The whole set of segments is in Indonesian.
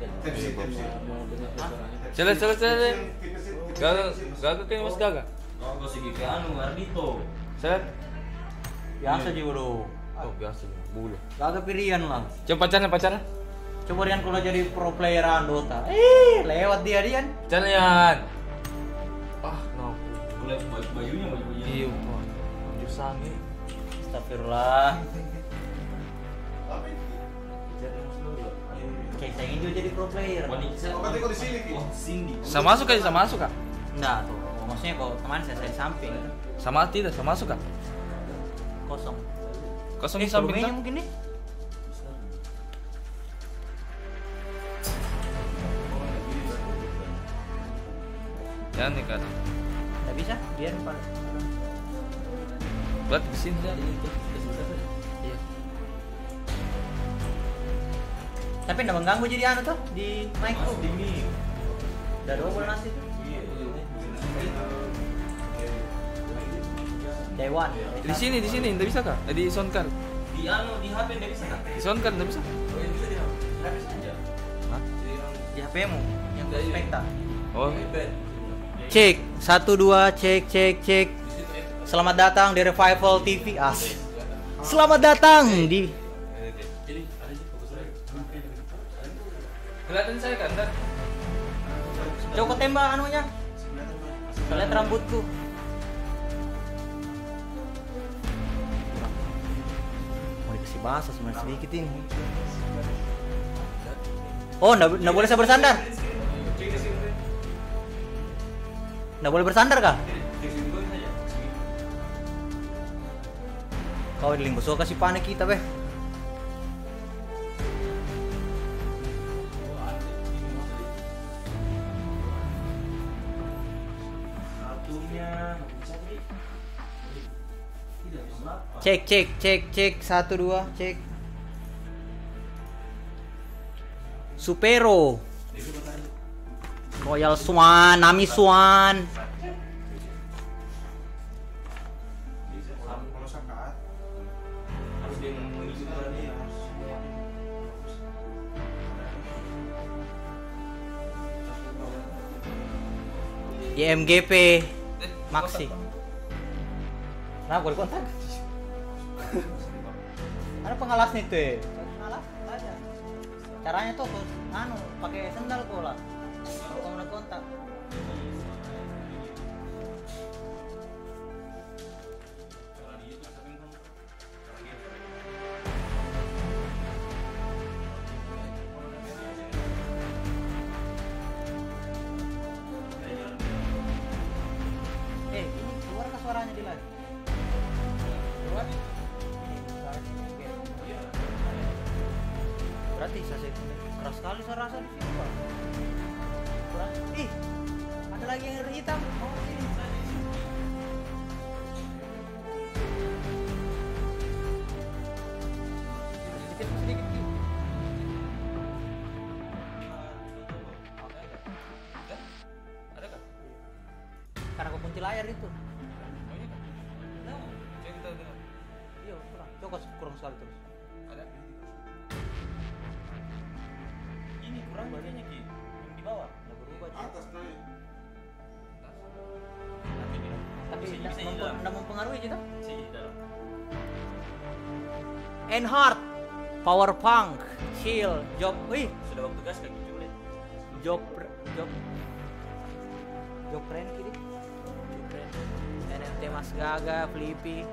Tipsi, tipsi. Coba, coba, coba. Gagal, gagal kayak mas gagal. Gue sih ke anu Ardito. Saya Biasa juga bro. Oh biasa bulu. Gak ada pilihan lah. Coba pacarnya pacarnya. Coba Rian kalau jadi pro player Dota. Eh, lewat dia Rian. Jangan. Ah, no. Gue liat baju bajunya baju bajunya. Iya, sange. Astagfirullah. Kayak saya ingin juga jadi pro player. Wanita. Oh, berarti kau di sini? Oh. Sama masuk aja, sama masuk kak. Enggak tuh. Maksudnya kalau teman saya, saya di samping Sama tidak, sama masuk kak. kosong. Kosong Eh, di samping kak. mungkin nih. Jangan nih kak. Enggak bisa, Rian Pak. Buat di sini aja. Tapi enggak mengganggu jadi anu tuh di mic tuh. Dingin. Udah nanti tuh. Iya. Dewan. Di sini, di sini, tidak bisa kak. Eh, di sound card. Di anu di HP nggak bisa kan? Di sound card tidak bisa. Oh, yang bisa di HP. Saja. Hah? Di HP-mu yang spekta. Oh, Cek, satu dua, cek, cek, cek. Selamat datang di Revival TV As. Selamat datang di kelihatan saya? Ntar. Coba tembak anunya. Lihat rambutku. Mau dikasih bahasa sebenarnya sedikit ini. Oh, nggak boleh saya bersandar. Nggak boleh bersandar kah? Kau di lingkungan kasih panik kita beh. Cek, cek, cek, cek. Satu, dua, cek. Supero. Royal Swan, Nami Swan. YMGP Maxi. Nah, gue kontak. Ada pengalasnya itu ya. Pengalas ada. Caranya tuh tuh, anu, pakai sendal kok lah. Kalau kontak. Power Punk, Chill, Job, wih, Sudah waktu gas kaki coba lihat. Job, Job, Job keren kiri. Job keren. Mas Gaga, Flippy,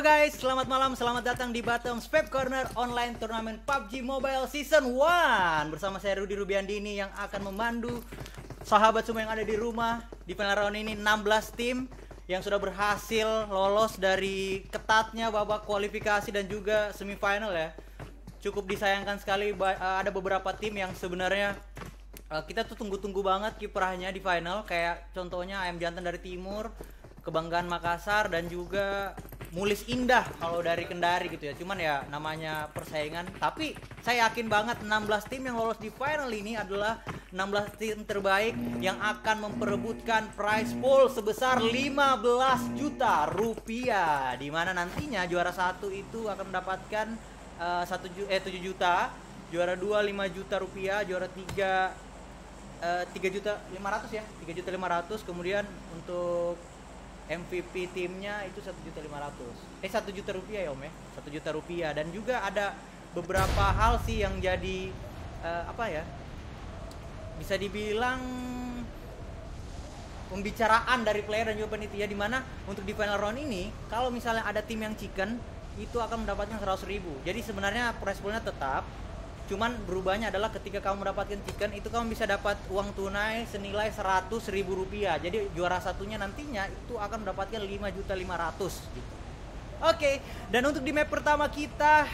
Guys, selamat malam, selamat datang di Bottom Spep Corner Online Turnamen PUBG Mobile Season 1 Bersama saya Rudi Rubiandini yang akan memandu sahabat semua yang ada di rumah. Di round ini 16 tim yang sudah berhasil lolos dari ketatnya babak kualifikasi dan juga semifinal ya. Cukup disayangkan sekali eh, ada beberapa tim yang sebenarnya eh, kita tuh tunggu-tunggu banget kiprahnya di final. Kayak contohnya AM Jantan dari Timur Kebanggaan Makassar dan juga Mulis Indah kalau dari Kendari gitu ya. Cuman ya namanya persaingan. Tapi saya yakin banget 16 tim yang lolos di final ini adalah 16 tim terbaik yang akan memperebutkan prize pool sebesar 15 juta rupiah. Di mana nantinya juara satu itu akan mendapatkan eh, ju- eh 7 juta, juara 2 5 juta rupiah, juara 3 tiga juta lima ratus ya tiga juta lima ratus kemudian untuk MVP timnya itu satu juta lima ratus. Eh satu juta rupiah ya om ya? Satu juta rupiah. Dan juga ada beberapa hal sih yang jadi eh, apa ya bisa dibilang pembicaraan dari player dan juga panitia di mana untuk di final round ini kalau misalnya ada tim yang chicken itu akan mendapatkan 100.000 ribu. Jadi sebenarnya prize poolnya tetap cuman berubahnya adalah ketika kamu mendapatkan chicken itu kamu bisa dapat uang tunai senilai 100.000 ribu rupiah. Jadi juara satunya nantinya itu akan mendapatkan 5 juta 500 gitu oke dan untuk di map pertama kita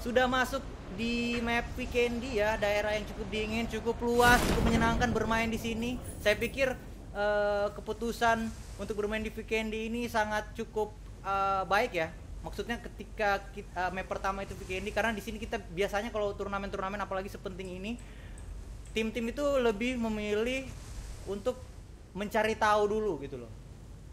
sudah masuk di map Vikendi ya. Daerah yang cukup dingin cukup luas cukup menyenangkan bermain di sini. Saya pikir eh, keputusan untuk bermain di Vikendi ini sangat cukup eh, baik ya maksudnya ketika kita, map pertama itu Vikendi karena di sini kita biasanya kalau turnamen-turnamen apalagi sepenting ini tim-tim itu lebih memilih untuk mencari tahu dulu gitu loh.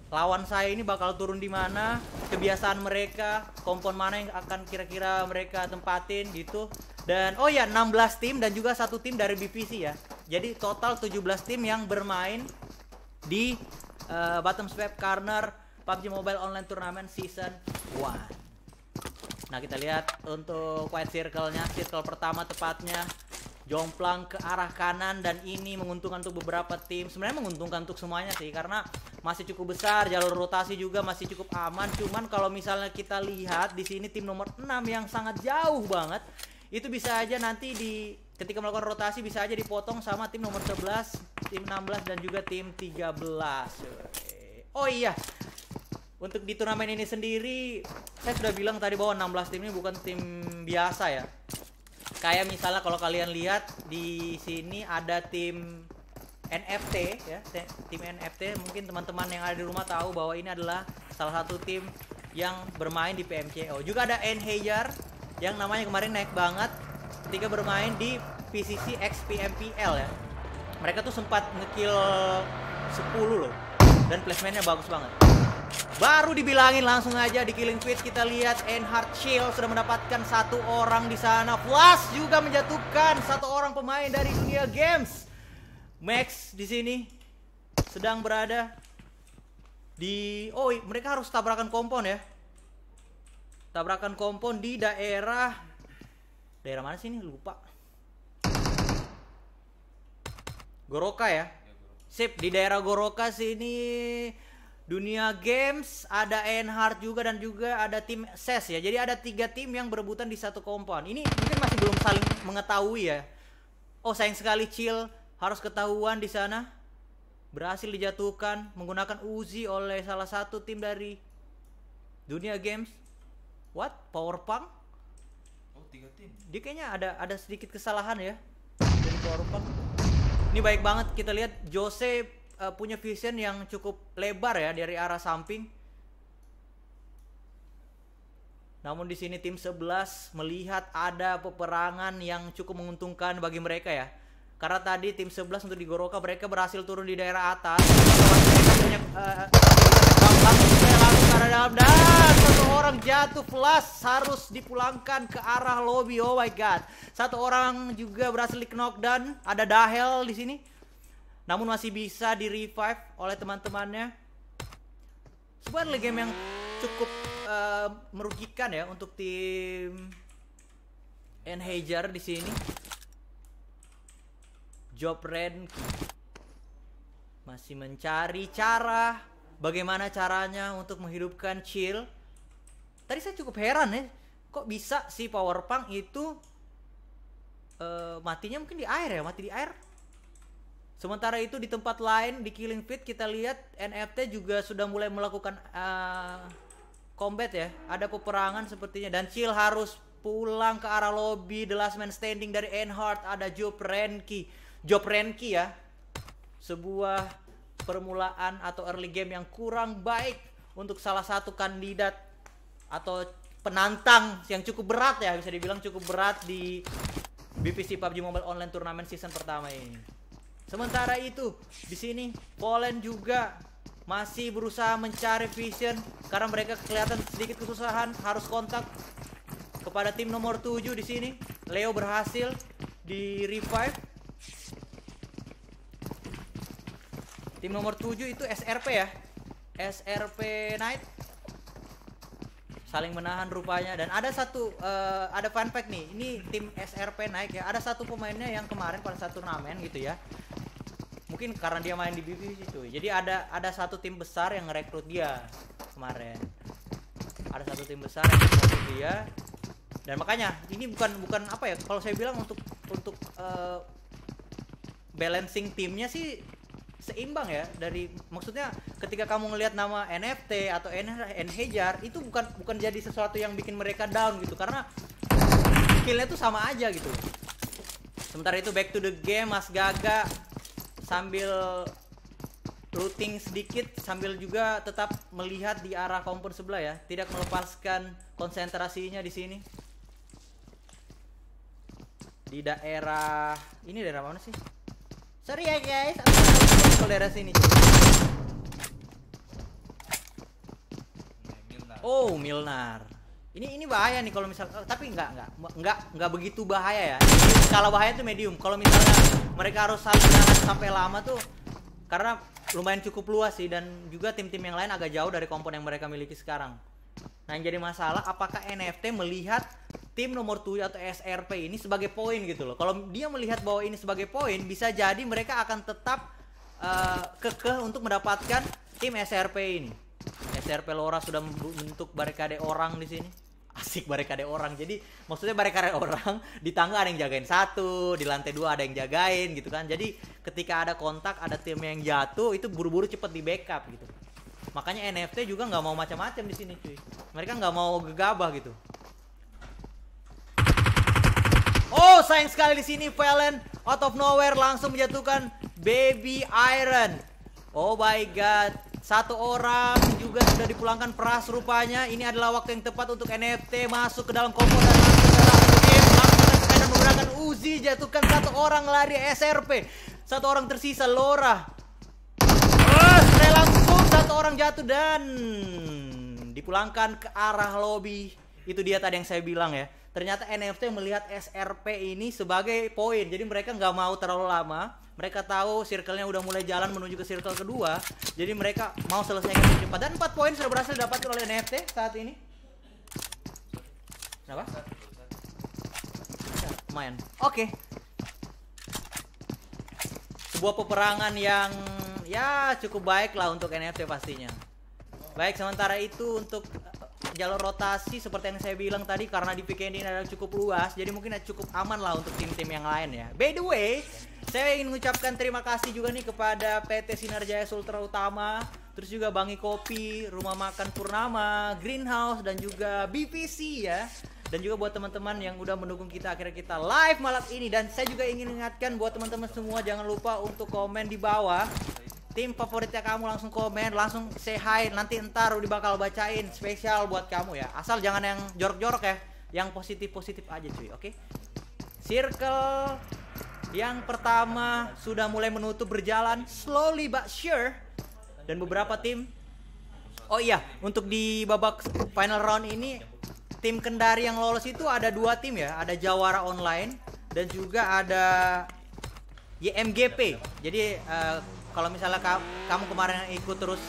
Lawan saya ini bakal turun di mana kebiasaan mereka kompon mana yang akan kira-kira mereka tempatin gitu. Dan oh ya 16 tim dan juga satu tim dari BPC ya. Jadi total 17 tim yang bermain di eh, Bottom Swap Corner PUBG Mobile Online Tournament Season 1 Nah kita lihat untuk white circle-nya, circle pertama tepatnya jomplang ke arah kanan dan ini menguntungkan untuk beberapa tim. Sebenarnya menguntungkan untuk semuanya sih karena masih cukup besar, jalur rotasi juga masih cukup aman. Cuman kalau misalnya kita lihat di sini tim nomor 6 yang sangat jauh banget itu bisa aja nanti di ketika melakukan rotasi bisa aja dipotong sama tim nomor 11, tim 16 dan juga tim 13. Oh iya, untuk di turnamen ini sendiri saya sudah bilang tadi bahwa 16 tim ini bukan tim biasa ya. Kayak misalnya kalau kalian lihat di sini ada tim NFT ya tim NFT mungkin teman-teman yang ada di rumah tahu bahwa ini adalah salah satu tim yang bermain di PMCO juga ada Enhajar yang namanya kemarin naik banget ketika bermain di PCC XPMPL ya. Mereka tuh sempat ngekill 10 loh dan placementnya bagus banget Baru dibilangin langsung aja di killing feed kita lihat Enhard Shield sudah mendapatkan satu orang di sana. Plus juga menjatuhkan satu orang pemain dari dunia games. Max di sini sedang berada di oh mereka harus tabrakan kompon ya. Tabrakan kompon di daerah daerah mana sih ini lupa. Goroka ya. Sip di daerah Goroka sini Dunia Games, ada Enhard juga dan juga ada tim SES ya. Jadi ada tiga tim yang berebutan di satu kompon. Ini mungkin masih belum saling mengetahui ya. Oh sayang sekali Chill harus ketahuan di sana. Berhasil dijatuhkan menggunakan Uzi oleh salah satu tim dari Dunia Games. What? Powerpunk? Oh, tiga tim. Dia kayaknya ada ada sedikit kesalahan ya dari Powerpunk. Ini baik banget kita lihat Jose uh, punya vision yang cukup lebar ya dari arah samping. Namun di sini tim 11 melihat ada peperangan yang cukup menguntungkan bagi mereka ya. Karena tadi tim 11 untuk di Goroka mereka berhasil turun di daerah atas. Mereka uh, langsung ke arah dalam dan satu orang jatuh flash harus dipulangkan ke arah lobby. Oh my god. Satu orang juga berhasil di knockdown. Ada Dahel di sini. Namun masih bisa di revive oleh teman-temannya. Sebenarnya game yang cukup uh, merugikan ya untuk tim Enhager di sini. Job Red masih mencari cara bagaimana caranya untuk menghidupkan Chill. Tadi saya cukup heran ya, kok bisa si Powerpunk itu uh, matinya mungkin di air ya, mati di air. Sementara itu di tempat lain di Killing Fit kita lihat NFT juga sudah mulai melakukan uh, combat ya. Ada peperangan sepertinya dan Chill harus pulang ke arah lobby The Last Man Standing dari Enhart ada Job Renki. Job Renki ya. Sebuah permulaan atau early game yang kurang baik untuk salah satu kandidat atau penantang yang cukup berat ya bisa dibilang cukup berat di BPC PUBG Mobile Online Turnamen season pertama ini. Sementara itu, di sini Poland juga masih berusaha mencari vision karena mereka kelihatan sedikit kesusahan harus kontak kepada tim nomor 7 di sini. Leo berhasil di revive. Tim nomor 7 itu SRP ya. SRP Knight. Saling menahan rupanya. Dan ada satu uh, ada fun fact nih. Ini tim SRP naik ya. Ada satu pemainnya yang kemarin pada satu turnamen gitu ya. Mungkin karena dia main di BBC itu jadi ada ada satu tim besar yang ngerekrut dia kemarin. Ada satu tim besar yang ngerekrut dia. Dan makanya ini bukan bukan apa ya. Kalau saya bilang untuk untuk uh, balancing timnya sih seimbang ya. Dari maksudnya ketika kamu ngelihat nama NFT atau Enhajar itu bukan bukan jadi sesuatu yang bikin mereka down gitu. Karena skillnya tuh sama aja gitu. Sementara itu back to the game Mas Gaga sambil looting sedikit sambil juga tetap melihat di arah kompon sebelah ya. Tidak melepaskan konsentrasinya di sini. Di daerah ini daerah mana sih sorry ya guys. Aku tahu daerah sini. Oh Milnar. Ini ini bahaya nih kalau misal tapi enggak enggak enggak enggak begitu bahaya ya. Kalau bahaya tuh medium. Kalau misalnya mereka harus saling sampai lama tuh karena lumayan cukup luas sih dan juga tim-tim yang lain agak jauh dari kompon yang mereka miliki sekarang nah yang jadi masalah apakah NFT melihat tim nomor 7 atau SRP ini sebagai poin gitu loh. Kalau dia melihat bahwa ini sebagai poin, bisa jadi mereka akan tetap uh, kekeh untuk mendapatkan tim SRP ini. SRP Lora sudah membentuk barikade orang di sini. Asik barikade orang. Jadi maksudnya barikade orang di tangga ada yang jagain satu, di lantai dua ada yang jagain gitu kan. Jadi ketika ada kontak, ada tim yang jatuh, itu buru-buru cepet di backup gitu. Makanya NFT juga nggak mau macam-macam di sini cuy. Mereka nggak mau gegabah gitu. Oh, sayang sekali di sini Valen out of nowhere langsung menjatuhkan Baby Iron. Oh my god. Satu orang juga sudah dipulangkan peras rupanya. Ini adalah waktu yang tepat untuk NFT masuk ke dalam kompor dan masuk ke dalam game. Menggunakan Uzi jatuhkan satu orang lari SRP. Satu orang tersisa Lora. Oh, langsung satu orang jatuh dan dipulangkan ke arah lobby. Itu dia tadi yang saya bilang ya. Ternyata NFT melihat SRP ini sebagai poin. Jadi mereka nggak mau terlalu lama. Mereka tahu circle-nya udah mulai jalan menuju ke circle kedua. Jadi mereka mau selesaikan cepat. Dan 4 poin sudah berhasil didapatkan oleh NFT saat ini. Kenapa? Ya, lumayan. Oke. Sebuah peperangan yang ya cukup baik lah untuk NFT pastinya Baik, sementara itu untuk eh, jalur rotasi seperti yang saya bilang tadi karena di PK ini adalah cukup luas, jadi mungkin cukup aman lah untuk tim-tim yang lain ya. By the way, saya ingin mengucapkan terima kasih juga nih kepada PT Sinar Jaya Sultra Utama, terus juga Bangi Kopi, Rumah Makan Purnama, Greenhouse dan juga BPC ya. Dan juga buat teman-teman yang udah mendukung kita akhirnya kita live malam ini. Dan saya juga ingin ingatkan buat teman-teman semua jangan lupa untuk komen di bawah. Tim favoritnya kamu langsung komen langsung say hi. Nanti entar udah bakal bacain spesial buat kamu ya. Asal jangan yang jorok-jorok ya yang positif-positif aja cuy oke? Circle yang pertama sudah mulai menutup berjalan slowly but sure. Dan beberapa tim oh iya untuk di babak final round ini tim Kendari yang lolos itu ada dua tim ya. Ada Jawara Online dan juga ada YMGP jadi eh, kalau misalnya ka- kamu kemarin ikut terus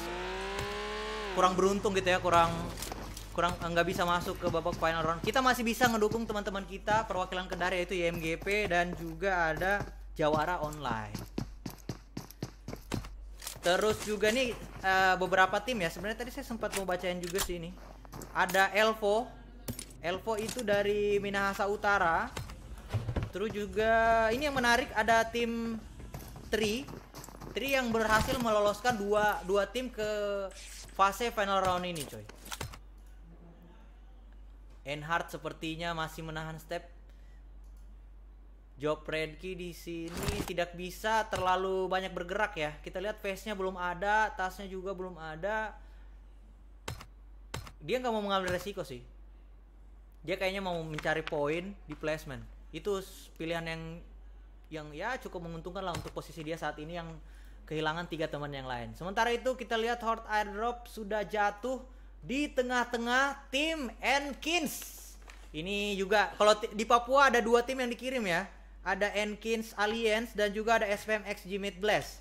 kurang beruntung gitu ya kurang kurang eh, nggak bisa masuk ke babak final round. Kita masih bisa ngedukung teman-teman kita perwakilan Kendari yaitu YMGP dan juga ada Jawara Online. Terus juga nih eh, beberapa tim ya. Sebenarnya tadi saya sempat mau bacain juga sih ini. Ada Elvo Elvo itu dari Minahasa Utara terus juga ini yang menarik ada tim Tri Tri yang berhasil meloloskan dua dua tim ke fase final round ini coy Enhard sepertinya masih menahan step Job Redki di sini tidak bisa terlalu banyak bergerak ya. Kita lihat face-nya belum ada, tasnya juga belum ada. Dia nggak mau mengambil resiko sih. Dia kayaknya mau mencari poin di placement. Itu pilihan yang yang ya cukup menguntungkan lah untuk posisi dia saat ini yang kehilangan tiga teman yang lain. Sementara itu kita lihat Horde Airdrop sudah jatuh di tengah-tengah tim Enkins. Ini juga kalau di Papua ada dua tim yang dikirim ya. Ada Enkins Alliance dan juga ada SPM XG Mid Blast.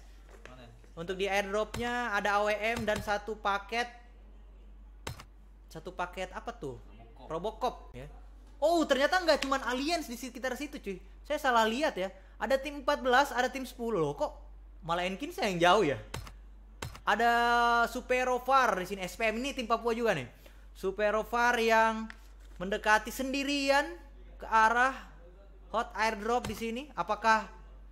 Untuk di airdropnya ada AWM dan satu paket satu paket apa tuh? Robocop ya. Oh, ternyata nggak cuman Alliance di sekitar situ, cuy. Saya salah lihat ya. Ada tim 14, ada tim 10 loh. Kok malah Enkins yang jauh ya? Ada Superovar di sini SPM ini tim Papua juga nih. Superovar yang mendekati sendirian ke arah hot airdrop di sini. Apakah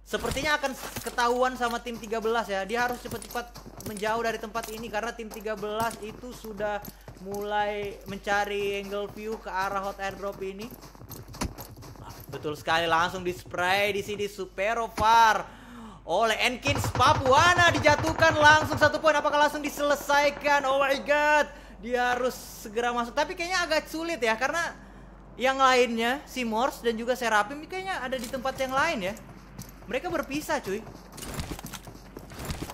sepertinya akan ketahuan sama tim 13 ya. Dia harus cepat-cepat menjauh dari tempat ini karena tim 13 itu sudah mulai mencari angle view ke arah hot airdrop ini. Nah, Betul sekali langsung di spray di sini Superovar oleh Enkins Papuana dijatuhkan langsung satu poin. Apakah langsung diselesaikan? Oh my god dia harus segera masuk. Tapi kayaknya agak sulit ya karena yang lainnya si Morse dan juga Serapim kayaknya ada di tempat yang lain ya. Mereka berpisah cuy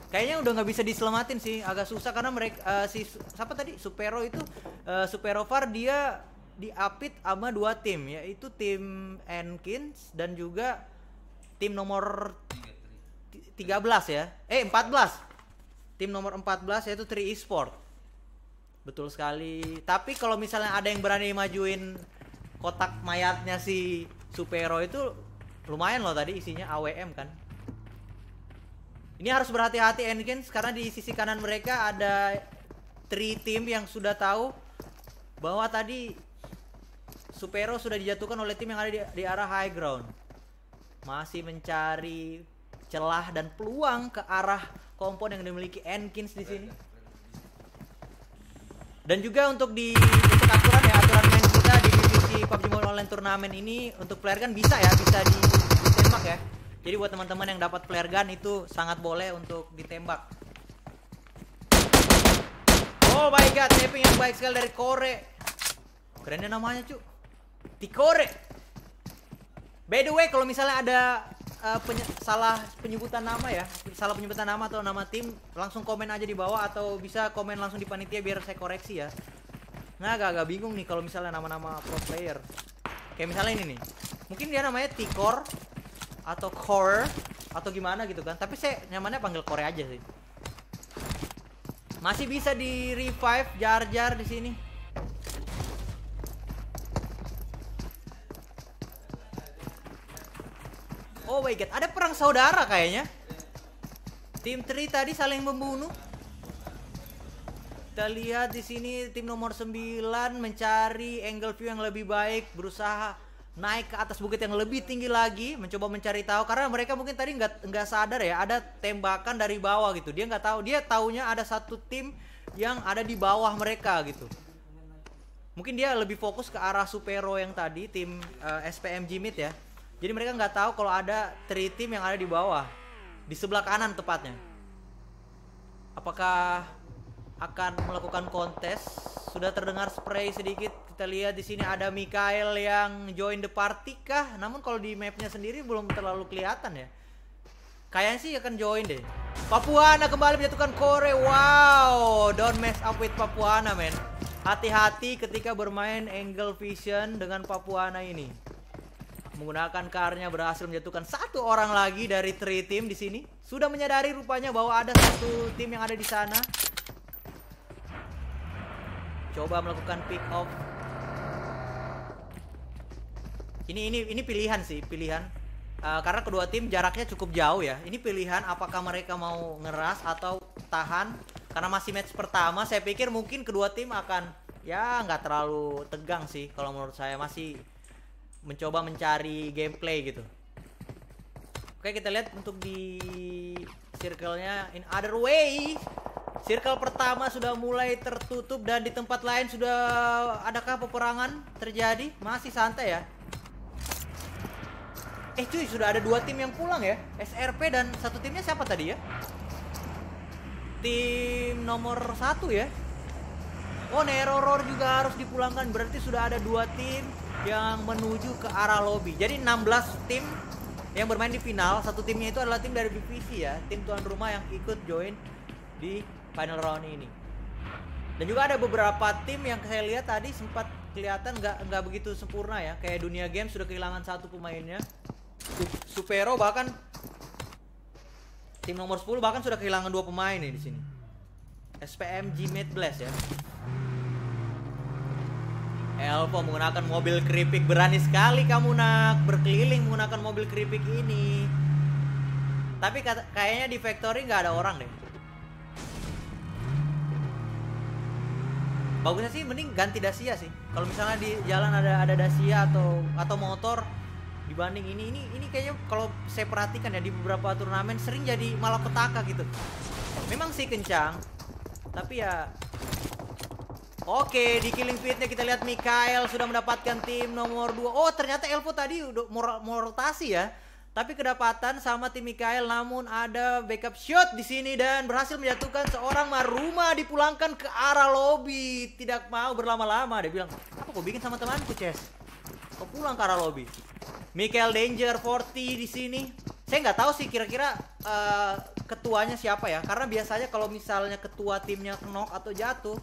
kayaknya udah nggak bisa diselamatin sih agak susah karena mereka eh, si siapa tadi? Supero itu eh, Superovar dia diapit sama dua tim yaitu tim Enkins dan juga tim nomor ti- 13 ya. Eh 14 tim nomor 14 yaitu Tri Esport. Betul sekali. Tapi kalau misalnya ada yang berani majuin kotak mayatnya si Supero itu lumayan loh tadi isinya AWM kan ini harus berhati-hati Enkins karena di sisi kanan mereka ada tri tim yang sudah tahu bahwa tadi Supero sudah dijatuhkan oleh tim yang ada di, di arah high ground. Masih mencari celah dan peluang ke arah kompon yang dimiliki Enkins di sini. Dan juga untuk di untuk aturan ya aturan main kita di divisi PUBG Mobile Online Turnamen ini untuk player gun bisa ya bisa di, ditembak ya. Jadi buat teman-teman yang dapat flare gun itu sangat boleh untuk ditembak. Oh my god, tapping yang baik sekali dari Kore. Kerennya namanya, cu. Tikore. By the way, kalau misalnya ada uh, penye- salah penyebutan nama ya, salah penyebutan nama atau nama tim, langsung komen aja di bawah atau bisa komen langsung di panitia biar saya koreksi ya. Nah, agak-agak bingung nih kalau misalnya nama-nama pro player. Kayak misalnya ini nih. Mungkin dia namanya Tikor atau Core atau gimana gitu kan. Tapi saya nyamannya panggil Core aja sih. Masih bisa di revive jar-jar di sini. Oh my god, ada perang saudara kayaknya. Tim 3 tadi saling membunuh. Kita lihat di sini tim nomor 9 mencari angle view yang lebih baik, berusaha naik ke atas bukit yang lebih tinggi lagi, mencoba mencari tahu karena mereka mungkin tadi nggak nggak sadar ya ada tembakan dari bawah gitu. Dia nggak tahu, dia taunya ada satu tim yang ada di bawah mereka gitu. Mungkin dia lebih fokus ke arah Supero yang tadi tim eh, SPM Jimit ya. Jadi mereka nggak tahu kalau ada tri tim yang ada di bawah, di sebelah kanan tepatnya. Apakah akan melakukan kontes? Sudah terdengar spray sedikit. Kita lihat di sini ada Mikael yang join the party kah? Namun kalau di mapnya sendiri belum terlalu kelihatan ya. Kayaknya sih akan join deh. Papuana kembali menjatuhkan Kore. Wow, don't mess up with Papuana, men. Hati-hati ketika bermain angle vision dengan Papuana ini. Menggunakan karnya berhasil menjatuhkan satu orang lagi dari three team di sini. Sudah menyadari rupanya bahwa ada satu tim yang ada di sana. Coba melakukan pick off. Ini ini ini pilihan sih, pilihan. Uh, karena kedua tim jaraknya cukup jauh ya. Ini pilihan apakah mereka mau ngeras atau tahan. Karena masih match pertama, saya pikir mungkin kedua tim akan ya nggak terlalu tegang sih kalau menurut saya masih mencoba mencari gameplay gitu. Oke kita lihat untuk di circle-nya in other way. Circle pertama sudah mulai tertutup dan di tempat lain sudah adakah peperangan terjadi? Masih santai ya. Eh cuy sudah ada dua tim yang pulang ya SRP dan satu timnya siapa tadi ya Tim nomor satu ya Oh Neroror juga harus dipulangkan Berarti sudah ada dua tim yang menuju ke arah lobby Jadi 16 tim yang bermain di final Satu timnya itu adalah tim dari BPC ya. Tim tuan rumah yang ikut join di final round ini. Dan juga ada beberapa tim yang saya lihat tadi sempat kelihatan nggak nggak begitu sempurna ya. Kayak dunia game sudah kehilangan satu pemainnya. Su- Supero bahkan tim nomor 10 bahkan sudah kehilangan dua pemain nih di sini. SPM Gmate Blast ya Elvo menggunakan mobil keripik. Berani sekali kamu nak berkeliling menggunakan mobil keripik ini. Tapi kayaknya di factory nggak ada orang deh. Bagusnya sih mending ganti Dacia sih. Kalau misalnya di jalan ada ada Dacia atau atau motor dibanding ini ini ini kayaknya kalau saya perhatikan ya di beberapa turnamen sering jadi malah petaka gitu. Memang sih kencang tapi ya Oke, di killing feed-nya kita lihat Mikael sudah mendapatkan tim nomor 2. Oh, ternyata Elvo tadi udah mau, ya. Tapi kedapatan sama tim Mikael namun ada backup shot di sini dan berhasil menjatuhkan seorang Maruma dipulangkan ke arah lobby. Tidak mau berlama-lama dia bilang, "Apa kau bikin sama temanku, Ces?" Kau pulang ke arah lobby. Mikael Danger 40 di sini. Saya nggak tahu sih kira-kira eh, ketuanya siapa ya. Karena biasanya kalau misalnya ketua timnya knock atau jatuh,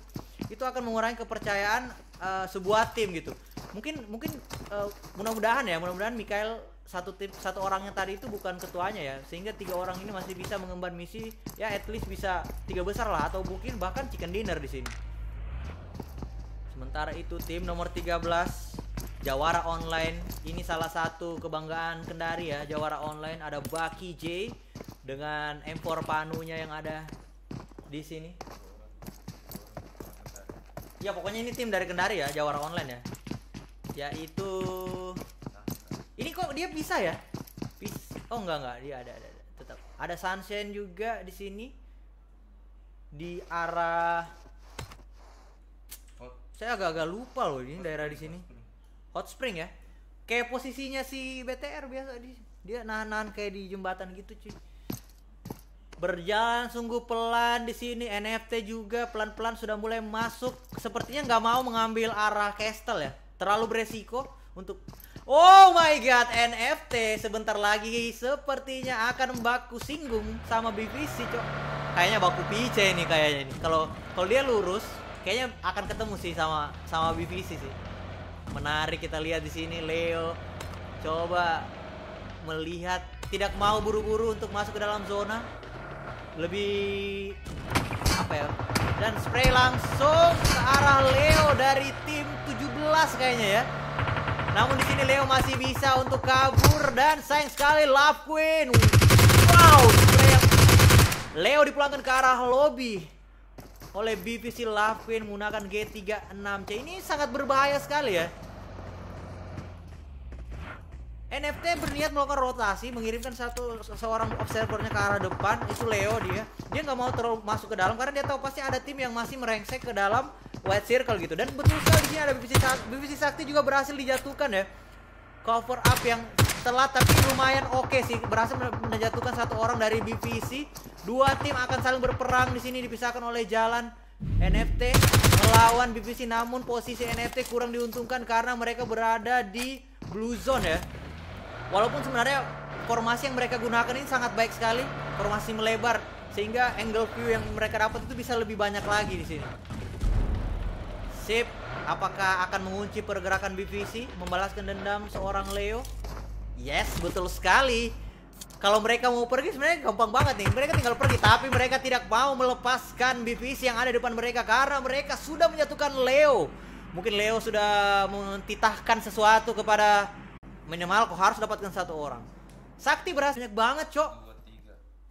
itu akan mengurangi kepercayaan eh, sebuah tim gitu. Mungkin mungkin eh, mudah-mudahan ya, mudah-mudahan Mikael satu tim satu orangnya tadi itu bukan ketuanya ya, sehingga tiga orang ini masih bisa mengemban misi ya at least bisa tiga besar lah atau mungkin bahkan chicken dinner di sini. Sementara itu tim nomor 13 Jawara Online ini salah satu kebanggaan Kendari ya Jawara Online ada Baki J dengan M4 panunya yang ada di sini. Ya pokoknya ini tim dari Kendari ya Jawara Online ya. Yaitu ini kok dia bisa ya? Oh enggak enggak dia ada ada, ada. tetap. Ada Sunshine juga di sini di arah saya agak-agak lupa loh ini daerah di sini. Hot Spring ya. Kayak posisinya si BTR biasa di dia nahan-nahan kayak di jembatan gitu cuy. Berjalan sungguh pelan di sini NFT juga pelan-pelan sudah mulai masuk. Sepertinya nggak mau mengambil arah Castle ya. Terlalu beresiko untuk Oh my god, NFT sebentar lagi sepertinya akan baku singgung sama BVC, cok. Kayaknya baku PC ini kayaknya ini. Kalau kalau dia lurus, kayaknya akan ketemu sih sama sama BVC sih. Menarik kita lihat di sini Leo coba melihat tidak mau buru-buru untuk masuk ke dalam zona. Lebih apa ya? Dan spray langsung ke arah Leo dari tim 17 kayaknya ya. Namun di sini Leo masih bisa untuk kabur dan sayang sekali Love Queen. Wow, spray yang Leo dipulangkan ke arah lobby. Oleh BVC Lavin menggunakan G36C. Ini sangat berbahaya sekali ya. NFT berniat melakukan rotasi, mengirimkan satu seorang observernya ke arah depan. Itu Leo dia. Dia nggak mau terlalu masuk ke dalam karena dia tahu pasti ada tim yang masih merengsek ke dalam white circle gitu. Dan betul sekali di sini ada. BVC Sakti juga berhasil dijatuhkan ya. Cover up yang telat tapi lumayan oke sih berhasil menjatuhkan satu orang dari BVC. Dua tim akan saling berperang di sini dipisahkan oleh jalan NFT melawan BVC namun posisi NFT kurang diuntungkan karena mereka berada di blue zone ya. Walaupun sebenarnya formasi yang mereka gunakan ini sangat baik sekali, formasi melebar sehingga angle view yang mereka dapat itu bisa lebih banyak lagi di sini. Sip, apakah akan mengunci pergerakan BVC, membalaskan dendam seorang Leo? Yes, betul sekali. Kalau mereka mau pergi sebenarnya gampang banget nih. Mereka tinggal pergi, tapi mereka tidak mau melepaskan BVC yang ada di depan mereka karena mereka sudah menyatukan Leo. Mungkin Leo sudah mentitahkan sesuatu kepada minimal kau harus dapatkan satu orang. Sakti berhasil banyak banget, Cok.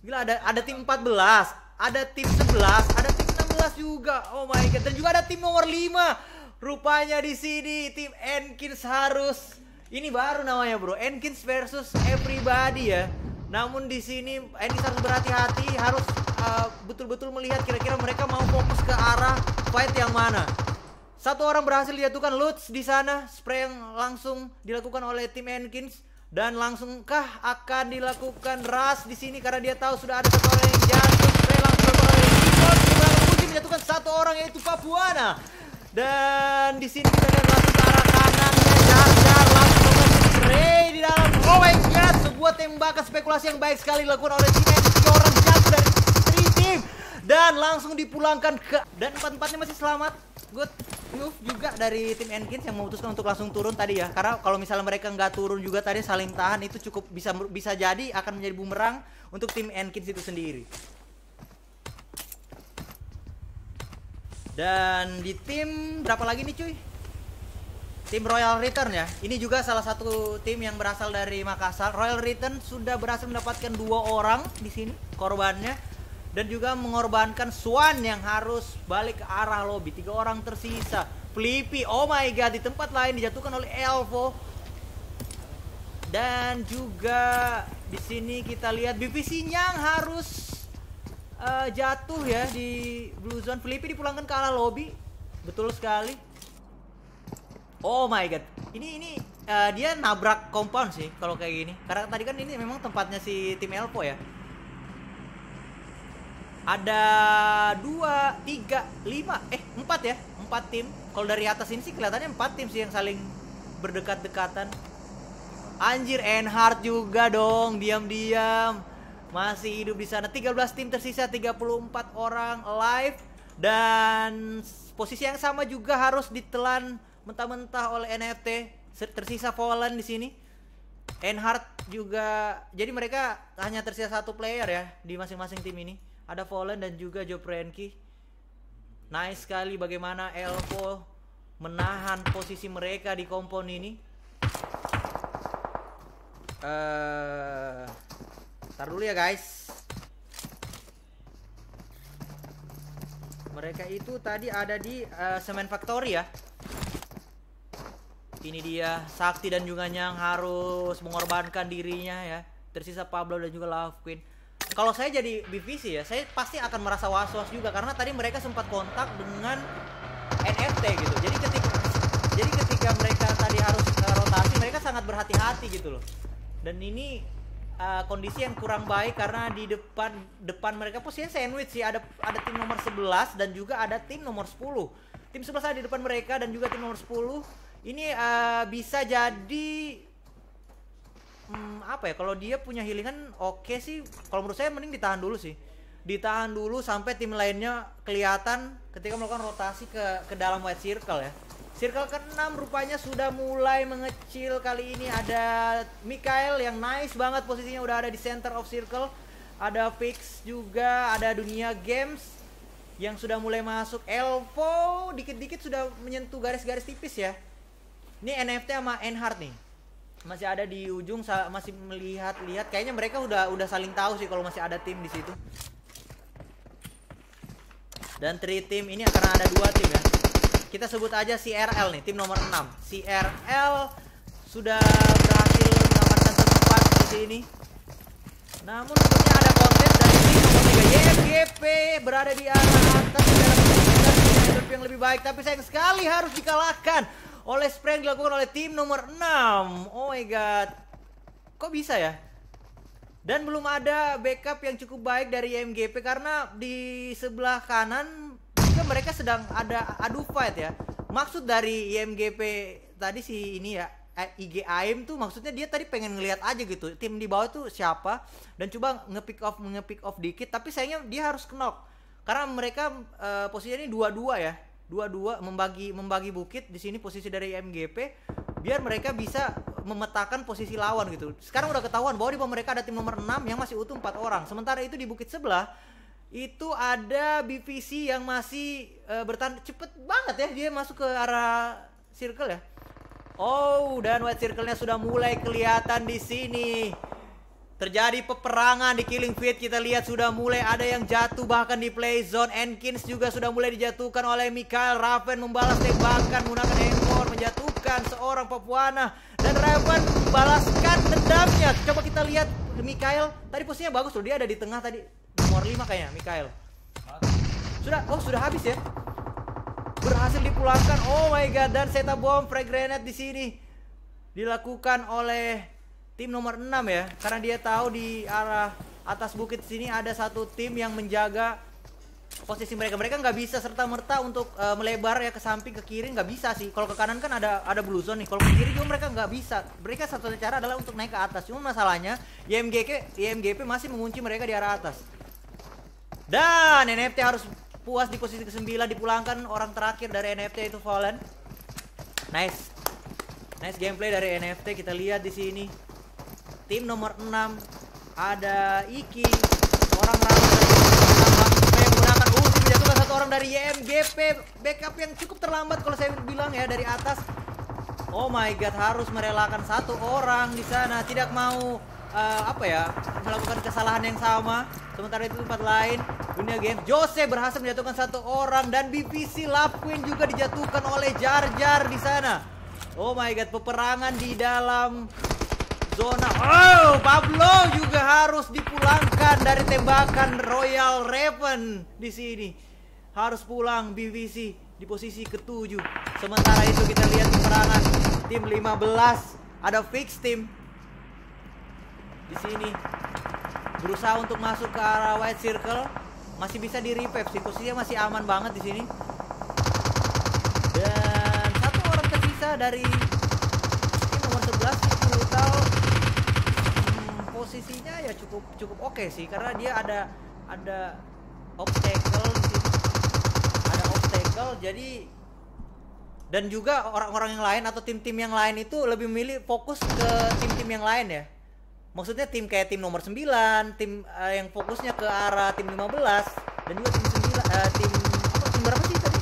Gila ada ada tim 14, ada tim 11, ada tim 16 juga. Oh my god. Dan juga ada tim nomor 5. Rupanya di sini tim Enkins harus ini baru namanya, Bro. Enkins versus everybody ya. Namun di sini Enkins harus berhati-hati, harus uh, betul-betul melihat kira-kira mereka mau fokus ke arah fight yang mana. Satu orang berhasil dijatuhkan Lutz di sana, spray yang langsung dilakukan oleh tim Enkins dan langsungkah akan dilakukan Ras di sini karena dia tahu sudah ada satu orang yang jatuh, spray langsung oleh dijatuhkan satu orang yaitu Papuana. Dan di sini kita lihat langsung dalam. Oh my god, sebuah tembakan spekulasi yang baik sekali dilakukan oleh tim Enkins. Tiga orang jatuh dari three team dan langsung dipulangkan ke dan empat-empatnya masih selamat. Good move juga dari tim Enkins yang memutuskan untuk langsung turun tadi ya. Karena kalau misalnya mereka nggak turun juga tadi saling tahan itu cukup bisa bisa jadi akan menjadi bumerang untuk tim Enkins itu sendiri. Dan di tim berapa lagi nih cuy? Tim Royal Return ya. Ini juga salah satu tim yang berasal dari Makassar. Royal Return sudah berhasil mendapatkan dua orang di sini korbannya dan juga mengorbankan Swan yang harus balik ke arah lobby. Tiga orang tersisa. Flippy, oh my god, di tempat lain dijatuhkan oleh Elvo. Dan juga di sini kita lihat BVC yang harus uh, jatuh ya di blue zone. Flippy dipulangkan ke arah lobby. Betul sekali. Oh my god. Ini ini uh, dia nabrak compound sih kalau kayak gini. Karena tadi kan ini memang tempatnya si tim Elvo ya. Ada dua tiga lima eh empat ya. Empat tim. Kalau dari atas ini sih kelihatannya empat tim sih yang saling berdekat-dekatan. Anjir Enhard juga dong. Diam-diam. Masih hidup di sana. 13 tim tersisa 34 orang live. Dan posisi yang sama juga harus ditelan mentah-mentah oleh NFT tersisa Fallen di sini Enhard juga jadi mereka hanya tersisa satu player ya di masing-masing tim ini ada Fallen dan juga Joe Prenki. Nice sekali bagaimana Elvo menahan posisi mereka di kompon ini. Uh, tar dulu ya guys. Mereka itu tadi ada di uh, Semen Factory ya. Ini dia Sakti dan juga Nyang harus mengorbankan dirinya ya. Tersisa Pablo dan juga Love Queen kalau saya jadi BVC ya, saya pasti akan merasa was-was juga karena tadi mereka sempat kontak dengan NFT gitu. Jadi ketika jadi ketika mereka tadi harus uh, rotasi, mereka sangat berhati-hati gitu loh. Dan ini uh, kondisi yang kurang baik karena di depan depan mereka posisinya sandwich sih. Ada ada tim nomor 11 dan juga ada tim nomor 10. Tim 11 ada di depan mereka dan juga tim nomor 10. Ini uh, bisa jadi hmm, apa ya kalau dia punya healingan oke okay sih. Kalau menurut saya mending ditahan dulu sih. Ditahan dulu sampai tim lainnya kelihatan ketika melakukan rotasi ke ke dalam white circle ya. Circle ke-6 rupanya sudah mulai mengecil kali ini. Ada Mikael yang nice banget posisinya udah ada di center of circle. Ada Fix juga ada dunia games yang sudah mulai masuk. Elvo dikit-dikit sudah menyentuh garis-garis tipis ya ini NFT sama Enhard nih masih ada di ujung masih melihat-lihat kayaknya mereka udah udah saling tahu sih kalau masih ada tim di situ Dan tri tim ini karena ada dua tim ya. Kita sebut aja CRL nih, tim nomor 6. CRL sudah berhasil mengamankan satu part di sini. Namun tentunya ada konten dari tim nomor 3 YMGP berada di arah atas dalam yang lebih baik tapi sayang sekali harus dikalahkan oleh spray yang dilakukan oleh tim nomor 6. Oh my god. Kok bisa ya? Dan belum ada backup yang cukup baik dari YMGP karena di sebelah kanan mereka sedang ada adu fight ya. Maksud dari YMGP tadi si ini ya eh, IG AIM tuh maksudnya dia tadi pengen ngelihat aja gitu tim di bawah tuh siapa dan coba nge-pick off nge-pick off dikit tapi sayangnya dia harus knock karena mereka eh, posisinya ini dua-dua ya dua-dua membagi membagi bukit di sini posisi dari MGP biar mereka bisa memetakan posisi lawan gitu. Sekarang udah ketahuan bahwa di bawah mereka ada tim nomor 6 yang masih utuh empat orang. Sementara itu di bukit sebelah itu ada BVC yang masih eh, bertahan cepet banget ya dia masuk ke arah circle ya. Oh, dan white circle-nya sudah mulai kelihatan di sini. Terjadi peperangan di Killing Field. Kita lihat sudah mulai ada yang jatuh. Bahkan di play zone Enkins juga sudah mulai dijatuhkan oleh Mikael Raven. Membalas tembakan menggunakan handphone menjatuhkan seorang Papuana dan Raven membalaskan dendamnya. Coba kita lihat Mikael tadi posisinya bagus loh. Dia ada di tengah tadi. Nomor 5 kayaknya Mikael sudah oh sudah habis ya? Berhasil dipulangkan. Oh my god dan seta bom frag grenade di sini dilakukan oleh tim nomor 6 ya karena dia tahu di arah atas bukit sini ada satu tim yang menjaga posisi mereka. Mereka nggak bisa serta merta untuk eh, melebar ya ke samping ke kiri nggak bisa sih. Kalau ke kanan kan ada ada blue zone nih. Kalau ke kiri juga mereka nggak bisa. Mereka satu cara adalah untuk naik ke atas. Cuma masalahnya YMGP YMGP masih mengunci mereka di arah atas. Dan NFT harus puas di posisi ke-9 dipulangkan orang terakhir dari NFT itu Fallen. Nice. Nice gameplay dari NFT kita lihat di sini tim nomor 6 ada Iki orang yang menggunakan Uzi? Menjatuhkan satu orang dari YMGP backup yang cukup terlambat kalau saya bilang ya dari atas. Oh my god harus merelakan satu orang di sana. Tidak mau eh, apa ya melakukan kesalahan yang sama. Sementara itu tempat lain dunia game. Jose berhasil menjatuhkan satu orang dan BPC Love Queen juga dijatuhkan oleh Jar Jar di sana. Oh my god peperangan di dalam zona. Oh Pablo juga harus dipulangkan dari tembakan Royal Raven di sini. Harus pulang BVC di posisi ketujuh. Sementara itu kita lihat peperangan tim 15 ada fix tim di sini. Berusaha untuk masuk ke arah white circle. Masih bisa di revive sih. Posisinya masih aman banget di sini. Dan satu orang tersisa dari tim nomor 11 itu tahu posisinya ya cukup cukup oke sih karena dia ada ada obstacle ada obstacle jadi dan juga orang-orang yang lain atau tim-tim yang lain itu lebih memilih fokus ke tim-tim yang lain ya. Maksudnya tim kayak tim nomor 9 tim eh, yang fokusnya ke arah tim 15 dan juga tim 9 eh, tim apa tim berapa sih tadi?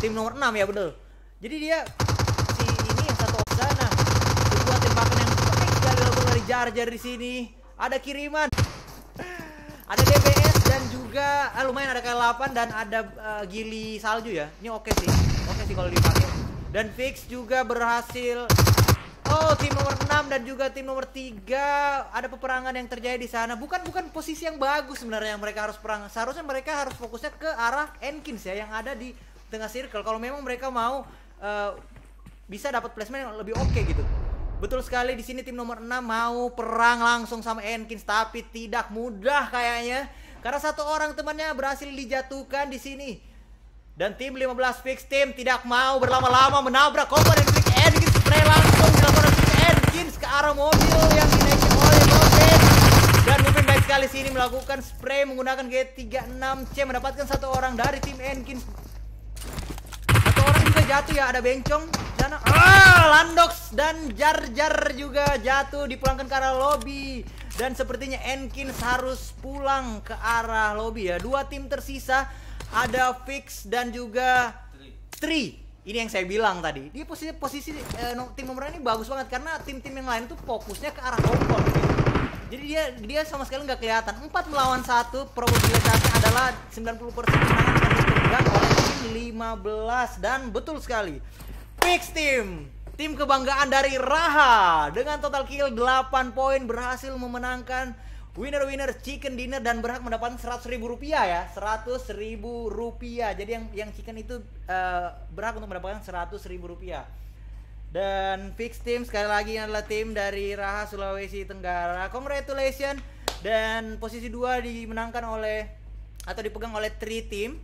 Tim nomor 6 ya betul. Jadi dia si ini yang satu di sana kedua tembakan yang baik sekali jar-jar di sini ada kiriman ada DBS dan juga ah, lumayan ada K8 dan ada eh, gili salju ya ini oke sih oke sih kalau dipakai dan fix juga berhasil Oh, tim nomor 6 dan juga tim nomor 3 ada peperangan yang terjadi di sana. Bukan bukan posisi yang bagus sebenarnya yang mereka harus perang. Seharusnya mereka harus fokusnya ke arah Enkins ya yang ada di tengah circle. Kalau memang mereka mau eh, bisa dapat placement yang lebih oke gitu. Betul sekali di sini tim nomor 6 mau perang langsung sama Enkins tapi tidak mudah kayaknya. Karena satu orang temannya berhasil dijatuhkan di sini. Dan tim 15 fix tim tidak mau berlama-lama menabrak komponen Fix Enkins spray langsung dilakukan Fix Enkins ke arah mobil yang dinaiki oleh Moped. Dan Moped baik sekali sini melakukan spray menggunakan G36C mendapatkan satu orang dari tim Enkins. Juga jatuh ya ada bencong di sana. Ah, Landox dan Jar Jar juga jatuh dipulangkan ke arah lobby. Dan sepertinya Enkins harus pulang ke arah lobby ya. Dua tim tersisa ada Fix dan juga Tri. Ini yang saya bilang tadi. Dia posisi posisi eh, tim nomor ini bagus banget karena tim-tim yang lain tuh fokusnya ke arah kompor. Jadi dia dia sama sekali nggak kelihatan. 4 melawan satu probabilitasnya adalah 90% kemenangan akan dipegang oleh 15 dan betul sekali. Pix Team Tim kebanggaan dari Raha dengan total kill 8 poin berhasil memenangkan winner-winner chicken dinner dan berhak mendapatkan 100 ribu rupiah ya. 100 ribu rupiah. Jadi yang yang chicken itu eh, berhak untuk mendapatkan 100 ribu rupiah. Dan fix team sekali lagi adalah tim dari Raha Sulawesi Tenggara. Congratulations. Dan posisi dua dimenangkan oleh atau dipegang oleh Tri Team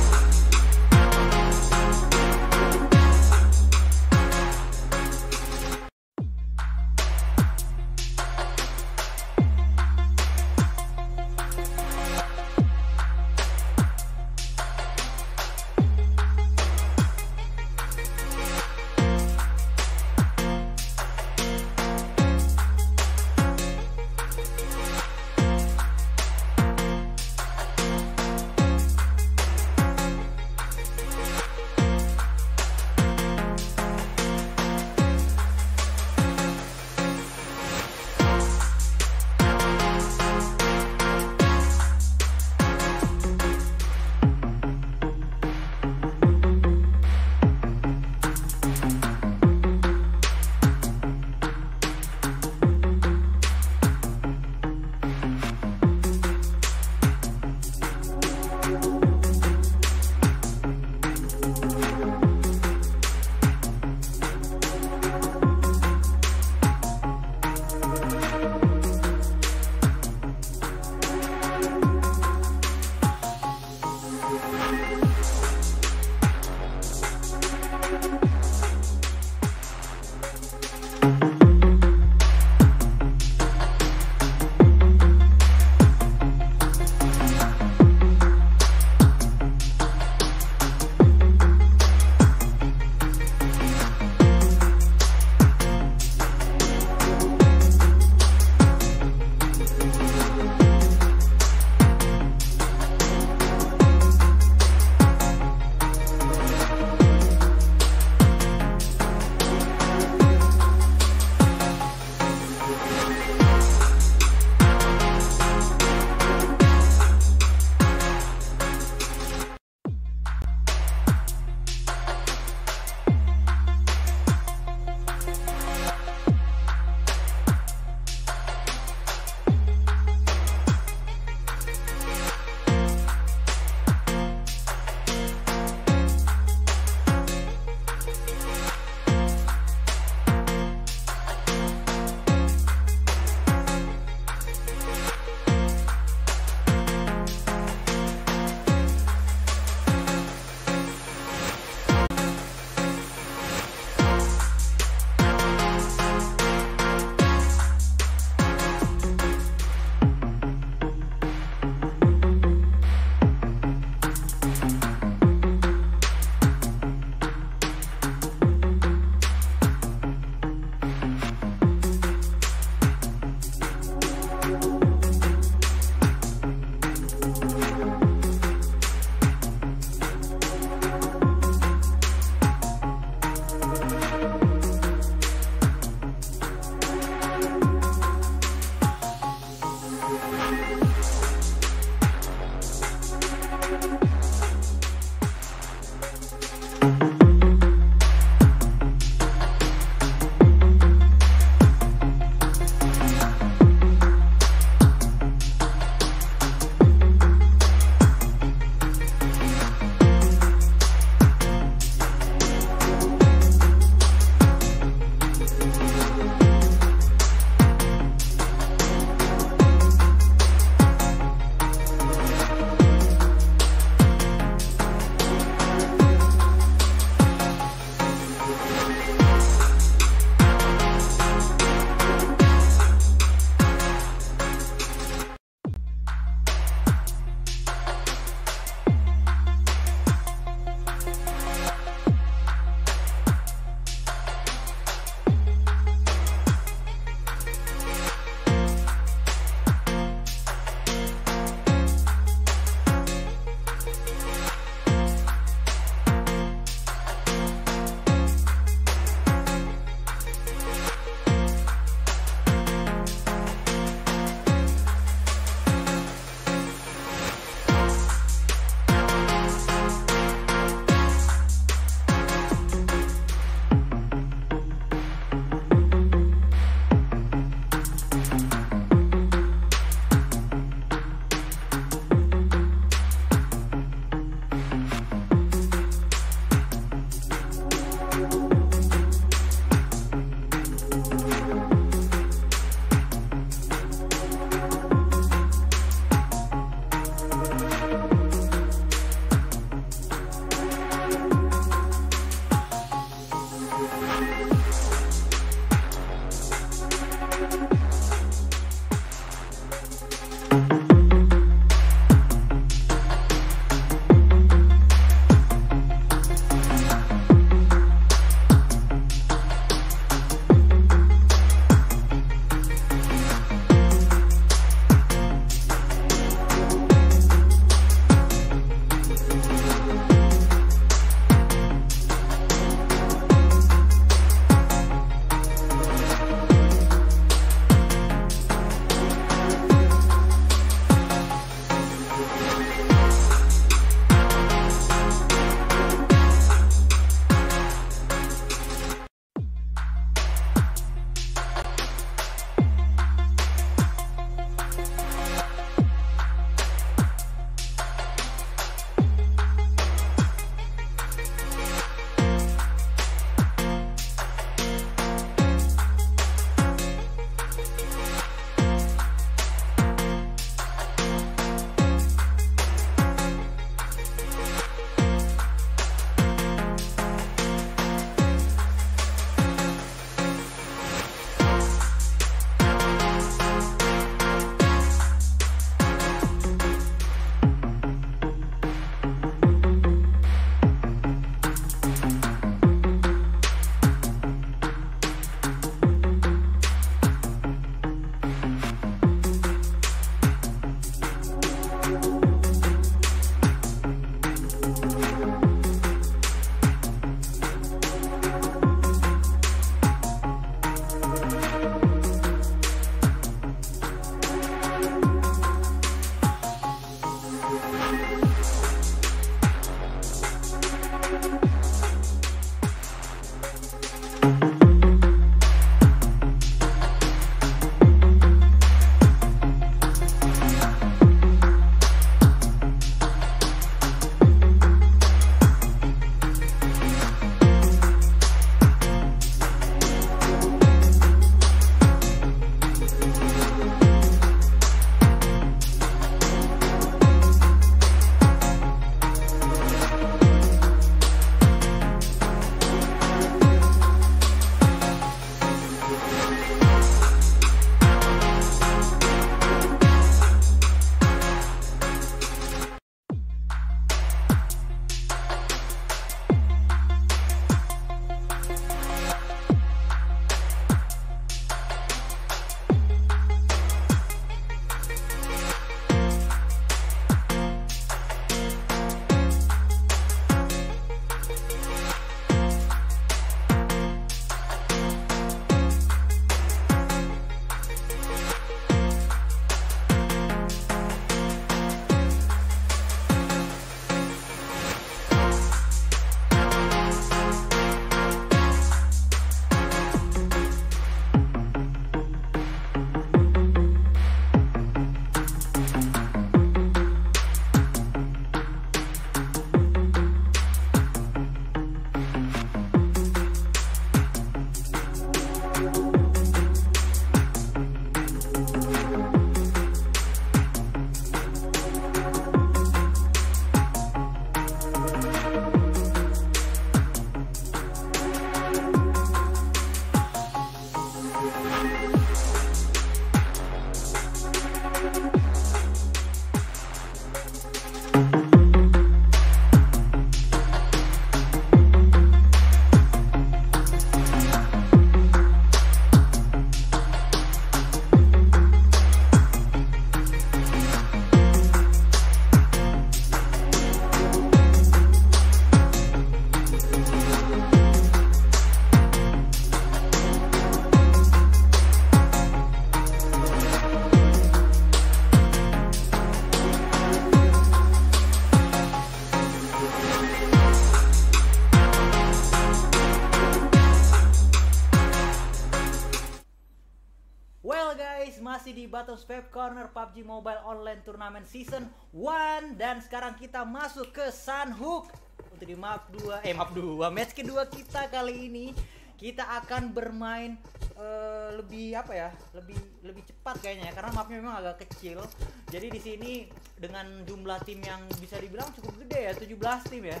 di Battles Vape Corner PUBG Mobile Online Tournament Season 1 dan sekarang kita masuk ke Sunhook untuk di map 2 eh map 2 match kedua kita kali ini kita akan bermain eh, lebih apa ya? Lebih lebih cepat kayaknya ya karena mapnya memang agak kecil. Jadi di sini dengan jumlah tim yang bisa dibilang cukup gede ya 17 tim ya.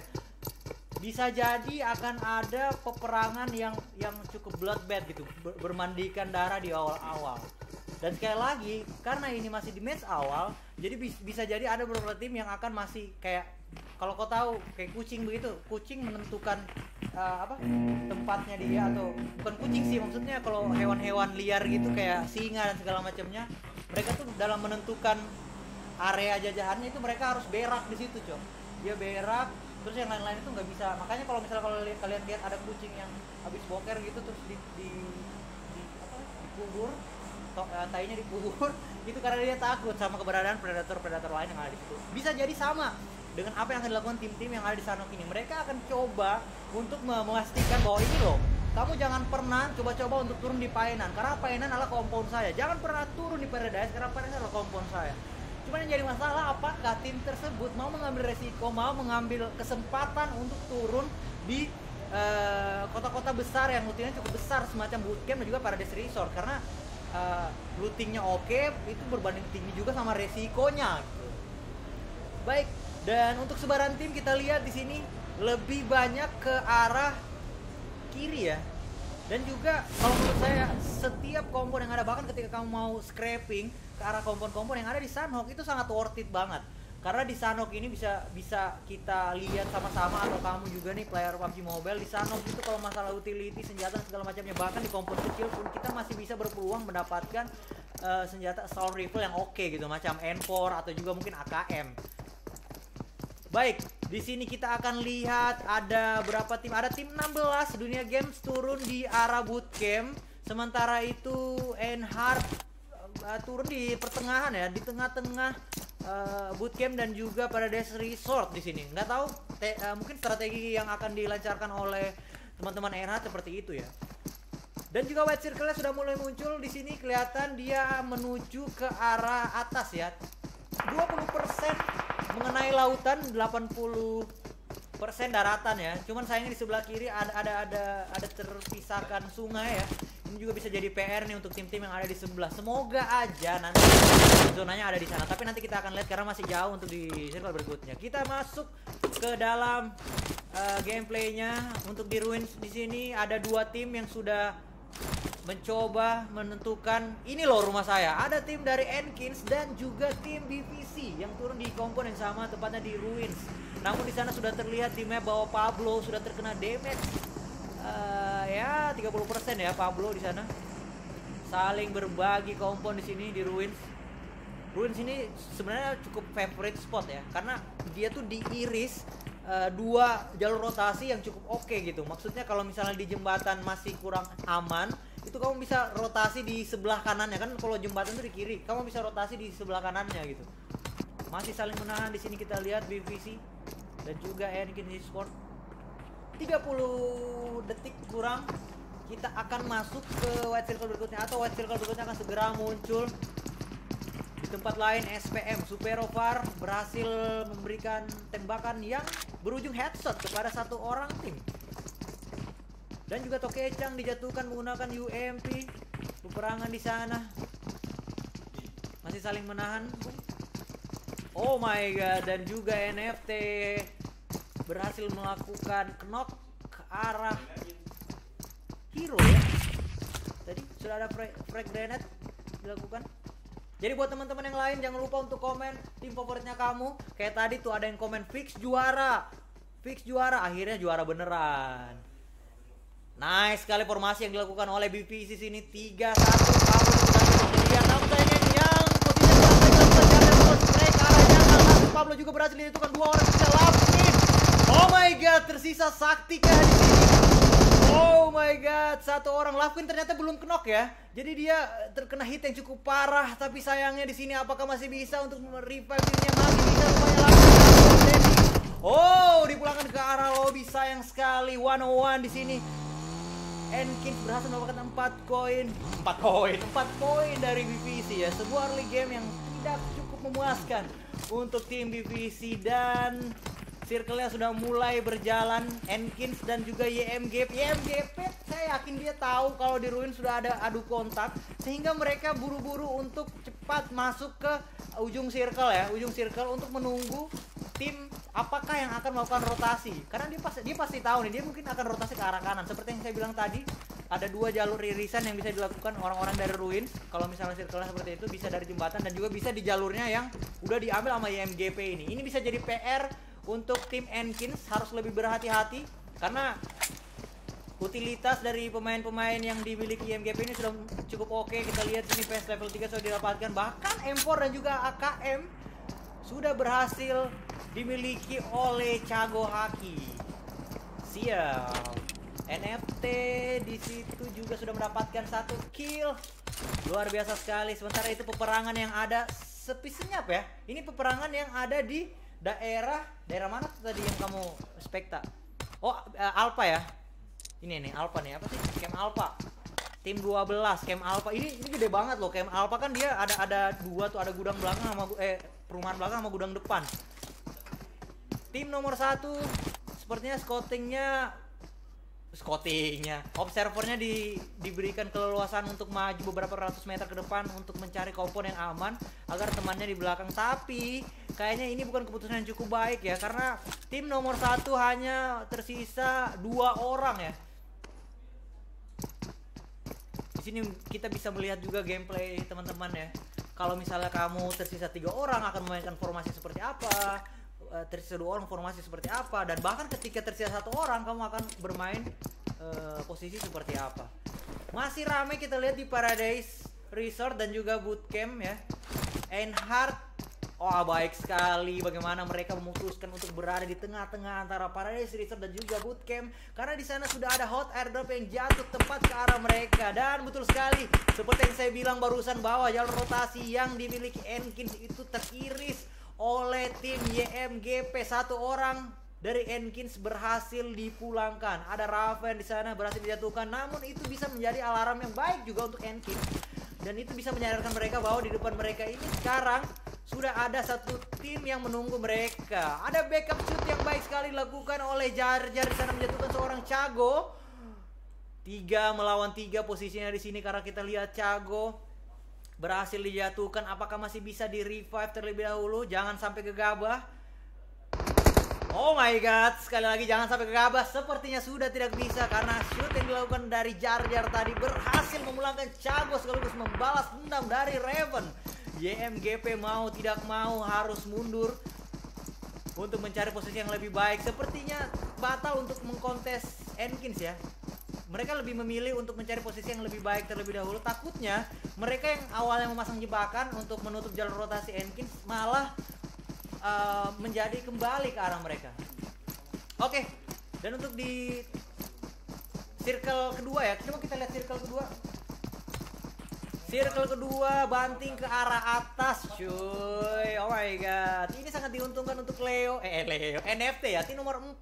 Bisa jadi akan ada peperangan yang yang cukup bloodbath gitu ber- bermandikan darah di awal-awal dan sekali lagi karena ini masih di match awal jadi bis- bisa jadi ada beberapa tim yang akan masih kayak kalau kau tahu kayak kucing begitu. Kucing menentukan uh, apa tempatnya dia atau bukan kucing sih maksudnya kalau hewan-hewan liar gitu kayak singa dan segala macamnya mereka tuh dalam menentukan area jajahannya itu mereka harus berak di situ cok. Dia berak terus yang lain-lain itu nggak bisa. Makanya kalau misalnya kalau li- kalian lihat ada kucing yang habis boker gitu terus di di, di apa dikubur eh, tainya dikubur itu karena dia takut sama keberadaan predator-predator lain yang ada di situ. Bisa jadi sama dengan apa yang akan dilakukan tim-tim yang ada di Sanok ini. Mereka akan coba untuk me- memastikan bahwa ini loh kamu jangan pernah coba-coba untuk turun di Painan karena Painan adalah kompon saya. Jangan pernah turun di Paradise karena Paradise adalah kompon saya. Cuman yang jadi masalah apakah tim tersebut mau mengambil resiko, mau mengambil kesempatan untuk turun di eh, kota-kota besar yang lootingnya cukup besar semacam bootcamp dan juga Paradise Resort? Karena eh, lootingnya oke itu berbanding tinggi juga sama resikonya. Baik, dan untuk sebaran tim kita lihat di sini lebih banyak ke arah kiri ya. Dan juga kalau menurut saya setiap kompon yang ada bahkan ketika kamu mau scraping ke arah kompon-kompon yang ada di Sunhawk itu sangat worth it banget. Karena di Sunhawk ini bisa bisa kita lihat sama-sama atau kamu juga nih player PUBG Mobile di Sunhawk itu kalau masalah utility senjata segala macamnya bahkan di kompon kecil pun kita masih bisa berpeluang mendapatkan eh, senjata assault rifle yang oke gitu macam N4 atau juga mungkin AKM. Baik, di sini kita akan lihat ada berapa tim. Ada tim 16 Dunia Games turun di arah bootcamp. Sementara itu Enhard uh, turun di pertengahan ya, di tengah-tengah uh, bootcamp dan juga Paradise Resort di sini. Nggak tahu uh, mungkin strategi yang akan dilancarkan oleh teman-teman Enhard seperti itu ya. Dan juga white circle sudah mulai muncul di sini kelihatan dia menuju ke arah atas ya. 20% mengenai lautan 80 persen daratan ya. Cuman sayangnya di sebelah kiri ada ada ada ada terpisahkan sungai ya. Ini juga bisa jadi PR nih untuk tim-tim yang ada di sebelah. Semoga aja nanti zonanya ada di sana. Tapi nanti kita akan lihat karena masih jauh untuk di circle berikutnya. Kita masuk ke dalam uh, gameplaynya. Untuk di ruins di sini ada dua tim yang sudah mencoba menentukan ini loh rumah saya. Ada tim dari Enkins dan juga tim BVC yang turun di kompon yang sama tepatnya di Ruins. Namun di sana sudah terlihat di map bahwa Pablo sudah terkena damage. Eh, ya 30% ya Pablo di sana. Saling berbagi kompon di sini di Ruins. Ruins ini sebenarnya cukup favorite spot ya karena dia tuh diiris eh, dua jalur rotasi yang cukup oke gitu. Maksudnya kalau misalnya di jembatan masih kurang aman, itu kamu bisa rotasi di sebelah kanannya kan kalau jembatan itu di kiri, kamu bisa rotasi di sebelah kanannya gitu. Masih saling menahan di sini kita lihat BVC dan juga Anakin Sport. 30 detik kurang kita akan masuk ke white circle berikutnya atau white circle berikutnya akan segera muncul di tempat lain SPM Superovar berhasil memberikan tembakan yang berujung headshot kepada satu orang tim. Dan juga Tokecang dijatuhkan menggunakan UMP. Peperangan di sana. Masih saling menahan. Oh my god dan juga NFT berhasil melakukan knock ke arah hero ya. Tadi sudah ada frag, frag grenade dilakukan. Jadi buat teman-teman yang lain jangan lupa untuk komen tim favoritnya kamu. Kayak tadi tuh ada yang komen fix juara. Fix juara akhirnya juara beneran. Nice sekali formasi yang dilakukan oleh BPC sini 3-1 Pablo sudah kemudian namun sayangnya yang posisi berhasil dilakukan Gardner Ball spray ke arah Jangan langsung Pablo juga berhasil ditentukan dua orang bisa Lapin Oh my god tersisa Saktika di sini. Oh my god, satu orang. Lavkin ternyata belum knock ya. Jadi dia terkena hit yang cukup parah, tapi sayangnya di sini apakah masih bisa untuk revive dirinya? Masih bisa rupanya Lavkin. Oh, dipulangkan ke arah lobby. Sayang sekali 101 di sini. Enkins berhasil mendapatkan 4 koin. 4 koin? 4 koin dari BVC ya. Sebuah early game yang tidak cukup memuaskan untuk tim BVC dan circle-nya sudah mulai berjalan Enkins dan juga YMGP YMGP saya yakin dia tahu kalau di Ruin sudah ada adu kontak sehingga mereka buru-buru untuk cepat masuk ke ujung circle ya ujung circle untuk menunggu tim apakah yang akan melakukan rotasi. Karena dia pasti dia pasti tahu nih dia mungkin akan rotasi ke arah kanan. Seperti yang saya bilang tadi ada dua jalur irisan yang bisa dilakukan orang-orang dari ruin. Kalau misalnya circle seperti itu bisa dari jembatan dan juga bisa di jalurnya yang udah diambil sama IMGP ini. Ini bisa jadi PR untuk tim Enkins harus lebih berhati-hati karena utilitas dari pemain-pemain yang dimiliki IMGP ini sudah cukup oke. Kita lihat sini PS level 3 sudah didapatkan. Bahkan M4 dan juga AKM sudah berhasil dimiliki oleh Cago Haki. Siap. NFT di situ juga sudah mendapatkan satu kill. Luar biasa sekali. Sementara itu peperangan yang ada sepi senyap ya. Ini peperangan yang ada di daerah daerah mana tuh tadi yang kamu spekta? Oh eh, Alpha ya? Ini nih Alpha nih apa sih? Camp Alpha tim 12 camp Alpha ini ini gede banget loh camp Alpha kan dia ada ada dua tuh ada gudang belakang sama eh perumahan belakang sama gudang depan. Tim nomor satu sepertinya scoutingnya scoutingnya. Observernya di, diberikan keleluasan untuk maju beberapa ratus meter ke depan untuk mencari kompon yang aman agar temannya di belakang. Tapi kayaknya ini bukan keputusan yang cukup baik ya karena tim nomor satu hanya tersisa dua orang ya. Di sini kita bisa melihat juga gameplay teman-teman ya. Kalau misalnya kamu tersisa tiga orang akan memainkan formasi seperti apa eh, tersisa dua orang formasi seperti apa dan bahkan ketika tersisa satu orang kamu akan bermain eh, posisi seperti apa. Masih ramai kita lihat di Paradise Resort dan juga bootcamp ya. Einhardt Wah baik sekali. Bagaimana mereka memutuskan untuk berada di tengah-tengah antara Paradise Resort dan juga Bootcamp karena di sana sudah ada hot airdrop yang jatuh tepat ke arah mereka. Dan betul sekali seperti yang saya bilang barusan bahwa jalur rotasi yang dimiliki Enkins itu teriris oleh tim YMGP satu orang dari Enkins berhasil dipulangkan. Ada Raven di sana berhasil dijatuhkan, namun itu bisa menjadi alarm yang baik juga untuk Enkins dan itu bisa menyadarkan mereka bahwa di depan mereka ini sekarang sudah ada satu tim yang menunggu mereka. Ada backup shoot yang baik sekali dilakukan oleh Jar Jar di sana menjatuhkan seorang Cago. Tiga melawan tiga posisinya di sini karena kita lihat Cago berhasil dijatuhkan. Apakah masih bisa di revive terlebih dahulu? Jangan sampai gegabah. Oh my god, sekali lagi jangan sampai gegabah. Sepertinya sudah tidak bisa karena shoot yang dilakukan dari Jar Jar tadi berhasil memulangkan Cago sekaligus membalas dendam dari Raven. YMGP mau tidak mau harus mundur untuk mencari posisi yang lebih baik. Sepertinya batal untuk mengkontes Enkins ya. Mereka lebih memilih untuk mencari posisi yang lebih baik terlebih dahulu. Takutnya mereka yang awalnya memasang jebakan untuk menutup jalur rotasi Enkins malah uh, menjadi kembali ke arah mereka. Oke, dan untuk di circle kedua ya, coba kita lihat circle kedua. Circle kedua banting ke arah atas, cuy. Oh my god. Ini sangat diuntungkan untuk Leo, eh Leo, NFT ya, tim nomor 4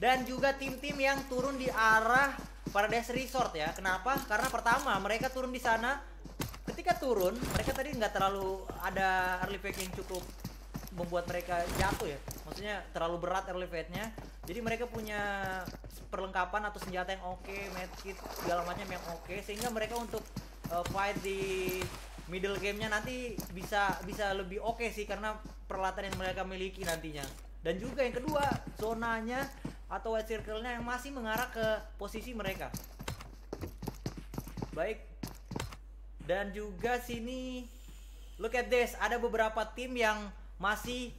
dan juga tim-tim yang turun di arah Paradise Resort ya. Kenapa? Karena pertama mereka turun di sana ketika turun mereka tadi nggak terlalu ada early fake yang cukup membuat mereka jatuh ya maksudnya terlalu berat early fate-nya jadi mereka punya perlengkapan atau senjata yang oke medkit segala macam yang oke sehingga mereka untuk uh, fight di middle game-nya nanti bisa bisa lebih oke sih karena peralatan yang mereka miliki nantinya. Dan juga yang kedua zonanya atau white circle-nya yang masih mengarah ke posisi mereka. Baik. Dan juga sini look at this ada beberapa tim yang masih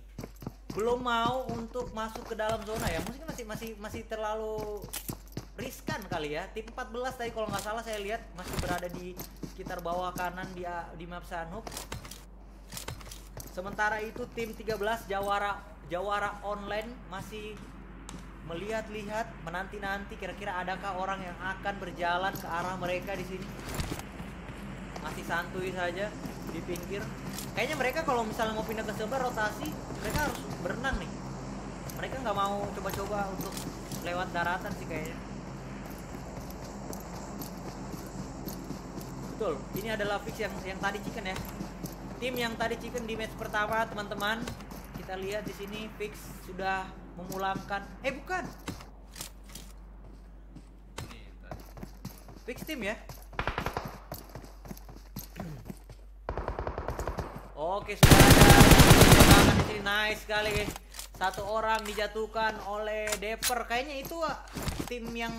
belum mau untuk masuk ke dalam zona ya. Mungkin masih masih masih terlalu riskan kali ya tim 14 tadi kalau nggak salah saya lihat masih berada di sekitar bawah kanan di di map Sanuk. Sementara itu tim 13 Jawara Jawara online masih melihat-lihat menanti-nanti kira-kira adakah orang yang akan berjalan ke arah mereka di sini. Masih santuy saja di pinggir. Kayaknya mereka kalau misalnya mau pindah ke sebelah rotasi mereka harus berenang nih. Mereka nggak mau coba-coba untuk lewat daratan sih kayaknya betul. Ini adalah fix yang yang tadi chicken ya. Tim yang tadi chicken di match pertama teman-teman. Kita lihat di sini fix sudah memulangkan. Eh bukan. Fix tim ya. Oke sudah ada. Di sini nice sekali. Satu orang dijatuhkan oleh Deper. Kayaknya itu ah, tim yang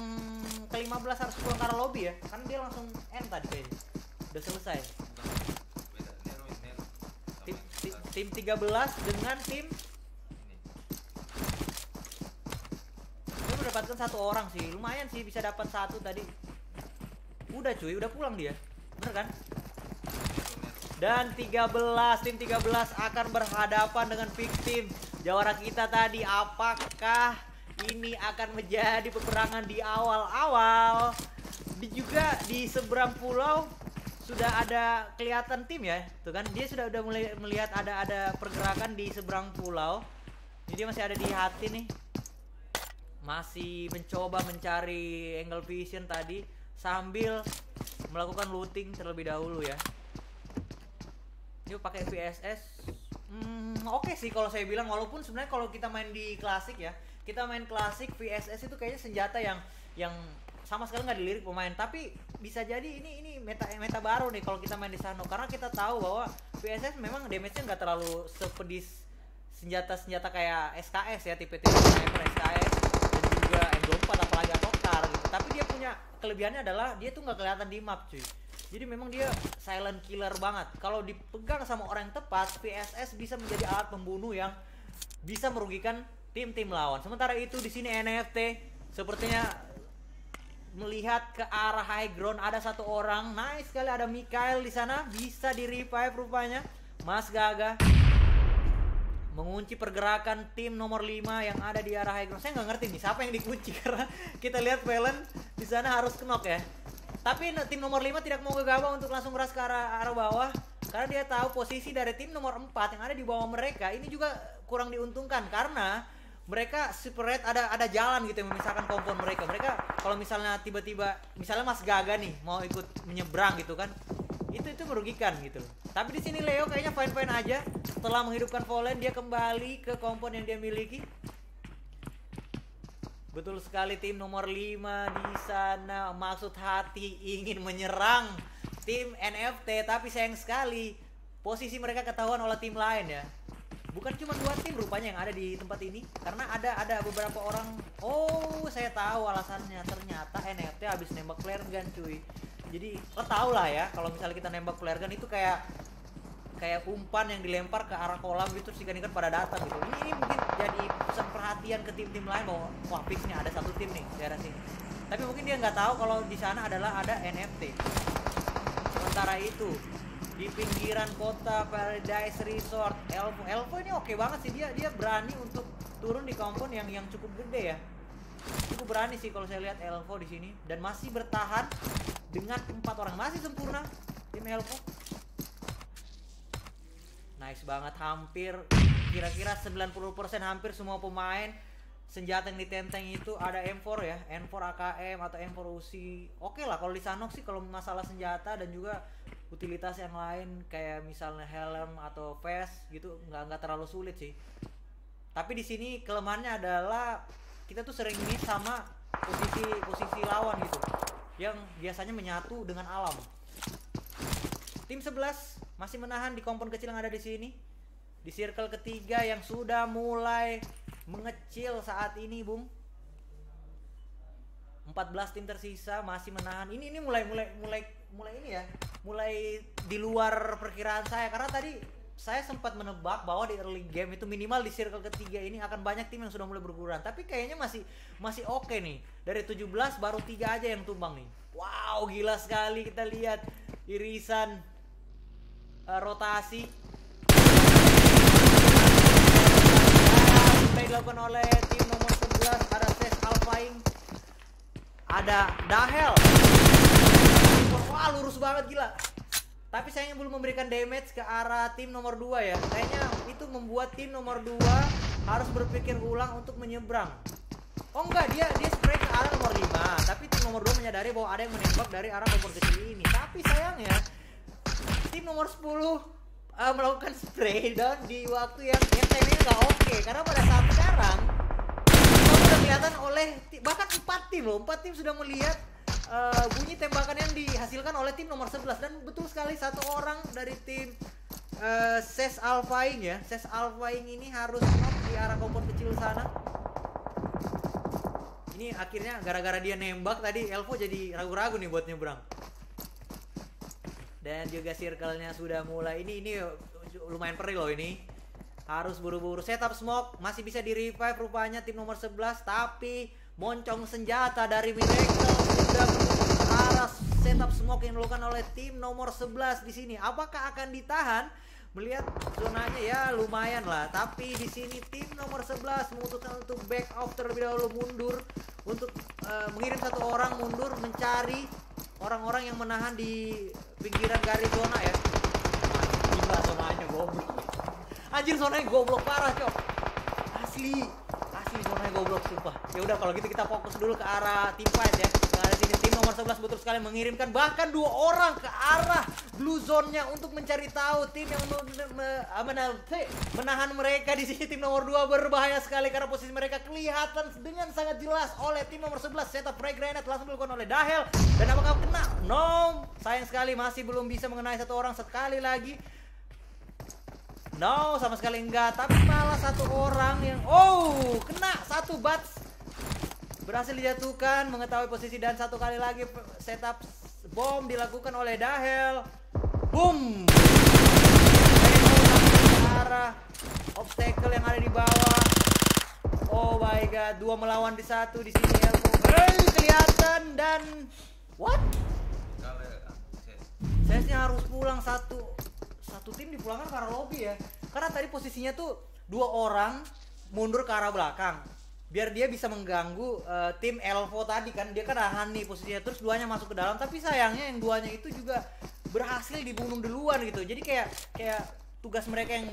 ke-15 harus pulang arah lobby ya. Kan dia langsung end tadi kayaknya udah selesai? Tim, tim, tim 13 dengan tim Ini. mendapatkan satu orang sih lumayan sih bisa dapat satu tadi. Udah cuy udah pulang dia. Bener kan? Dan 13 tim 13 akan berhadapan dengan victim jawara kita tadi apakah ini akan menjadi peperangan di awal-awal? Di juga di seberang pulau sudah ada kelihatan tim ya tuh kan? Dia sudah udah mulai melihat ada ada pergerakan di seberang pulau. Jadi masih ada di hati nih. Masih mencoba mencari angle vision tadi sambil melakukan looting terlebih dahulu ya. Yuk pakai VSS. Hmm, oke sih kalau saya bilang walaupun sebenarnya kalau kita main di klasik ya, kita main klasik VSS itu kayaknya senjata yang yang sama sekali nggak dilirik pemain. Tapi bisa jadi ini ini meta meta baru nih kalau kita main di Sano karena kita tahu bahwa VSS memang damage-nya nggak terlalu sepedis senjata-senjata kayak SKS ya tipe-tipe sniper SKS dan juga M24 apalagi Atokar gitu. Tapi dia punya kelebihannya adalah dia tuh nggak kelihatan di map cuy. Jadi memang dia silent killer banget. Kalau dipegang sama orang yang tepat VSS bisa menjadi alat pembunuh yang bisa merugikan tim-tim lawan. Sementara itu di sini NFT sepertinya melihat ke arah high ground ada satu orang nice sekali ada Mikael di sana bisa di revive rupanya Mas Gaga mengunci pergerakan tim nomor 5 yang ada di arah high ground. Saya nggak ngerti nih siapa yang dikunci karena kita lihat Valen di sana harus knock ya. Tapi tim nomor 5 tidak mau gegabah untuk langsung keras ke arah, arah bawah karena dia tahu posisi dari tim nomor 4 yang ada di bawah mereka ini juga kurang diuntungkan karena mereka super red ada ada jalan gitu yang memisahkan kompon mereka. Mereka kalau misalnya tiba-tiba misalnya Mas Gaga nih mau ikut menyeberang gitu kan itu itu merugikan gitu. Tapi di sini Leo kayaknya fine fine aja. Setelah menghidupkan Volen dia kembali ke kompon yang dia miliki. Betul sekali tim nomor 5 di sana. Maksud hati ingin menyerang tim NFT tapi sayang sekali posisi mereka ketahuan oleh tim lain ya bukan cuma dua tim rupanya yang ada di tempat ini karena ada ada beberapa orang oh saya tahu alasannya. Ternyata NFT habis nembak flare gun cuy. Jadi lo tau lah ya kalau misalnya kita nembak flare gun itu kayak kayak umpan yang dilempar ke arah kolam gitu terus ikan-ikan pada datang gitu. Ini, ini mungkin jadi pusat perhatian ke tim-tim lain bahwa wah ada satu tim nih daerah sini. Tapi mungkin dia nggak tahu kalau di sana adalah ada NFT sementara itu di pinggiran kota Paradise Resort. Elvo Elvo ini oke banget sih. Dia dia berani untuk turun di kompon yang yang cukup gede ya. Cukup berani sih kalau saya lihat Elvo di sini. Dan masih bertahan dengan empat orang. Masih sempurna tim Elvo. Nice banget hampir kira-kira 90% hampir semua pemain senjata yang ditenteng itu ada M4 ya M4 AKM atau M4 UCI oke lah kalau di Sanok sih kalau masalah senjata dan juga utilitas yang lain kayak misalnya helm atau vest gitu nggak nggak terlalu sulit sih. Tapi di sini kelemahannya adalah kita tuh sering miss sama posisi posisi lawan gitu yang biasanya menyatu dengan alam. Tim 11 masih menahan di kompon kecil yang ada di sini. Di circle ketiga yang sudah mulai mengecil saat ini bung. 14 tim tersisa masih menahan. Ini ini mulai mulai mulai mulai ini ya. Mulai di luar perkiraan saya. Karena tadi saya sempat menebak bahwa di early game itu minimal di circle ketiga ini akan banyak tim yang sudah mulai berkurang tapi kayaknya masih masih oke nih. Dari 17 baru tiga aja yang tumbang nih. Wow gila sekali kita lihat irisan eh, rotasi Yang dilakukan oleh tim nomor 11 ada Ses Alphaing. Ada Dahel. Wah lurus banget gila. Tapi sayangnya belum memberikan damage ke arah tim nomor 2 ya. Kayaknya itu membuat tim nomor 2 harus berpikir ulang untuk menyeberang. Oh enggak dia dia spray ke arah nomor 5 tapi tim nomor 2 menyadari bahwa ada yang menembak dari arah kompor kecil ini. Tapi sayangnya tim nomor 10 uh, melakukan spray dan di waktu yang yang timingnya nggak oke karena pada saat sekarang kamu sudah kelihatan oleh bahkan empat tim loh empat tim sudah melihat uh, bunyi tembakan yang dihasilkan oleh tim nomor 11 dan betul sekali satu orang dari tim eh, ses alphaing ya. Ses alphaing ini harus knock di arah kompon kecil sana. Ini akhirnya gara-gara dia nembak tadi Elvo jadi ragu-ragu nih buat nyebrang. Dan juga circle-nya sudah mulai ini ini lumayan perih loh ini. Harus buru-buru setup smoke, masih bisa di revive rupanya tim nomor 11 tapi moncong senjata dari Miracle sudah arah setup smoke yang dilakukan oleh tim nomor 11 di sini. Apakah akan ditahan? Melihat zonanya ya lumayan lah, tapi di sini tim nomor 11 memutuskan untuk back off terlebih dahulu mundur untuk eh, mengirim satu orang mundur mencari orang-orang yang menahan di pinggiran garis zona ya. Gila zonanya goblok. Anjir zonanya goblok parah, Cok. Asli. Zonanya goblok sumpah. Ya udah kalau gitu kita fokus dulu ke arah tim fight ya. Yang sini tim nomor 11 betul sekali mengirimkan bahkan dua orang ke arah blue zone-nya untuk mencari tahu tim yang ah, menahan mereka di sini tim nomor 2 berbahaya sekali karena posisi mereka kelihatan dengan sangat jelas oleh tim nomor 11 setup frag grenade langsung dilakukan oleh Dahel dan apakah kena? No, sayang sekali masih belum bisa mengenai satu orang sekali lagi No, sama sekali enggak. Tapi malah satu orang yang oh kena satu bats berhasil dijatuhkan, mengetahui posisi dan satu kali lagi setup bom dilakukan oleh Dahel. Boom. Arah obstacle yang ada di bawah. Oh my god, dua melawan di satu di sini. Hey, kelihatan dan what? Saya harus pulang satu satu tim dipulangkan arah lobby ya. Karena tadi posisinya tuh dua orang mundur ke arah belakang. Biar dia bisa mengganggu eh, tim Elvo tadi kan. Dia kan nahan nih posisinya terus duanya masuk ke dalam. Tapi sayangnya yang duanya itu juga berhasil dibunuh duluan gitu. Jadi kayak kayak tugas mereka yang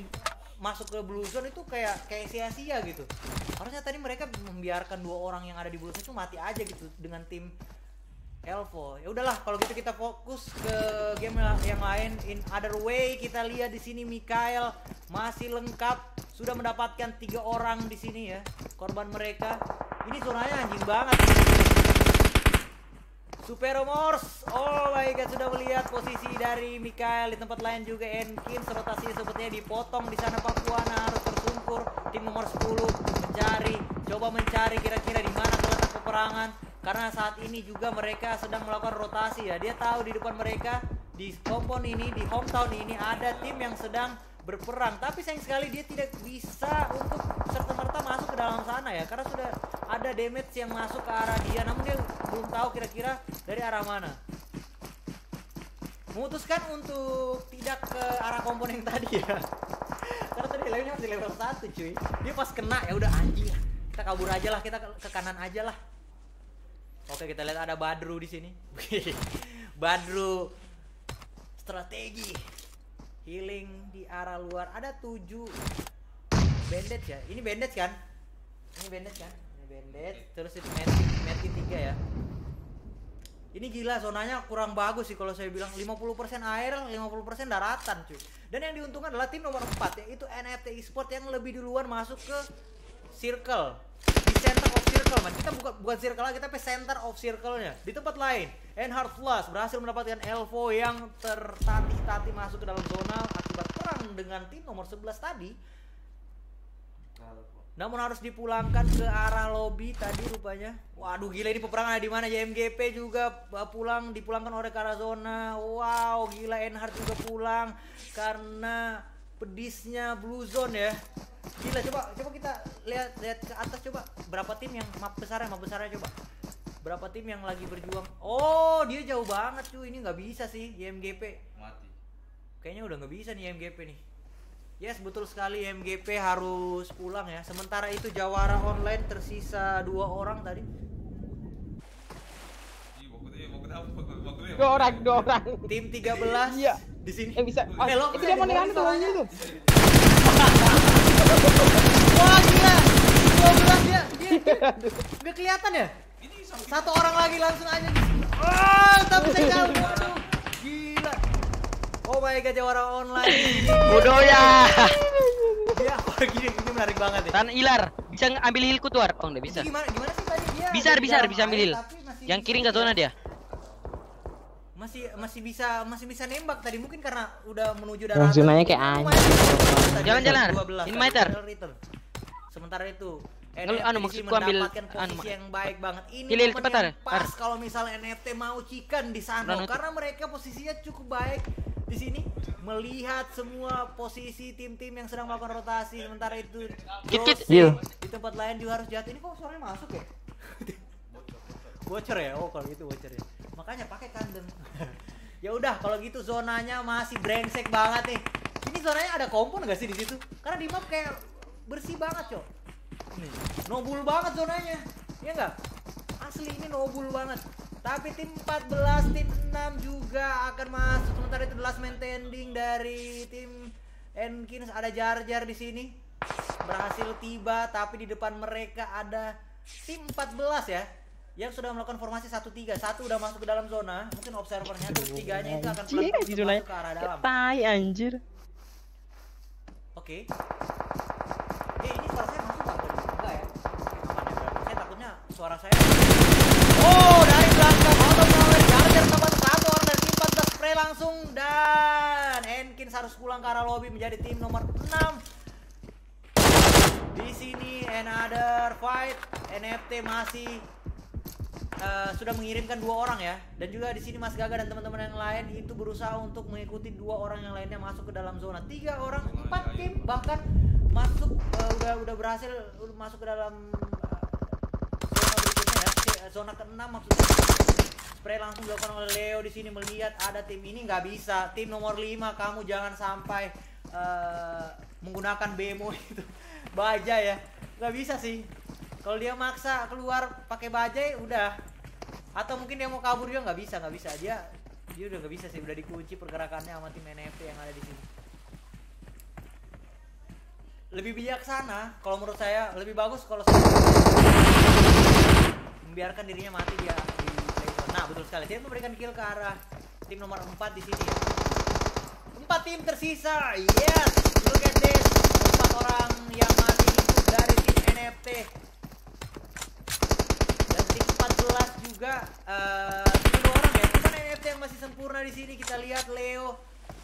masuk ke blue zone itu kayak kayak sia-sia gitu. Harusnya tadi mereka membiarkan dua orang yang ada di blue zone itu mati aja gitu dengan tim Elvo. Ya udahlah kalau gitu kita fokus ke game yang lain. In other way kita lihat di sini Mikael masih lengkap sudah mendapatkan tiga orang di sini ya korban mereka. Ini zonanya anjing banget. Super Mors, oh my god sudah melihat posisi dari Mikael di tempat lain juga Enkins rotasi sepertinya dipotong di sana Papuana harus tersungkur tim nomor 10 mencari coba mencari kira-kira di mana terletak peperangan karena saat ini juga mereka sedang melakukan rotasi ya. Dia tahu di depan mereka di kompon ini di hometown ini ada tim yang sedang berperang. Tapi sayang sekali dia tidak bisa untuk serta merta masuk ke dalam sana ya. Karena sudah ada damage yang masuk ke arah dia. Namun dia belum tahu kira-kira dari arah mana. Memutuskan untuk tidak ke arah komponen tadi ya. Karena tadi levelnya masih level 1 cuy. Dia pas kena ya udah anjing kita kabur aja lah kita ke kanan aja lah oke kita lihat ada Badru di sini. Badru strategi healing di arah luar. Ada tujuh bandage ya. Ini bandage kan? Ini bandage kan? Ini bandage. Terus itu medkit medkit tiga ya. Ini gila zonanya kurang bagus sih kalau saya bilang. 50% air 50% daratan cuy. Dan yang diuntungkan adalah tim nomor 4 yaitu NFT Esport yang lebih duluan masuk ke circle. Di center circle man kita bukan bukan circle lagi tapi center of circle-nya di tempat lain Enhard Plus berhasil mendapatkan Elvo yang tertatih-tatih masuk ke dalam zona akibat perang dengan tim nomor 11 tadi namun harus dipulangkan ke arah lobby tadi rupanya. Waduh gila ini peperangan ada di mana ya MGP juga uh, pulang dipulangkan oleh ke arah zona. Wow gila Enhard juga pulang karena pedisnya Blue Zone ya. Gila coba coba kita lihat lihat ke atas coba berapa tim yang map besar map besarnya coba. Berapa tim yang lagi berjuang? Oh, dia jauh banget cuy. Ini nggak bisa sih YMGP. Mati. Kayaknya udah nggak bisa nih YMGP nih. Yes, betul sekali MGP harus pulang ya. Sementara itu Jawara online tersisa dua orang tadi. Dua orang, dua orang. Tim 13 Iya. Di sini. Yang bisa. Oh, Eh, lo itu bisa dia mau dimulai nih tuh. Wah, gila. 12 dia. Dia nggak kelihatan ya? Satu orang lagi langsung aja di sini. Oh, tapi saya jauh. Aduh. Gila. Oh my god, Jawara online. Bodoh ya. Dia oh, gini, ini menarik banget ya. Tan Ilar, bisa ambil hilku tuh, Ar? Oh, enggak bisa. Itu gimana gimana sih tadi dia? Bisa, bisa, bisa ambil hil. Yang kiri enggak zona ya. dia. Masih masih bisa masih bisa nembak tadi. Mungkin karena udah menuju daratan. zonanya kayak anjing. Jalan-jalan. 12, Ini meter. Sementara itu NFT anu, di maksudku ambil, anu, posisi yang baik banget. Ini Pilih momen cepat, yang pas kalau misalnya NFT mau chicken di sana. Karena mereka posisinya cukup baik di sini. Melihat semua posisi tim-tim yang sedang melakukan rotasi. Sementara itu Kit, kit. Di tempat lain juga harus jatuh ini kok suaranya masuk ya? Bocor ya? Oh kalau gitu bocor ya makanya pakai kandem ya udah kalau gitu zonanya masih brengsek banget nih. Ini zonanya ada kompon gak sih di situ? Karena di map kayak bersih banget cok. Nih nobul banget zonanya. Ya enggak asli ini nobul banget. Tapi tim 14 tim 6 juga akan masuk. Sementara itu last man standing dari tim Enkins. Ada Jar Jar di sini. Berhasil tiba tapi di depan mereka ada tim 14 ya yang sudah melakukan formasi 1-3 satu udah masuk ke dalam zona mungkin observernya terus tiganya itu akan di untuk zonanya masuk ke arah dalam tai anjir. Oke. Eh ini suara saya masuk nggak? Enggak ya? Aman ya berarti. Saya takutnya suara saya. Oh dari belakang auto power Garder tambah satu orang dari tim 14 spray langsung dan Enkins harus pulang ke arah lobby menjadi tim nomor 6 di sini another fight NFT masih eh, sudah mengirimkan dua orang ya. Dan juga di sini Mas Gaga dan teman-teman yang lain itu berusaha untuk mengikuti dua orang yang lainnya masuk ke dalam zona. Tiga orang empat tim bahkan masuk eh, udah udah berhasil masuk ke dalam eh, zona berikutnya ya. Zona keenam maksudnya. Spray langsung dilakukan oleh Leo di sini melihat ada tim ini. Nggak bisa. Tim nomor 5 kamu jangan sampai eh, menggunakan bemo itu. Baja ya. Nggak bisa sih kalau dia maksa keluar pakai bajai udah atau mungkin dia mau kabur juga nggak bisa nggak bisa dia dia udah nggak bisa sih udah dikunci pergerakannya sama tim NFT yang ada di sini lebih bijaksana kalau menurut saya lebih bagus kalau membiarkan dirinya mati dia di. Nah betul sekali. Dia memberikan kill ke arah tim nomor 4 di sini ya. Empat tim tersisa. Yes. Look at this. Empat orang yang masih hidup dari tim NFT. Dan tim 14 juga dua orang ya. Cuman NFT yang masih sempurna di sini. Kita lihat Leo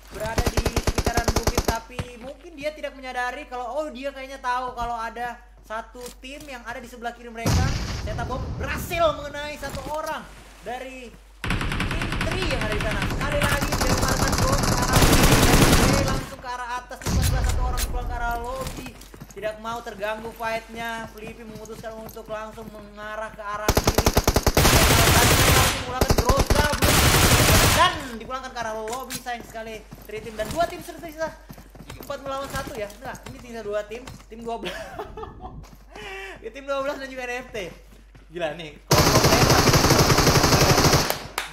berada di sekitaran bukit tapi mungkin dia tidak menyadari kalau oh dia kayaknya tahu kalau ada satu tim yang ada di sebelah kiri mereka. Zeta Bomb berhasil mengenai satu orang dari tim 3 yang ada di sana. Sekali lagi dilemparkan bom ke arah kiri langsung ke arah atas. Tim 14 satu orang pulang ke arah lobby. Tidak mau terganggu fightnya. Flippy memutuskan untuk langsung mengarah ke arah kiri menggunakan Groza dan dipulangkan ke arah lobby sayang sekali. Dari tim dan dua tim tersisa empat melawan satu ya. Enggak ini tinggal dua tim. Tim 12 ya, tim 12 dan juga NFT gila nih.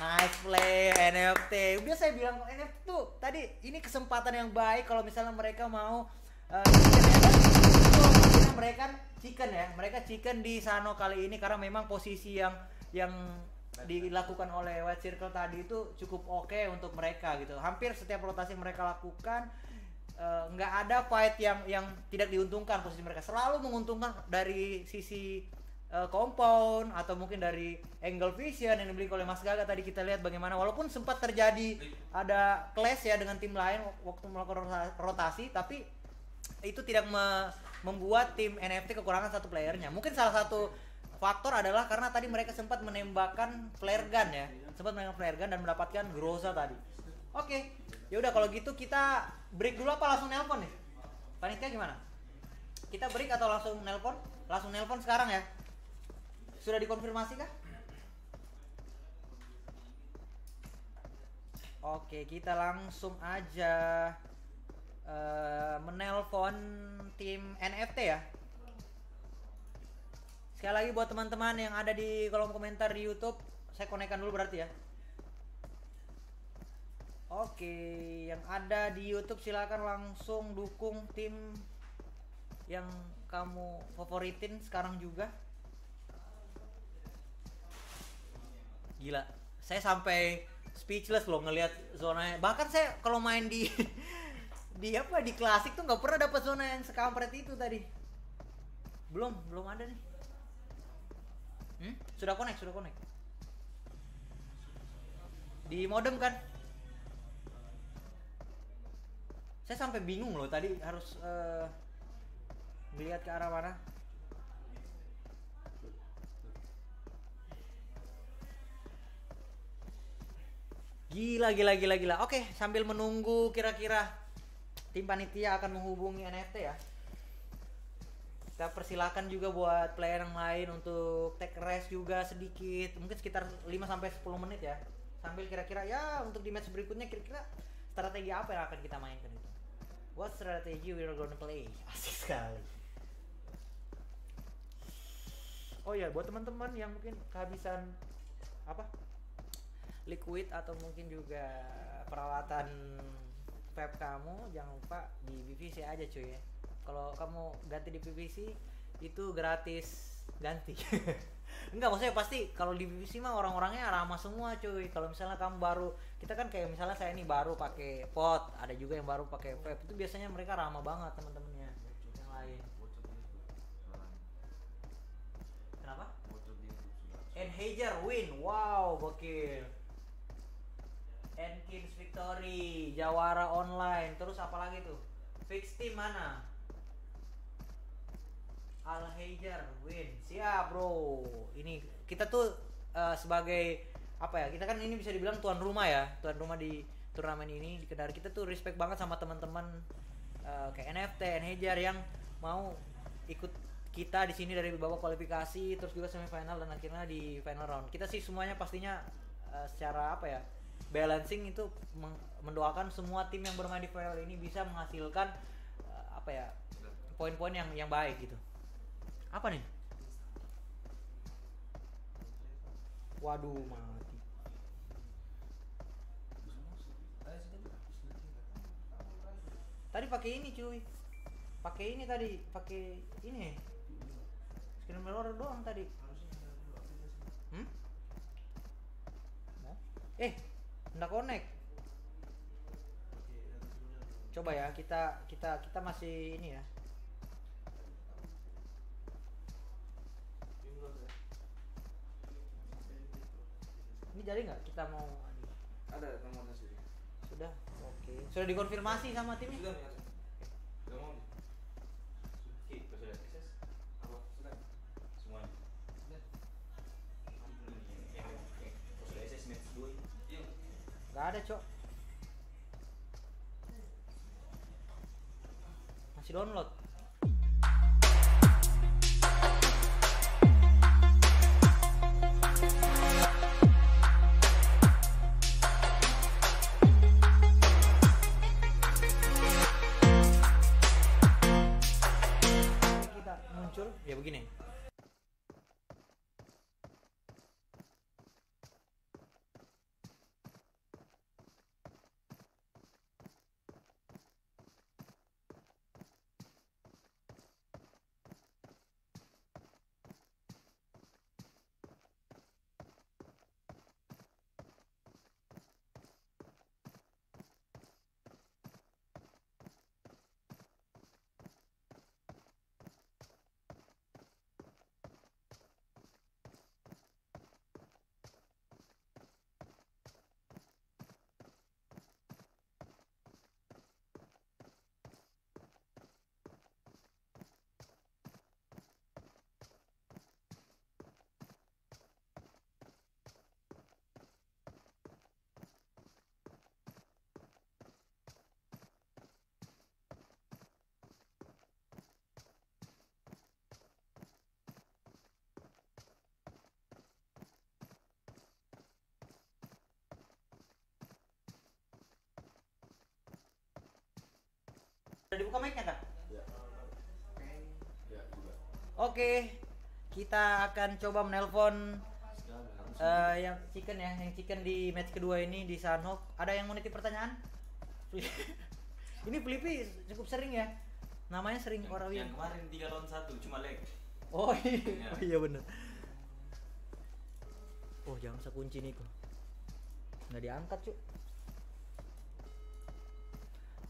Nice play NFT udah saya bilang NFT tuh tadi ini kesempatan yang baik kalau misalnya mereka mau maksudnya mereka kan chicken ya. Mereka chicken di Sano kali ini karena memang posisi yang yang dilakukan oleh White Circle tadi itu cukup oke untuk mereka gitu. Hampir setiap rotasi mereka lakukan eh, nggak ada fight yang yang tidak diuntungkan posisi mereka. Selalu menguntungkan dari sisi eh, compound atau mungkin dari angle vision yang dibeli oleh Mas Gaga tadi kita lihat bagaimana. Walaupun sempat terjadi ada clash ya dengan tim lain waktu melakukan rota- rotasi tapi itu tidak me- membuat tim NFT kekurangan satu playernya. Mungkin salah satu faktor adalah karena tadi mereka sempat menembakkan flare gun ya. Sempat menembakkan flare gun dan mendapatkan Groza tadi. Oke ya udah kalau gitu kita break dulu apa langsung nelpon nih? Panitia gimana? Kita break atau langsung nelpon? Langsung nelpon sekarang ya. Sudah dikonfirmasi kah? Oke, kita langsung aja eh, menelpon tim NFT ya. Sekali lagi buat teman-teman yang ada di kolom komentar di YouTube, saya konekkan dulu berarti ya. Oke, yang ada di YouTube silakan langsung dukung tim yang kamu favoritin sekarang juga. Gila, saya sampai speechless loh ngelihat zonanya. Bahkan saya kalau main di di apa di klasik tuh nggak pernah dapat zona yang sekampret itu tadi. Belum, belum ada nih. Hmm? Sudah connect, sudah connect. di modem kan saya sampai bingung loh tadi harus eh, melihat ke arah mana Gila, gila, gila, gila. Oke, sambil menunggu kira-kira tim panitia akan menghubungi NFT ya. Kita persilakan juga buat player yang lain untuk take rest juga sedikit, mungkin sekitar 5 sampai 10 menit ya. Sambil kira-kira ya untuk di match berikutnya kira-kira strategi apa yang akan kita mainkan itu. What strategy we are gonna play? Asik sekali. Oh ya, buat teman-teman yang mungkin kehabisan apa? liquid atau mungkin juga peralatan vape kamu jangan lupa di PVC aja cuy ya kalau kamu ganti di PVC itu gratis ganti. Enggak maksudnya pasti kalau di PVC mah orang-orangnya ramah semua cuy. Kalau misalnya kamu baru kita kan kayak misalnya saya ini baru pakai pot ada juga yang baru pakai vape itu biasanya mereka ramah banget teman-temannya. Yang lain. Kenapa? Enhager win. Wow gokil. Enkins Victory, Jawara Online, terus apa lagi tuh? Fix Team mana? Alhajar win. Siap, Bro. Ini kita tuh eh, sebagai apa ya? Kita kan ini bisa dibilang tuan rumah ya, tuan rumah di turnamen ini di Kendari. Kita tuh respect banget sama teman-teman eh, kayak NFT, Enhajar yang mau ikut kita di sini dari babak kualifikasi terus juga semifinal dan akhirnya di final round. Kita sih semuanya pastinya eh, secara apa ya? balancing itu mendoakan semua tim yang bermain di final ini bisa menghasilkan eh, apa ya poin-poin yang yang baik gitu apa nih waduh mati. Tadi pakai ini cuy. Pakai ini tadi pakai ini. Screen mirror doang tadi. Hmm? Eh nggak connect. Coba ya kita kita kita masih ini ya ini jadi nggak kita mau Ada nomornya sih. sudah oke sudah dikonfirmasi sama timnya Sudah nih. Sudah mau. Oke, sudah akses. Apa? Sudah. Semuanya. Sudah. Sudah akses match 2. Iya. nggak ada cok masih download muncul ya begini Udah dibuka mic-nya kak? Ya, juga. Oke, kita akan coba menelpon eh, yang chicken ya, yang chicken di match kedua ini di Sanhok. Ada yang mau nitip pertanyaan? ini Flippy cukup sering ya. Namanya sering orang yang kemarin 3 lawan 1 cuma leg Oh iya, oh, iya bener. Oh jangan usah kunci nih kok. Nggak diangkat cuk.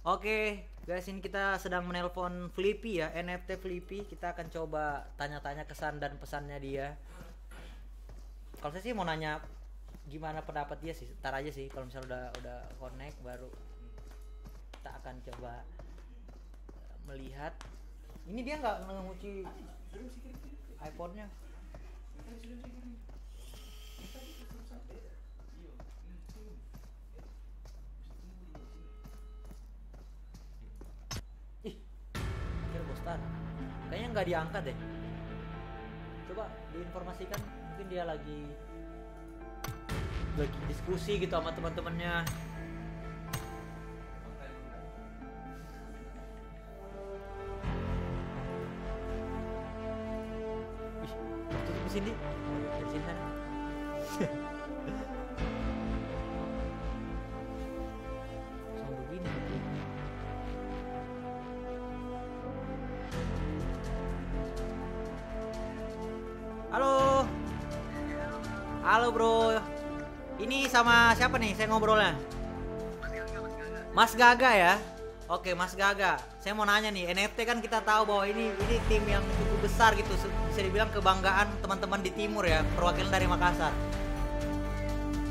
Oke guys ini kita sedang menelpon Flippy ya NFT Flippy. Kita akan coba tanya-tanya kesan dan pesannya dia. Kalau saya sih mau nanya gimana pendapat dia sih ntar aja sih. Kalau misalnya udah udah connect baru kita akan coba eh, melihat. Ini dia nggak ngunci iPhone-nya kayaknya nggak diangkat deh. Coba diinformasikan mungkin dia lagi lagi diskusi gitu sama teman-temannya. Ih, di dari sini sama siapa nih saya ngobrolnya? Mas Gaga ya. Oke Mas Gaga. Saya mau nanya nih NFT kan kita tahu bahwa ini ini tim yang cukup besar gitu bisa dibilang kebanggaan teman-teman di timur ya perwakilan dari Makassar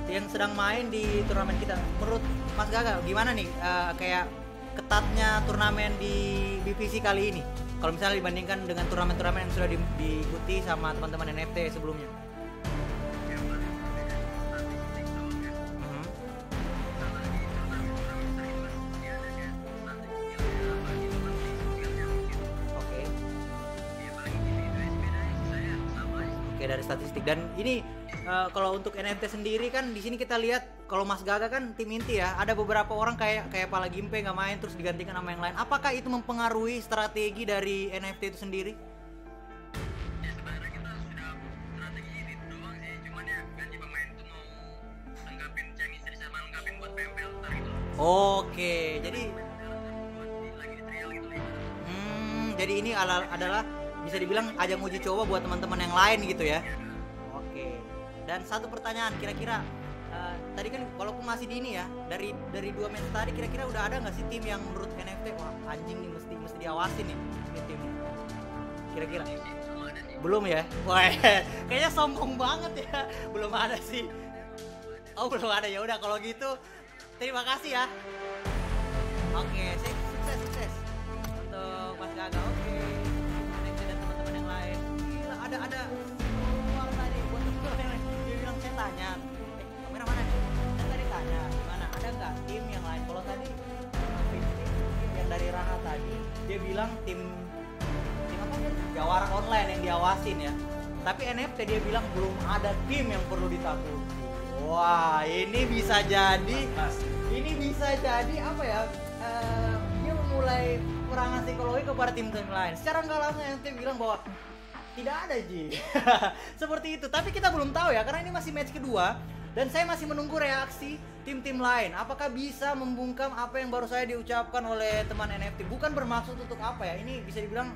yang sedang main di turnamen kita. Menurut Mas Gaga gimana nih eh, kayak ketatnya turnamen di BPC kali ini? Kalau misalnya dibandingkan dengan turnamen-turnamen yang sudah di- diikuti sama teman-teman NFT sebelumnya. Dan ini eh, kalau untuk NFT sendiri kan di sini kita lihat kalau Mas Gaga kan tim inti ya ada beberapa orang kayak kayak Pala Gimpe nggak main terus digantikan sama yang lain. Apakah itu mempengaruhi strategi dari NFT itu sendiri? Oke, jadi Hmm, jadi ini ala- adalah bisa dibilang ajang uji coba buat teman-teman yang lain gitu ya. Dan satu pertanyaan, kira-kira eh, tadi kan walaupun masih di ini ya, dari dari dua match tadi kira-kira udah ada nggak sih tim yang menurut NFT wah anjing nih mesti mesti diawasin nih ini tim. Kira-kira belum ya? Wah, kayaknya sombong banget ya. Belum ada sih. Oh, belum ada ya. Udah kalau gitu terima kasih ya. Oke, sip, sukses sukses untuk Mas Gaga. Oke, dan teman-teman yang lain. Gila, ada ada dia bilang tim tim apa kan? Jawara online yang diawasin ya. Tapi NFT dia bilang belum ada tim yang perlu ditakuti. Wah, ini bisa jadi ini bisa jadi apa ya? eh, dia mulai perangan psikologi kepada tim-tim lain. Secara nggak langsung yang tim bilang bahwa tidak ada Ji. Seperti itu. Tapi kita belum tahu ya karena ini masih match kedua dan saya masih menunggu reaksi tim-tim lain. Apakah bisa membungkam apa yang baru saya diucapkan oleh teman NFT? Bukan bermaksud untuk apa ya? Ini bisa dibilang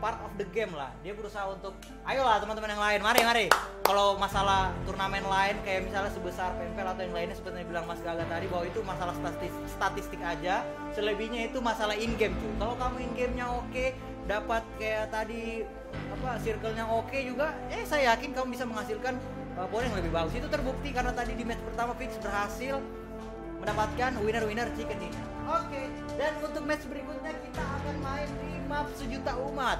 part of the game lah. Dia berusaha untuk ayolah teman-teman yang lain, mari mari. Kalau masalah turnamen lain kayak misalnya sebesar PMPL atau yang lainnya seperti yang bilang Mas Gaga tadi bahwa itu masalah statistik, statistik aja. Selebihnya itu masalah in game tuh. Kalau kamu in gamenya oke, dapat kayak tadi apa circle-nya oke juga, eh saya yakin kamu bisa menghasilkan uh, poin yang lebih bagus. Itu terbukti karena tadi di match pertama Fix berhasil mendapatkan winner-winner chicken dinner. Oke, dan untuk match berikutnya kita akan main di map sejuta umat.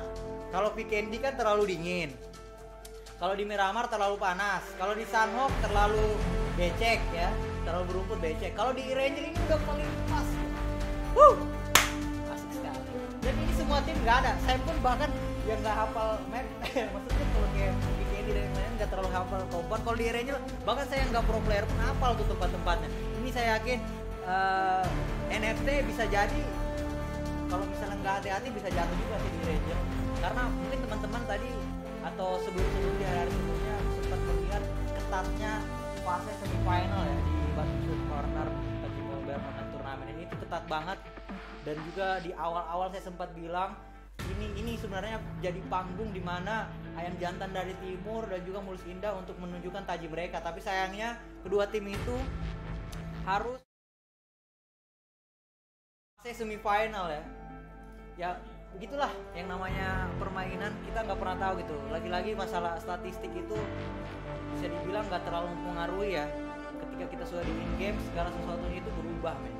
Kalau Vikendi kan terlalu dingin. Kalau di Miramar terlalu panas. Kalau di Sunhawk terlalu becek ya, terlalu berumput becek. Kalau di Ranger ini udah paling pas. Wuh, asik sekali. Dan ini semua tim nggak ada. Saya pun bahkan yang nggak hafal map, maksudnya kalau kayak nggak terlalu hafal komponen. Kalau di Ranger bahkan saya nggak pro player pun hafal tuh tempat-tempatnya. Ini saya yakin eh, NFT bisa jadi kalau misalnya nggak hati-hati bisa jatuh juga sih di Ranger karena mungkin teman-teman tadi atau sebelum-sebelum di hari sebelumnya sempat melihat ketatnya fase semifinal ya di Battlefield Corner bagi Mobile Online Turnamen ini itu ketat banget dan juga di awal-awal saya sempat bilang ini ini sebenarnya jadi panggung di mana ayam jantan dari timur dan juga Mulus Indah untuk menunjukkan taji mereka. Tapi sayangnya kedua tim itu harus fase semifinal ya. Ya begitulah yang namanya permainan. Kita nggak pernah tahu gitu. Lagi-lagi masalah statistik itu bisa dibilang nggak terlalu mempengaruhi ya. Ketika kita sudah di in game segala sesuatunya itu berubah men.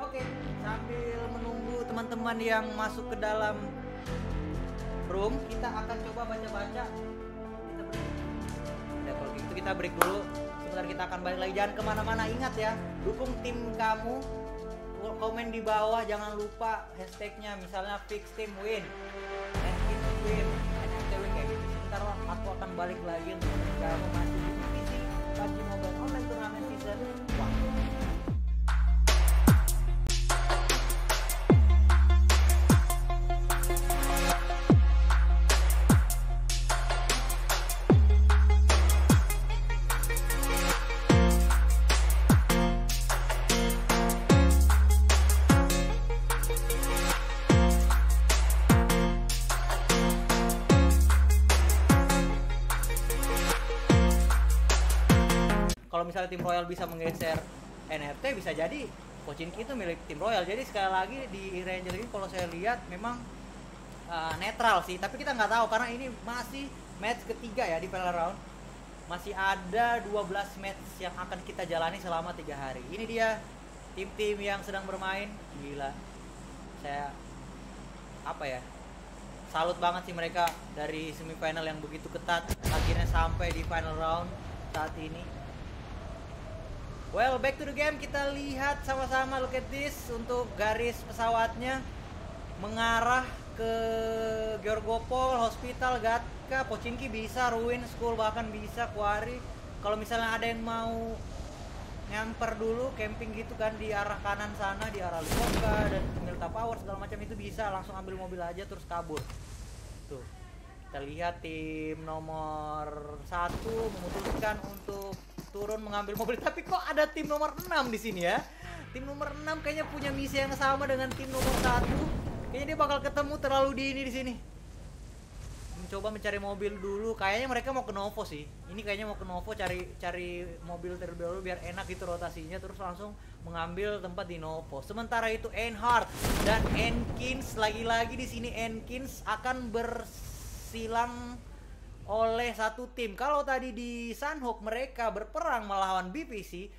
Oke sambil menunggu teman-teman yang masuk ke dalam room kita akan coba baca-baca. Kita break. Ya kalau gitu kita break dulu. Sebentar kita akan balik lagi. Jangan ke mana-mana ingat ya dukung tim kamu. Komen di bawah jangan lupa hashtagnya. Misalnya fix team win. Enkin win. NFT win kayak gitu. Sebentar aku akan balik lagi untuk kamu masih kalau misalnya tim Royal bisa menggeser NFT bisa jadi Pochinki itu milik tim Royal. Jadi sekali lagi di Ranger ini kalau saya lihat memang uh, netral sih. Tapi kita nggak tahu karena ini masih match ketiga ya di final round. Masih ada 12 match yang akan kita jalani selama tiga hari. Ini dia tim-tim yang sedang bermain. Gila. Saya apa ya salut banget sih mereka dari semifinal yang begitu ketat akhirnya sampai di final round saat ini Well, back to the game. Kita lihat sama-sama look at this untuk garis pesawatnya mengarah ke Georgopol, Hospital, Gatka, Pochinki bisa, Ruin, School bahkan bisa, Quarry. Kalau misalnya ada yang mau nyamper dulu camping gitu kan di arah kanan sana di arah Lipoka dan Milta Power segala macam itu bisa langsung ambil mobil aja terus kabur tuh kita lihat tim nomor satu memutuskan untuk turun mengambil mobil. Tapi kok ada tim nomor 6 di sini ya? Tim nomor 6 kayaknya punya misi yang sama dengan tim nomor satu. Kayaknya dia bakal ketemu terlalu dini di sini. Mencoba mencari mobil dulu. Kayaknya mereka mau ke Novo sih. Ini kayaknya mau ke Novo cari cari mobil terlebih dahulu biar enak gitu rotasinya. Terus langsung mengambil tempat di Novo. Sementara itu Enhart dan Enkins lagi-lagi di sini. Enkins akan bersilang oleh satu tim kalau tadi di Sunhawk mereka berperang melawan BPC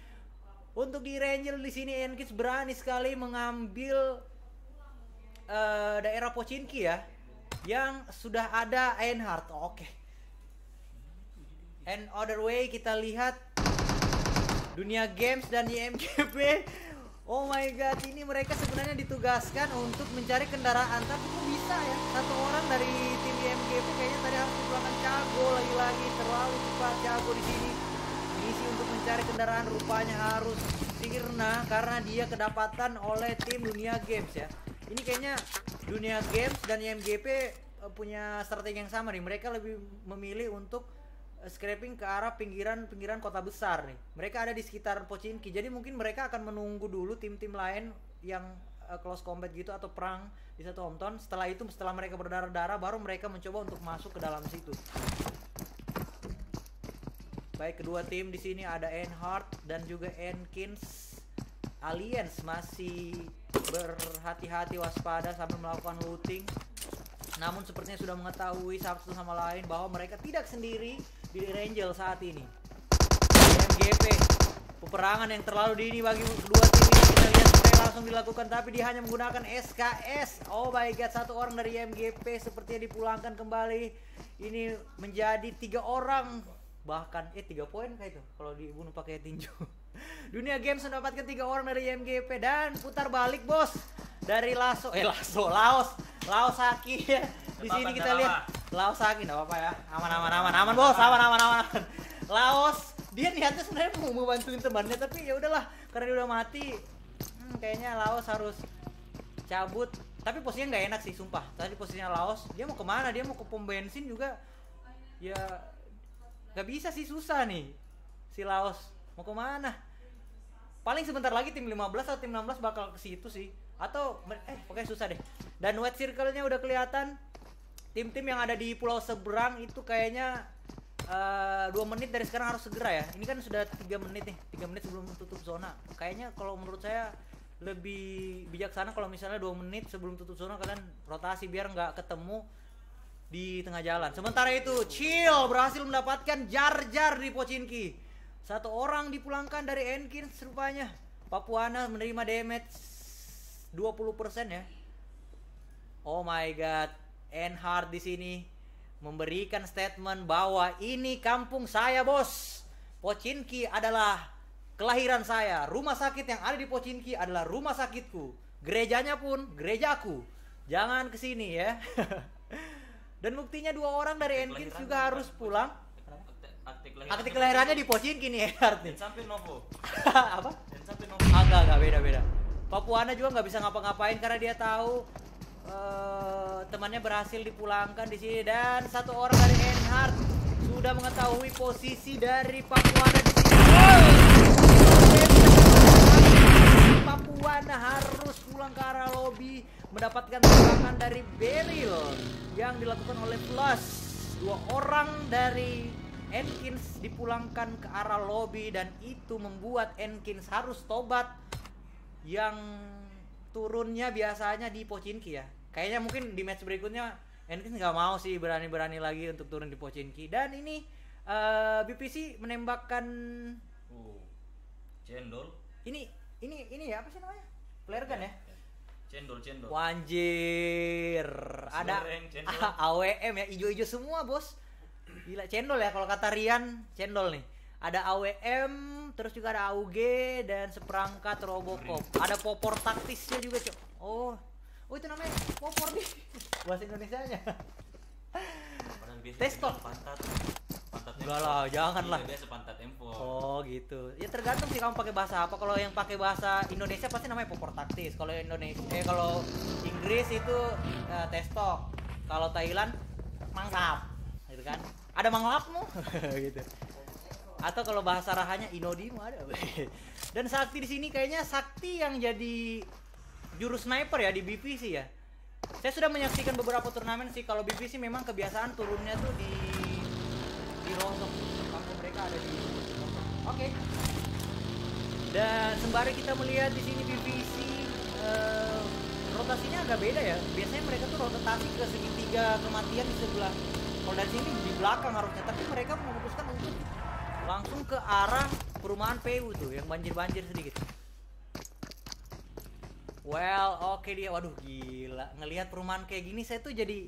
untuk di Ranger di sini Enkins berani sekali mengambil eh, daerah Pochinki ya yang sudah ada Einhardt. Oke. And other way kita lihat dunia games dan YMGP. Oh my god, ini mereka sebenarnya ditugaskan untuk mencari kendaraan, tapi kok bisa ya? Satu orang dari tim YMGP kayaknya tadi harus dipulangkan Cago lagi-lagi terlalu cepat Cago di sini. Misi untuk mencari kendaraan rupanya harus sirna karena dia kedapatan oleh tim dunia games ya ini kayaknya dunia games dan YMGP eh, punya strategi yang sama nih. Mereka lebih memilih untuk eh, scraping ke arah pinggiran-pinggiran kota besar nih. Mereka ada di sekitar Pochinki. Jadi mungkin mereka akan menunggu dulu tim-tim lain yang eh, close combat gitu atau perang di satu hometown. Setelah itu setelah mereka berdarah-darah baru mereka mencoba untuk masuk ke dalam situ. Baik kedua tim di sini ada Enhart dan juga Enkins. Aliens masih berhati-hati waspada sambil melakukan looting. Namun sepertinya sudah mengetahui satu sama lain bahwa mereka tidak sendiri di Rangel saat ini. MGP peperangan yang terlalu dini bagi kedua tim ini langsung dilakukan tapi dia hanya menggunakan SKS. Oh my god satu orang dari MGP sepertinya dipulangkan kembali. Ini menjadi tiga orang bahkan eh tiga poin kayak itu kalau dibunuh pakai tinju. Dunia Games mendapatkan tiga orang dari MGP dan putar balik bos dari Laso eh Laso Laos Laos Saki ya. Di sini kita lihat. Laos Saki enggak apa-apa ya. Aman aman aman aman bos, aman aman aman. aman. Laos dia niatnya sebenarnya mau membantuin temannya tapi ya udahlah karena dia udah mati. Kayaknya Laos harus cabut. Tapi posisinya nggak enak sih sumpah. Tadi posisinya Laos, dia mau ke mana? Dia mau ke pom bensin juga. Ya nggak bisa sih susah nih si Laos mau ke mana paling sebentar lagi tim 15 atau tim 16 bakal ke situ sih atau eh pokoknya susah deh dan white circle-nya udah kelihatan tim-tim yang ada di pulau seberang itu kayaknya eh, dua menit dari sekarang harus segera ya ini kan sudah tiga menit nih tiga menit sebelum tutup zona kayaknya kalau menurut saya lebih bijaksana kalau misalnya dua menit sebelum tutup zona kalian rotasi biar nggak ketemu di tengah jalan. Sementara itu, Chill berhasil mendapatkan jar-jar di Pochinki. Satu orang dipulangkan dari Enkins rupanya. Papuana menerima damage 20% ya. Oh my god, Enhard di sini memberikan statement bahwa ini kampung saya, Bos. Pocinki adalah kelahiran saya. Rumah sakit yang ada di Pocinki adalah rumah sakitku. Gerejanya pun gerejaku. Jangan ke sini ya. Dan buktinya dua orang dari Enkins juga harus pulang. Akte kelahiran. Akte kelahirannya di Pocinki nih Enhard nih. Dan sampai Novo. Apa? Dan sampai Novo. Agak agak beda beda. Papuana juga nggak bisa ngapa-ngapain karena dia tahu eh, temannya berhasil dipulangkan di sini dan satu orang dari Enhard sudah mengetahui posisi dari Papuana di sini. Papuana harus pulang ke arah lobby mendapatkan tembakan dari Beryl yang dilakukan oleh Flash. Dua orang dari Enkins dipulangkan ke arah lobby dan itu membuat Enkins harus tobat yang turunnya biasanya di Pocinki ya. Kayaknya mungkin di match berikutnya Enkins nggak mau sih berani-berani lagi untuk turun di Pocinki dan ini eh, BPC menembakkan Oh. Cendol. ini ini ini ya apa sih namanya? Flare gun ya? Cendol, cendol. Wanjir, ada cendol. AWM ya, ijo-ijo semua bos. Gila cendol ya kalau kata Rian, cendol nih. Ada AWM, terus juga ada AUG dan seperangkat Robocop. Ada popor taktisnya juga, Cok. Oh. Oh itu namanya popor nih. Bahasa Indonesianya. Biasa Testok. dibilang Pantat. Enggak M4. lah, jangan Iya, lah. Biasa pantat M4. Oh gitu. Ya tergantung sih kamu pakai bahasa apa. Kalau yang pakai bahasa Indonesia pasti namanya popor taktis. Kalau Indonesia eh kalau Inggris itu eh, testok. Kalau Thailand mangkap. Gitu kan. Ada manglapmu gitu. Atau kalau bahasa rahanya Inodimu ada. Dan Sakti di sini kayaknya Sakti yang jadi juru sniper ya di BPC ya. Saya sudah menyaksikan beberapa turnamen sih kalau BPC memang kebiasaan turunnya tuh di di Rosok kampung mereka ada di Rosok. Oke. Dan sembari kita melihat di sini BPC eh, rotasinya agak beda ya. Biasanya mereka tuh rotasi ke segitiga kematian di sebelah. Kalau dari sini di belakang harusnya, tapi mereka memutuskan untuk langsung ke arah perumahan PU tuh yang banjir-banjir sedikit. Well, oke dia. Waduh, gila. Ngelihat perumahan kayak gini saya tuh jadi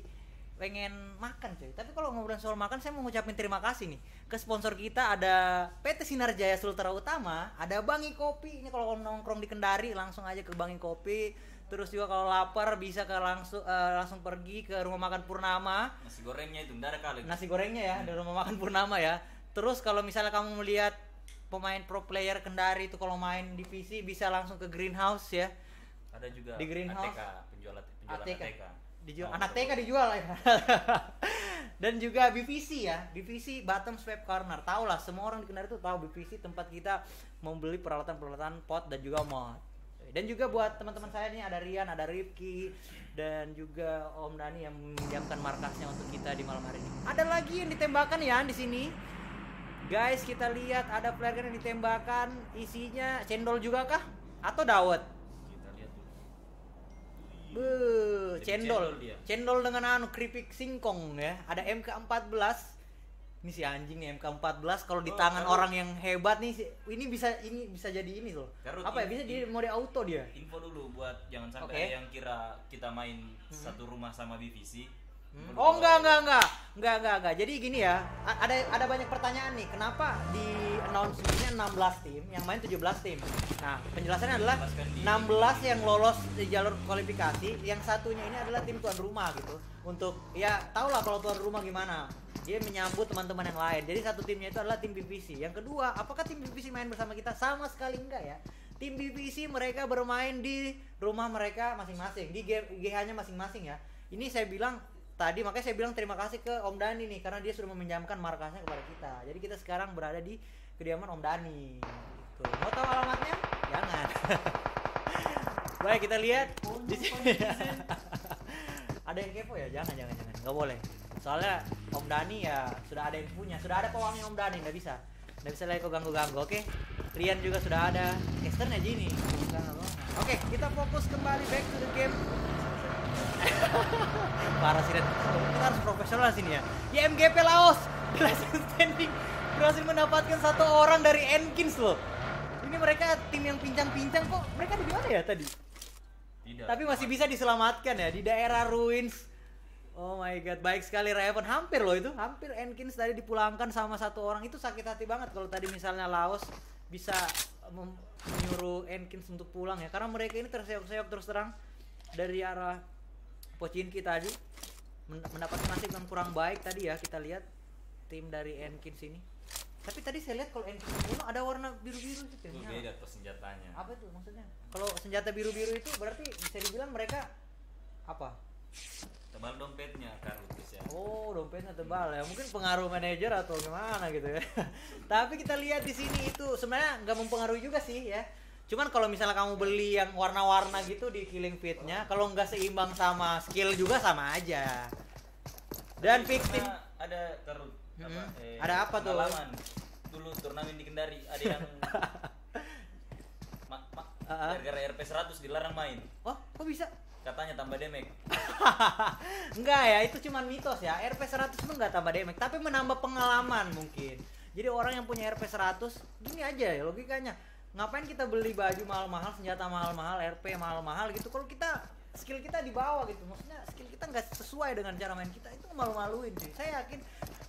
pengen makan cuy. Tapi kalau ngobrol soal makan saya mau ngucapin terima kasih nih ke sponsor kita ada PT Sinar Jaya Sultra Utama, ada Bangi Kopi. Ini kalau nongkrong di Kendari langsung aja ke Bangi Kopi. Terus juga kalau lapar bisa ke langsung eh, langsung pergi ke rumah makan Purnama Nasi gorengnya itu ada kali. nasi gorengnya ya di rumah makan Purnama ya. Terus kalau misalnya kamu melihat pemain pro player Kendari itu kalau main divisi bisa langsung ke greenhouse ya. Ada juga Di greenhouse. ATK, penjual penjual ATK. ATK. Dijual, Oh, anak. TK dijual ya. Dan juga BVC ya, BVC bottom swap corner. Tahu lah semua orang di Kendari itu tahu BVC tempat kita membeli peralatan-peralatan pot dan juga mod. Dan juga buat teman-teman saya nih ada Rian, ada Rifki dan juga Om Dani yang meminjamkan markasnya untuk kita di malam hari ini. Ada lagi yang ditembakkan ya di sini. Guys, kita lihat ada flare yang ditembakkan, isinya cendol juga kah? Atau dawet? Jadi cendol. cendol dia. Cendol dengan anu keripik singkong ya. Ada MK14. Ini si anjing nih MK14 kalau di Oh, tangan orang yang hebat nih ini bisa ini bisa jadi ini loh. Karut Apa ya? Bisa jadi mode auto dia. Info dulu buat jangan sampai. Hmm. ada yang kira kita main satu rumah sama BVC. Hmm. Oh enggak enggak enggak enggak enggak enggak. Jadi gini ya, ada ada banyak pertanyaan nih. Kenapa di announcementnya 16 tim, yang main 17 tim. Nah penjelasannya adalah Jelaskan di- 16 yang lolos di jalur kualifikasi, yang satunya ini adalah tim tuan rumah gitu. Untuk ya tau lah kalau tuan rumah gimana. Dia menyambut teman-teman yang lain. Jadi satu timnya itu adalah tim BPC. Yang kedua, apakah tim BPC main bersama kita? Sama sekali enggak ya. Tim BPC mereka bermain di rumah mereka masing-masing, di GH-nya masing-masing ya. Ini saya bilang tadi makanya saya bilang terima kasih ke Om Dani nih karena dia sudah meminjamkan markasnya kepada kita. Jadi kita sekarang berada di kediaman Om Dani. Gitu. Mau tahu alamatnya? Jangan. Baik kita lihat di sini. ada yang kepo ya? Jangan jangan jangan. Nggak boleh. Soalnya Om Dani ya sudah ada yang punya, sudah ada pawangnya Om Dani, nggak bisa. Nggak bisa lagi kau ganggu-ganggu, oke? Rian juga sudah ada. Caster aja ini. Bukan apa. Oke, kita fokus kembali back to the game. Parah sih Ren. Kita harus profesional sini ya. Di MGP Laos, Last Standing berhasil mendapatkan satu orang dari Enkins loh. Ini mereka tim yang pincang-pincang kok. Mereka di mana ya tadi? Tidak. Tapi masih bisa diselamatkan ya di daerah ruins. Oh my god, baik sekali Raven. Hampir loh itu, hampir Enkins tadi dipulangkan sama satu orang. Itu sakit hati banget kalau tadi misalnya Laos bisa menyuruh Enkins untuk pulang ya. Karena mereka ini terseok-seok terus terang dari arah Pochinki tadi Men- mendapatkan nasib yang kurang baik tadi ya kita lihat tim dari Enkins ini. Tapi tadi saya lihat kalau Enkins membunuh ada warna biru-biru gitu. Itu Nyala. beda tuh senjatanya. Apa itu maksudnya? Kalau senjata biru-biru itu berarti bisa dibilang mereka apa? Tebal dompetnya karut ya. Oh, dompetnya tebal ya. Mungkin pengaruh manajer atau gimana gitu ya. Tapi kita lihat di sini itu sebenarnya nggak mempengaruhi juga sih ya. Cuman kalau misalnya kamu beli yang warna-warna gitu di killing fitnya, kalau nggak seimbang sama skill juga sama aja. Dan victim ada karut apa? Mm-mm. eh, Ada apa tuh? pengalaman. Dulu turnamen di Kendari ada yang ma, ma, Ah, ah. gara-gara RP 100 dilarang main. Oh, kok bisa? Katanya tambah damage. enggak ya, itu cuma mitos ya. RP 100 itu enggak tambah damage, tapi menambah pengalaman mungkin. Jadi orang yang punya RP 100, gini aja ya logikanya. Ngapain kita beli baju mahal-mahal, senjata mahal-mahal, RP mahal-mahal gitu kalau kita skill kita di bawah gitu. Maksudnya skill kita nggak sesuai dengan cara main kita itu malu-maluin sih. Saya yakin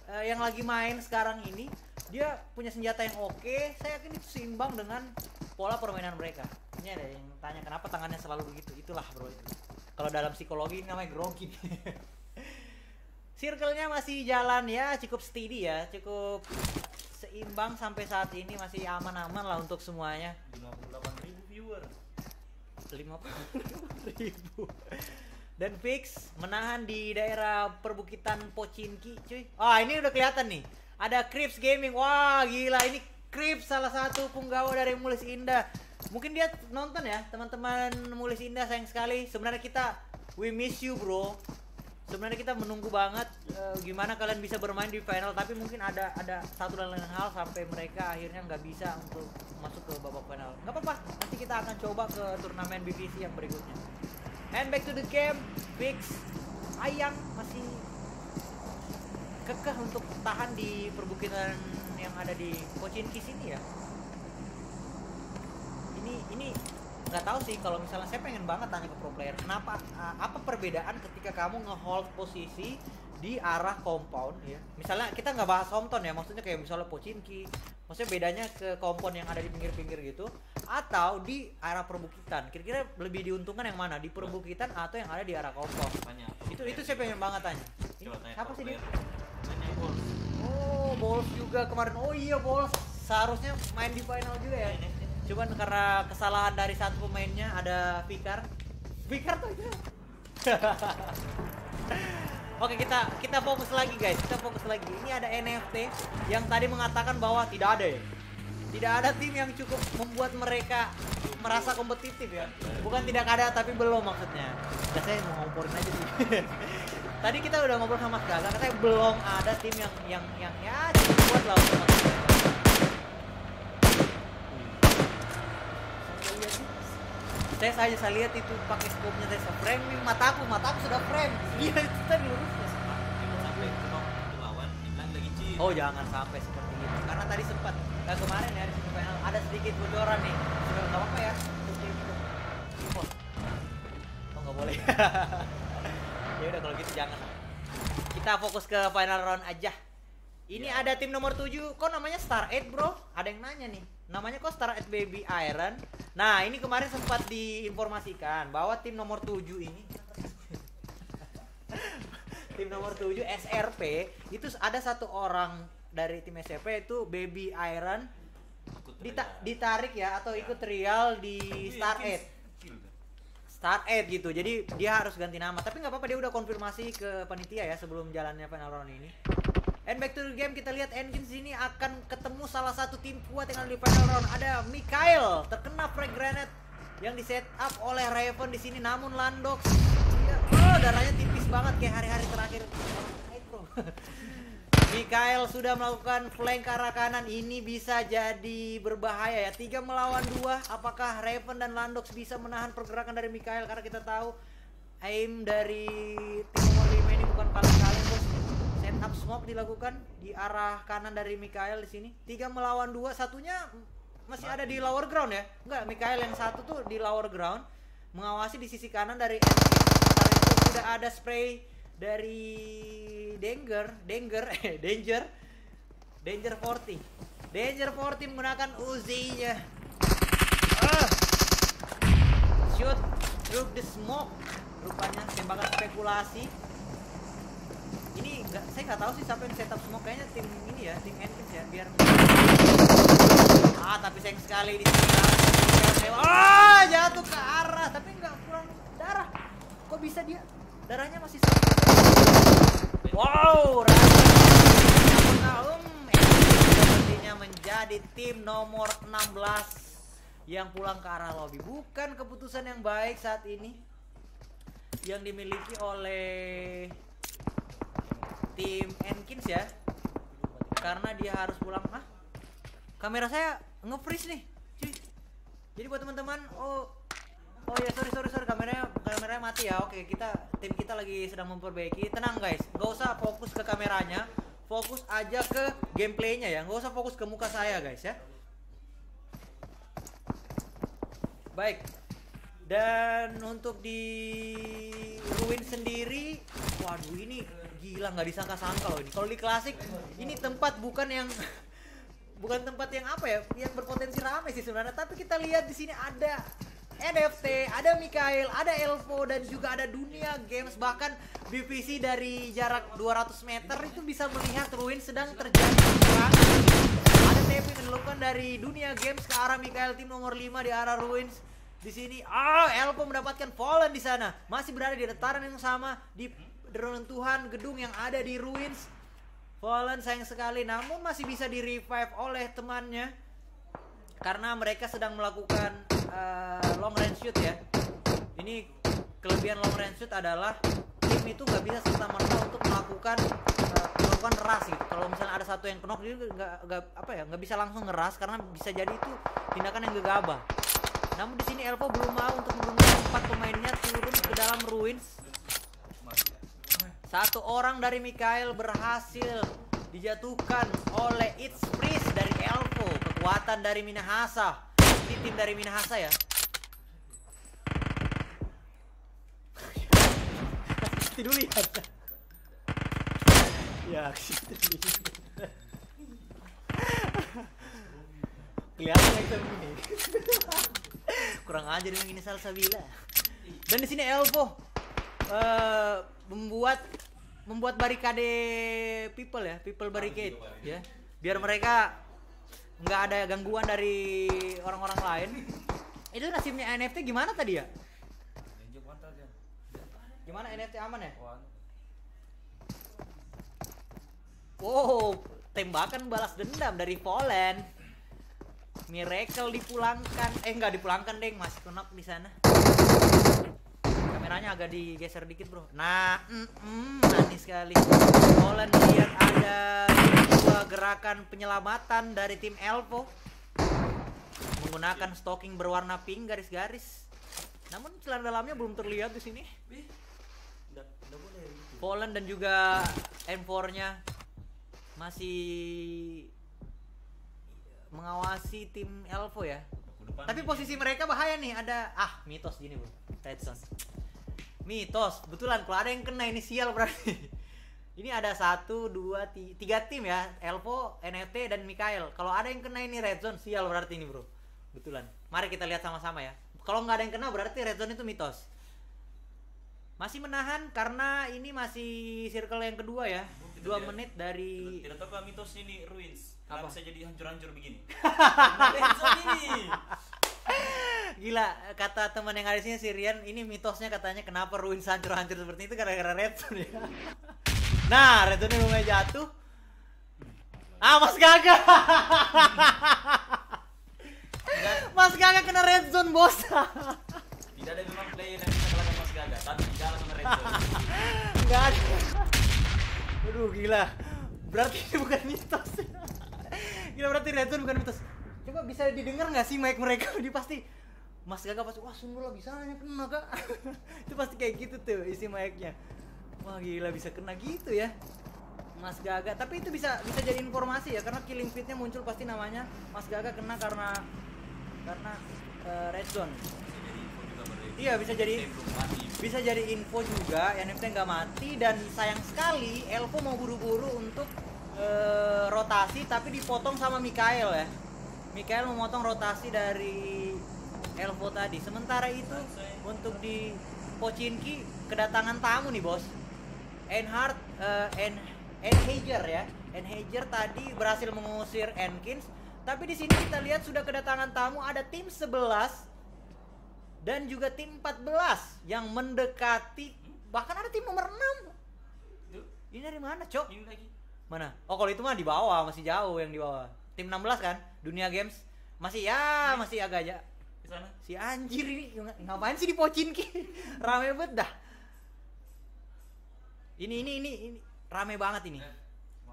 eh, yang lagi main sekarang ini dia punya senjata yang oke. Saya yakin itu seimbang dengan pola permainan mereka. Ini ada yang tanya kenapa tangannya selalu begitu. Itulah bro itu. Kalau dalam psikologi ini namanya grogi. Circle-nya masih jalan ya, cukup steady ya, cukup seimbang sampai saat ini masih aman-aman lah untuk semuanya. 58.000 viewer. 50 ribu. Dan fix menahan di daerah perbukitan Pochinki cuy. Ah ini udah kelihatan nih. Ada Crips Gaming. Wah gila. Ini Crips salah satu punggawa dari Mulis Indah. Mungkin dia nonton ya teman-teman Mulis Indah sayang sekali. Sebenarnya kita we miss you bro sebenarnya kita menunggu banget eh, gimana kalian bisa bermain di final tapi mungkin ada ada satu dan lain hal sampai mereka akhirnya nggak bisa untuk masuk ke babak final. Nggak apa-apa nanti kita akan coba ke turnamen BVC yang berikutnya. And back to the game fix ayang masih kekeh untuk tahan di perbukitan yang ada di Pochinki sini ya. Ini ini nggak tahu sih kalau misalnya saya pengen banget tanya ke pro player kenapa uh, apa perbedaan ketika kamu ngehold posisi di arah compound ya misalnya kita nggak bahas hometown ya maksudnya kayak misalnya Pochinki maksudnya bedanya ke compound yang ada di pinggir-pinggir gitu atau di arah perbukitan kira-kira lebih diuntungkan yang mana di perbukitan atau yang ada di arah compound Tanya. itu itu saya pengen banget tanya Ini Coba tanya siapa sih dia. Oh, Bols juga kemarin. Oh iya, Bols seharusnya main di final juga ya. Cuman karena kesalahan dari satu pemainnya ada Fikar. Fikar tuh itu. Oke, kita kita fokus lagi guys. Kita fokus lagi. Ini ada NFT yang tadi mengatakan bahwa tidak ada ya. Tidak ada tim yang cukup membuat mereka merasa kompetitif ya. Bukan tidak ada tapi belum maksudnya. Ya, saya mau ngomporin aja sih. tadi kita udah ngobrol sama Gaga, katanya belum ada tim yang yang yang ya cukup kuat lah untuk masuk ke final. Sampai lihat nih. Saya saja saya lihat itu pakai scope-nya saya framing mataku, mataku sudah frame. Iya itu tadi lurus. Ya. Jangan sampai itu dong, itu lawan. Dibilang lagi cheat. Oh jangan sampai seperti itu. Karena tadi sempat eh, kemarin ya di ada sedikit bocoran nih. Sebenarnya nggak apa-apa ya oh, nggak boleh. Ya udah kalau gitu jangan kita fokus ke final round aja. Ini ada tim nomor 7 kok namanya Star 8 bro? Ada yang nanya nih namanya kok Star 8 Baby Iron? Nah ini kemarin sempat diinformasikan bahwa tim nomor 7 ini tim nomor 7 SRP itu ada satu orang dari tim SRP itu Baby Iron. Dita- ditarik ya atau ikut trial di Star yang 8 kill tuh. Star 8 gitu jadi dia harus ganti nama. Tapi nggak apa-apa dia udah konfirmasi ke panitia ya sebelum jalannya final round ini And back to the game kita lihat Engine sini akan ketemu salah satu tim kuat yang ada di final round. Ada Mikael terkena frag granate yang di set up oleh Raven di sini. Namun Landox oh darahnya tipis banget kayak hari-hari terakhir. Mikael sudah melakukan flank ke arah kanan. Ini bisa jadi berbahaya ya. Tiga melawan dua. Apakah Raven dan Landox bisa menahan pergerakan dari Mikael karena kita tahu aim dari tim nomor 5 ini bukan paling bos set up smoke dilakukan di arah kanan dari Mikael di sini. Tiga melawan dua, satunya masih ada di lower ground ya? Enggak, Mikael yang satu tuh di lower ground mengawasi di sisi kanan dari itu sudah ada spray dari Danger, Danger, eh Danger, Danger 40. Danger 40 menggunakan Uzi-nya. Ah. Shoot through the smoke. Rupanya tembakan spekulasi. Ini enggak, saya nggak tahu sih siapa yang setup smoke kayaknya tim ini ya, tim Enkins ya, biar Ah, tapi sayang sekali di sini. Ah, jatuh ke arah, tapi nggak kurang darah. Kok bisa dia? Darahnya masih sama. Wow, um, sepertinya menjadi tim nomor 16 yang pulang ke arah lobby. Bukan keputusan yang baik saat ini yang dimiliki oleh tim Enkins ya. Karena dia harus pulang. Hah? Kamera saya nge-freeze nih. Cuy. Jadi buat teman-teman, oh Oh ya sorry sorry sorry kameranya kameranya mati ya. Oke kita tim kita lagi sedang memperbaiki. Tenang guys, nggak usah fokus ke kameranya, fokus aja ke gameplaynya ya. Nggak usah fokus ke muka saya guys ya. Baik. Dan untuk di Ruin sendiri, waduh ini gila nggak disangka-sangka loh ini. Kalau di klasik ini tempat bukan yang bukan tempat yang apa ya, yang berpotensi ramai sih sebenarnya. Tapi kita lihat di sini ada NFT, ada Mikael, ada Elvo dan juga ada dunia games bahkan BVC dari jarak 200 meter itu bisa melihat Ruin sedang terjadi perang. Ada TP yang dilakukan dari dunia games ke arah Mikael tim nomor 5 di arah Ruins. Di sini ah Elvo mendapatkan Fallen di sana. Masih berada di dataran yang sama di reruntuhan gedung yang ada di Ruins. Fallen sayang sekali namun masih bisa di revive oleh temannya karena mereka sedang melakukan uh, long range shoot ya. Ini kelebihan long range shoot adalah tim itu nggak bisa serta merta untuk melakukan uh, melakukan ras gitu. Kalau misalnya ada satu yang knock dia nggak apa ya nggak bisa langsung ngeras karena bisa jadi itu tindakan yang gegabah. Namun di sini Elvo belum mau untuk menurunkan empat pemainnya turun ke dalam ruins. Satu orang dari Mikael berhasil dijatuhkan oleh It's Freeze dari Elvo. Kekuatan dari Minahasa. Ini tim dari Minahasa ya. Kasih dulu ya. Ya, Kelihatan itu ini. Kurang ajar ini salsabila. Dan di sini Elvo eh, membuat membuat barikade people ya, people barricade ya. Biar mereka nggak ada gangguan dari orang-orang lain. Itu nasibnya NFT gimana tadi ya? Gimana NFT aman ya? Wow, tembakan balas dendam dari Poland. Miracle dipulangkan, eh nggak dipulangkan deng, masih knock di sana. Kameranya agak digeser dikit bro. Nah, mm, mm, manis sekali. Poland lihat ada dua gerakan penyelamatan dari tim Elvo menggunakan stocking berwarna pink garis-garis. Namun celana dalamnya belum terlihat di sini. Poland dan juga M4-nya masih mengawasi tim Elvo ya. Tapi posisi mereka bahaya nih, ada ah mitos gini bro. Mitos, betulan kalau ada yang kena ini sial berarti. Ini ada satu, dua, ti- tiga tim ya, Elvo, NFT dan Mikael. Kalau ada yang kena ini red zone sial berarti ini bro, betulan. Mari kita lihat sama-sama ya. Kalau nggak ada yang kena berarti red zone itu mitos. Masih menahan karena ini masih circle yang kedua ya, dua menit dari Tidak tahu mitos ini ruins. Apa? Kenapa bisa jadi hancur-hancur begini? Ini. Gila, kata teman yang ada di sini si Rian, ini mitosnya katanya kenapa ruin hancur-hancur seperti itu gara-gara Redstone ya. Nah, Redstone mulai jatuh. Ah, Mas Gaga. Mas Gaga kena Redstone, Bos. Tidak ada memang player yang bisa kalahkan Mas Gaga, tapi kalah sama Redstone. Enggak ada. Aduh, gila. Berarti ini bukan mitos. Gila berarti Redstone bukan mitos. Coba bisa didengar nggak sih mic mereka? Dia pasti Mas Gaga pasti wah sungguh lah bisa hanya kena kak. Itu pasti kayak gitu tuh isi mic-nya. Wah gila bisa kena gitu ya. Mas Gaga tapi itu bisa bisa jadi informasi ya karena killing feed-nya muncul pasti namanya Mas Gaga kena karena karena eh, red zone iya bisa jadi bisa jadi info juga NFT nggak mati dan sayang sekali Elvo mau buru-buru untuk eh, rotasi tapi dipotong sama Mikael ya Mikael memotong rotasi dari Elvo tadi. Sementara itu untuk di Pochinki kedatangan tamu nih bos. Enhard eh, En Enhager ya. Enhager tadi berhasil mengusir Enkins tapi di sini kita lihat sudah kedatangan tamu. Ada tim 11 dan juga tim 14 yang mendekati. Bahkan ada tim nomor 6 ini dari mana cok? Ini lagi. mana? Oh kalau itu mah di bawah masih jauh yang di bawah. Tim 16 kan dunia games. Masih ya masih agak aja. Ke sana. si anjir ini ng- ngapain sih di Pochinki rame banget dah. Ini ini ini ini. Rame banget ini.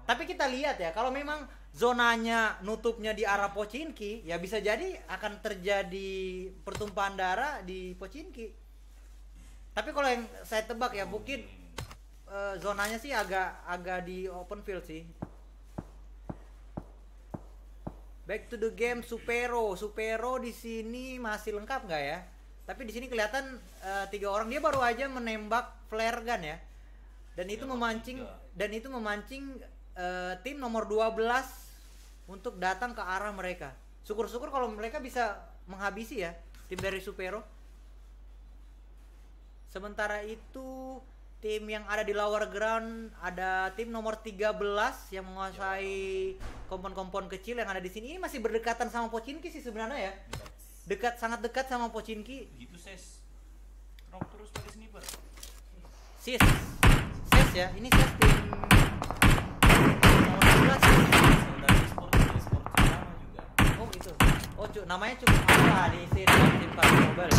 Tapi kita lihat ya kalau memang zonanya nutupnya di arah Pochinki ya bisa jadi akan terjadi pertumpahan darah di Pochinki tapi kalau yang saya tebak ya mungkin eh, zonanya sih agak agak di open field sih Back to the game Supero. Supero di sini masih lengkap nggak ya? Tapi di sini kelihatan eh, tiga orang dia baru aja menembak flare gun ya. Dan itu Nembak memancing tiga. dan itu memancing eh, tim nomor 12 untuk datang ke arah mereka. Syukur-syukur kalau mereka bisa menghabisi ya tim dari Supero. Sementara itu tim yang ada di lower ground ada tim nomor 13 yang menguasai kompon-kompon kecil yang ada di sini. Ini masih berdekatan sama Pochinki sih sebenarnya ya. Dekat sangat dekat sama Pochinki. Gitu ses. Knock terus pakai sniper. Sis. Sis ya. Ini sis tim nomor 12. Saudara sport dari sport sama juga. Oh gitu. Oh cu, namanya cukup apa di sini tim Mobile.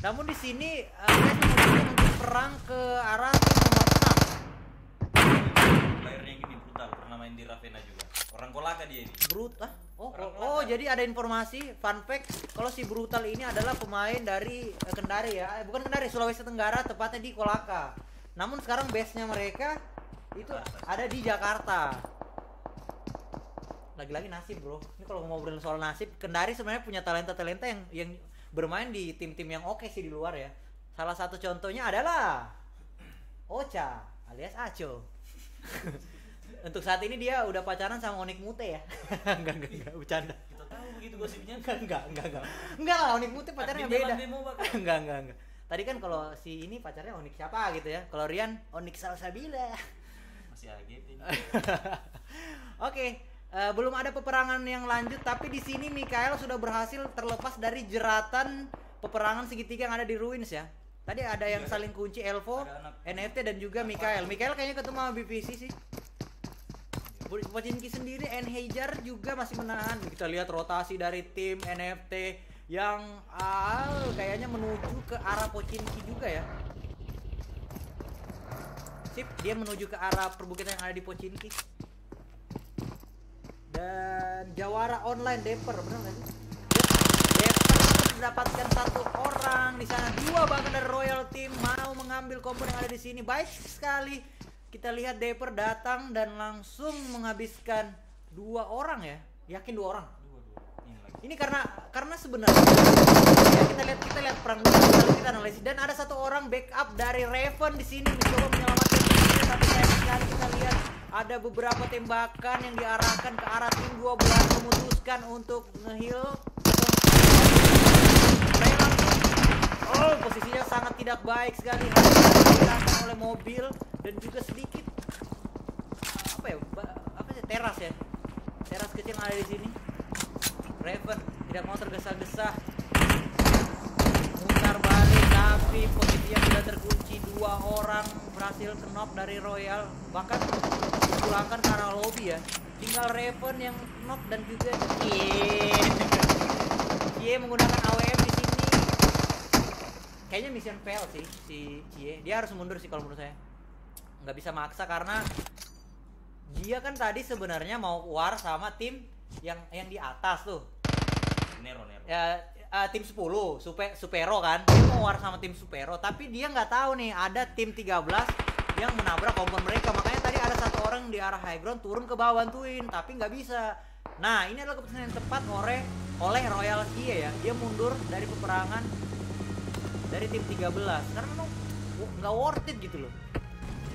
Namun di sini untuk perang ke arah nomor 6. Playernya gini brutal. Pernah main di Ravenna juga. Orang Kolaka dia ini. Brut ah oh, Orang oh, oh, jadi ada informasi fun fact kalau si brutal ini adalah pemain dari eh, Kendari ya eh, bukan Kendari Sulawesi Tenggara tepatnya di Kolaka namun sekarang base nya mereka itu Jakarta. ada di Jakarta lagi-lagi nasib bro ini kalau mau ngobrolin soal nasib Kendari sebenarnya punya talenta-talenta yang yang bermain di tim-tim yang oke sih di luar ya salah satu contohnya adalah Ocha alias Aco untuk saat ini dia udah pacaran sama Onik Mute ya? Enggak enggak enggak bercanda. Kita tahu begitu gosipnya. enggak enggak enggak enggak. Enggak lah Onik Mute pacarnya beda. enggak enggak enggak. Tadi kan kalau si ini pacarnya Onik siapa gitu ya? Kalau Rian Onik Salsabila. Masih AGP ini. Oke, eh, belum ada peperangan yang lanjut, tapi di sini Mikael sudah berhasil terlepas dari jeratan peperangan segitiga yang ada di ruins ya. Tadi ada yang saling kunci Elvo. NFT dan juga Mikael. Mikael kayaknya ketemu sama BPC sih. Pochinki sendiri, Enhajar juga masih menahan. Kita lihat rotasi dari tim NFT yang ah, kayaknya menuju ke arah Pochinki juga ya. Sip, dia menuju ke arah perbukitan yang ada di Pochinki. Dan Jawara Online Deper, benar nggak sih? Mendapatkan satu orang di sana, dua bahkan dari Royal Team mau mengambil kompon yang ada di sini. Baik sekali. Kita lihat Deper datang dan langsung menghabiskan dua orang ya. Yakin dua orang? Ini karena karena sebenarnya ya, kita lihat kita lihat perang dulu kita analisis dan ada satu orang backup dari Raven di sini mencoba menyelamatkan tapi sekali kita lihat ada beberapa tembakan yang diarahkan ke arah tim 12 memutuskan untuk ngeheal Ray langsung Oh, posisinya sangat tidak baik sekali. Dihilangkan oleh mobil dan juga sedikit apa ya? Apa sih teras ya? Teras kecil yang ada di sini. Raven tidak mau tergesa-gesa mutar balik tapi posisinya sudah terkunci dua orang berhasil knock dari Royal bahkan dipulangkan ke arah lobby ya tinggal Raven yang knock dan juga Cie menggunakan AWM di kayaknya mission fail sih si Cie dia harus mundur sih kalau menurut saya. Nggak bisa maksa karena dia kan tadi sebenarnya mau war sama tim yang yang di atas tuh. Nero Nero. ya eh, tim 10 Supe, Supero kan. Dia mau war sama tim Supero tapi dia nggak tahu nih ada tim 13 yang menabrak kompon mereka. Makanya tadi ada satu orang di arah high ground turun ke bawah bantuin tapi nggak bisa. Nah ini adalah keputusan yang tepat oleh oleh Royal Kie ya. Dia mundur dari peperangan dari tim 13 karena memang nggak worth it gitu loh.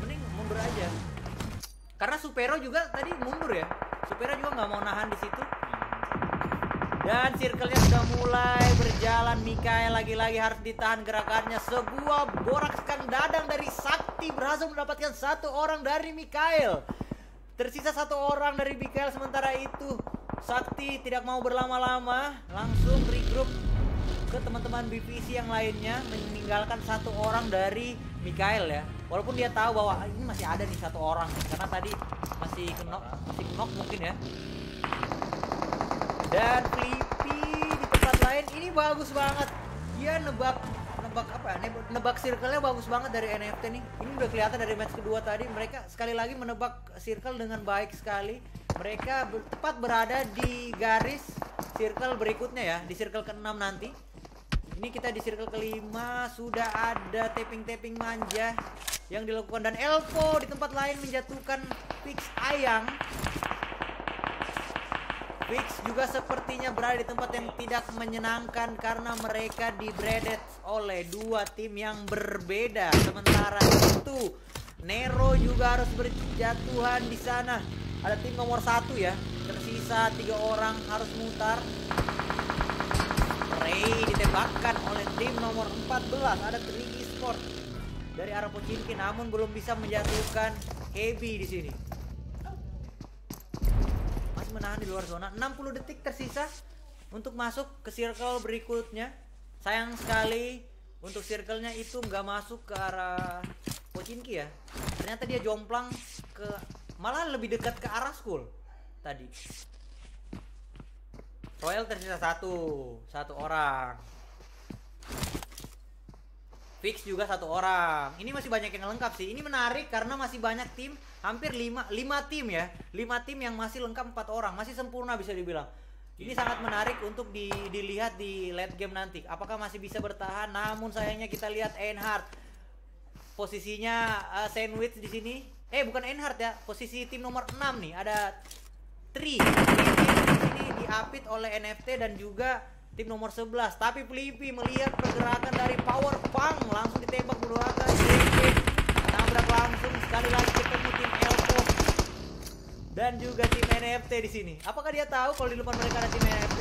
Mending mundur aja. Karena Supero juga tadi mundur ya. Supero juga nggak mau nahan di situ. Dan circle-nya sudah mulai berjalan. Mikael lagi-lagi harus ditahan gerakannya. Sebuah borak dadang dari Sakti berhasil mendapatkan satu orang dari Mikael. Tersisa satu orang dari Mikael sementara itu Sakti tidak mau berlama-lama. Langsung regroup ke teman-teman BPC yang lainnya Meninggalkan satu orang dari Mikael ya Walaupun dia tahu bahwa "Ah, ini masih ada nih satu orang Karena tadi masih kenok, masih kenok mungkin ya dan Flippy di tempat lain ini bagus banget. Dia nebak nebak apa? ya? Nebak, nebak circle-nya bagus banget dari NFT nih. Ini udah kelihatan dari match kedua tadi mereka sekali lagi menebak circle dengan baik sekali. Mereka tepat berada di garis circle berikutnya ya, di circle ke-6 nanti. Ini kita di circle kelima sudah ada tapping-tapping manja yang dilakukan dan Elvo di tempat lain menjatuhkan fix ayang Fix juga sepertinya berada di tempat yang tidak menyenangkan karena mereka dibredet oleh dua tim yang berbeda. Sementara itu, Nero juga harus berjatuhan di sana. Ada tim nomor satu ya, tersisa tiga orang harus mutar. Ray ditembakkan oleh tim nomor 14 ada Trigi Sport dari arah Pochinki namun belum bisa menjatuhkan Kebi di sini. Masih menahan di luar zona. 60 detik tersisa untuk masuk ke circle berikutnya. Sayang sekali untuk circle-nya itu nggak masuk ke arah Pochinki ya. Ternyata dia jomplang ke malah lebih dekat ke arah school tadi Royal tersisa satu satu orang Fix juga satu orang. Ini masih banyak yang lengkap sih. Ini menarik karena masih banyak tim, hampir 5 lima tim ya. 5 tim yang masih lengkap empat orang, masih sempurna bisa dibilang. Ini sangat menarik untuk di- dilihat di late game nanti. Apakah masih bisa bertahan? Namun sayangnya kita lihat Einhardt posisinya eh, sandwich di sini. Eh bukan Einhardt ya, posisi tim nomor 6 nih. Ada Tri. Tri di sini diapit oleh NFT dan juga tim nomor 11. Tapi Flippy melihat pergerakan dari Power Punk langsung ditembak kali. JP nabrak langsung sekali lagi ketemu tim Elko dan juga tim NFT di sini. Apakah dia tahu kalau di depan mereka ada tim NFT?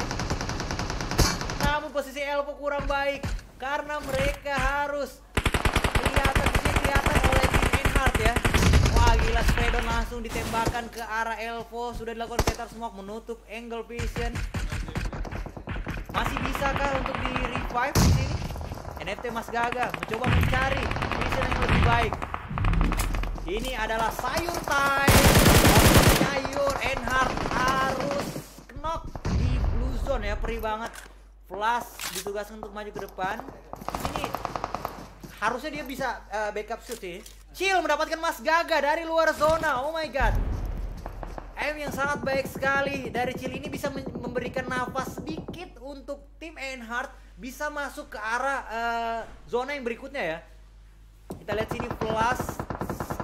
Namun posisi Elko kurang baik karena mereka harus kelihatan kelihatan oleh tim Enhard ya. Wah gila Spedon langsung ditembakkan ke arah Elvo sudah dilakukan setar smoke menutup angle vision. Masih bisakah untuk di revive di sini? NFT Mas Gaga mencoba mencari vision yang lebih baik. Ini adalah sayur time. Sayur Enhard harus knock di blue zone ya, perih banget. Flash ditugaskan untuk maju ke depan. Ini harusnya dia bisa eh, backup shoot sih. Chill mendapatkan Mas Gaga dari luar zona. Oh my god. M yang sangat baik sekali dari Chill ini bisa memberikan nafas sedikit untuk tim Einhardt bisa masuk ke arah eh, zona yang berikutnya ya. Kita lihat sini Plus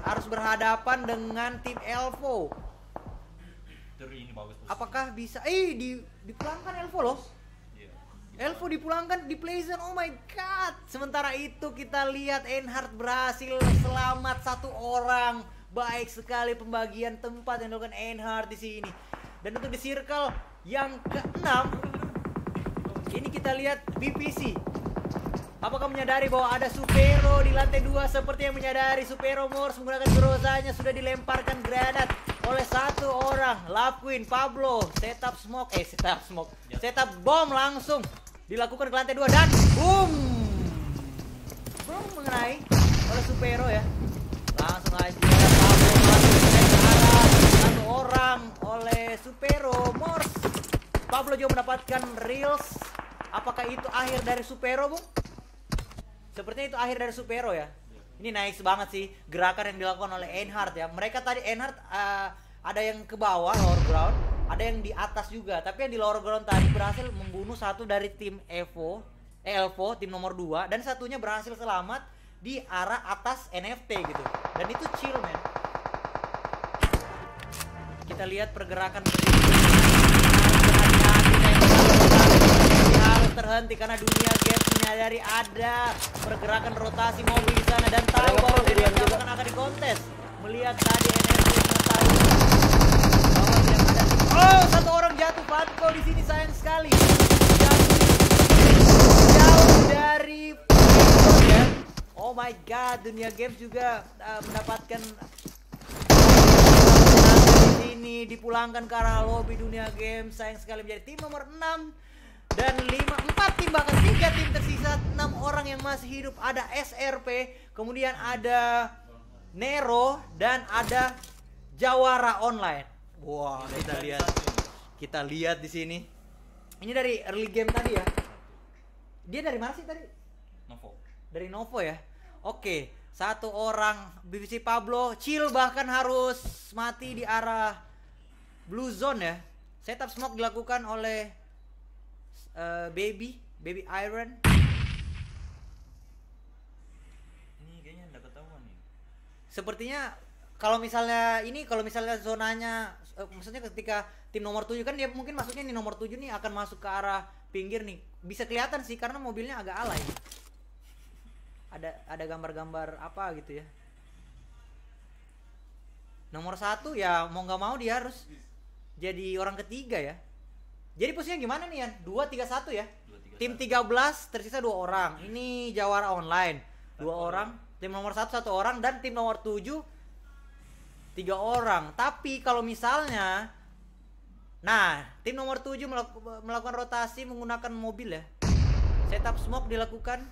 harus berhadapan dengan tim Elvo. Dari ini bagus tuh. Apakah bisa? Eh di dipulangkan Elvo loh. Elvo dipulangkan di Pleasant, oh my god. Sementara itu kita lihat Einhardt berhasil selamat satu orang. Baik sekali pembagian tempat yang dilakukan Einhardt di sini. Dan untuk di circle yang keenam Ini kita lihat BPC Apakah menyadari bahwa ada Supero di lantai dua? Seperti yang menyadari Supero Morse menggunakan grozanya sudah dilemparkan granat oleh satu orang. Love Queen Pablo setup smoke. Eh setup smoke. Ya. setup bom langsung dilakukan ke lantai dua dan boom! Boom mengenai oleh Supero ya. Langsung aja satu orang oleh Supero Morse. Pablo juga mendapatkan reels. Apakah itu akhir dari Supero bung? Sepertinya itu akhir dari Supero ya. Ini nice banget sih gerakan yang dilakukan oleh Einhardt ya. Mereka tadi Einhardt eh, ada yang ke bawah lower ground, ada yang di atas juga. Tapi yang di lower ground tadi berhasil membunuh satu dari tim Evo, eh, Elvo tim nomor 2 dan satunya berhasil selamat di arah atas NFT gitu. dan itu chill men. Kita lihat pergerakan terhenti karena dunia games menyadari ada pergerakan rotasi mobil di sana. Dan tahu bahwa akan akan dikontes. Melihat tadi energi mengetahui bahwa tidak ada oh satu orang jatuh Fatko di sini sayang sekali. Jatuh jauh dari oh my god dunia games juga uh, mendapatkan di sini dipulangkan ke arah lobby dunia game. Sayang sekali menjadi tim nomor 6 dan 5 4 tim bahkan 3 tim tersisa. 6 orang yang masih hidup. Ada SRP kemudian ada Nero dan ada Jawara online wah kita lihat kita lihat di sini ini dari early game tadi ya dia dari mana sih tadi Novo. dari Novo ya. Oke, satu orang BBC Pablo chill bahkan harus mati di arah blue zone ya. Setup smoke dilakukan oleh eh, Baby, Baby Iron. Ini kayaknya udah ketahuan nih. Sepertinya kalau misalnya ini kalau misalnya zonanya eh, maksudnya ketika tim nomor 7 kan dia mungkin masuknya nih nomor 7 nih akan masuk ke arah pinggir nih. Bisa kelihatan sih karena mobilnya agak alay. Ada ada gambar-gambar apa gitu ya. Nomor satu ya mau nggak mau dia harus jadi orang ketiga ya. Jadi posisinya gimana nih Yan? 2 3 1 ya? Dua, tiga, Tim satu. 13 tersisa dua orang. Ini Jawara Online. Dua orang. Tim nomor satu satu orang dan tim nomor 7 tiga orang. Tapi kalau misalnya Nah, tim nomor 7 melaku- melakukan rotasi menggunakan mobil ya. Setup smoke dilakukan.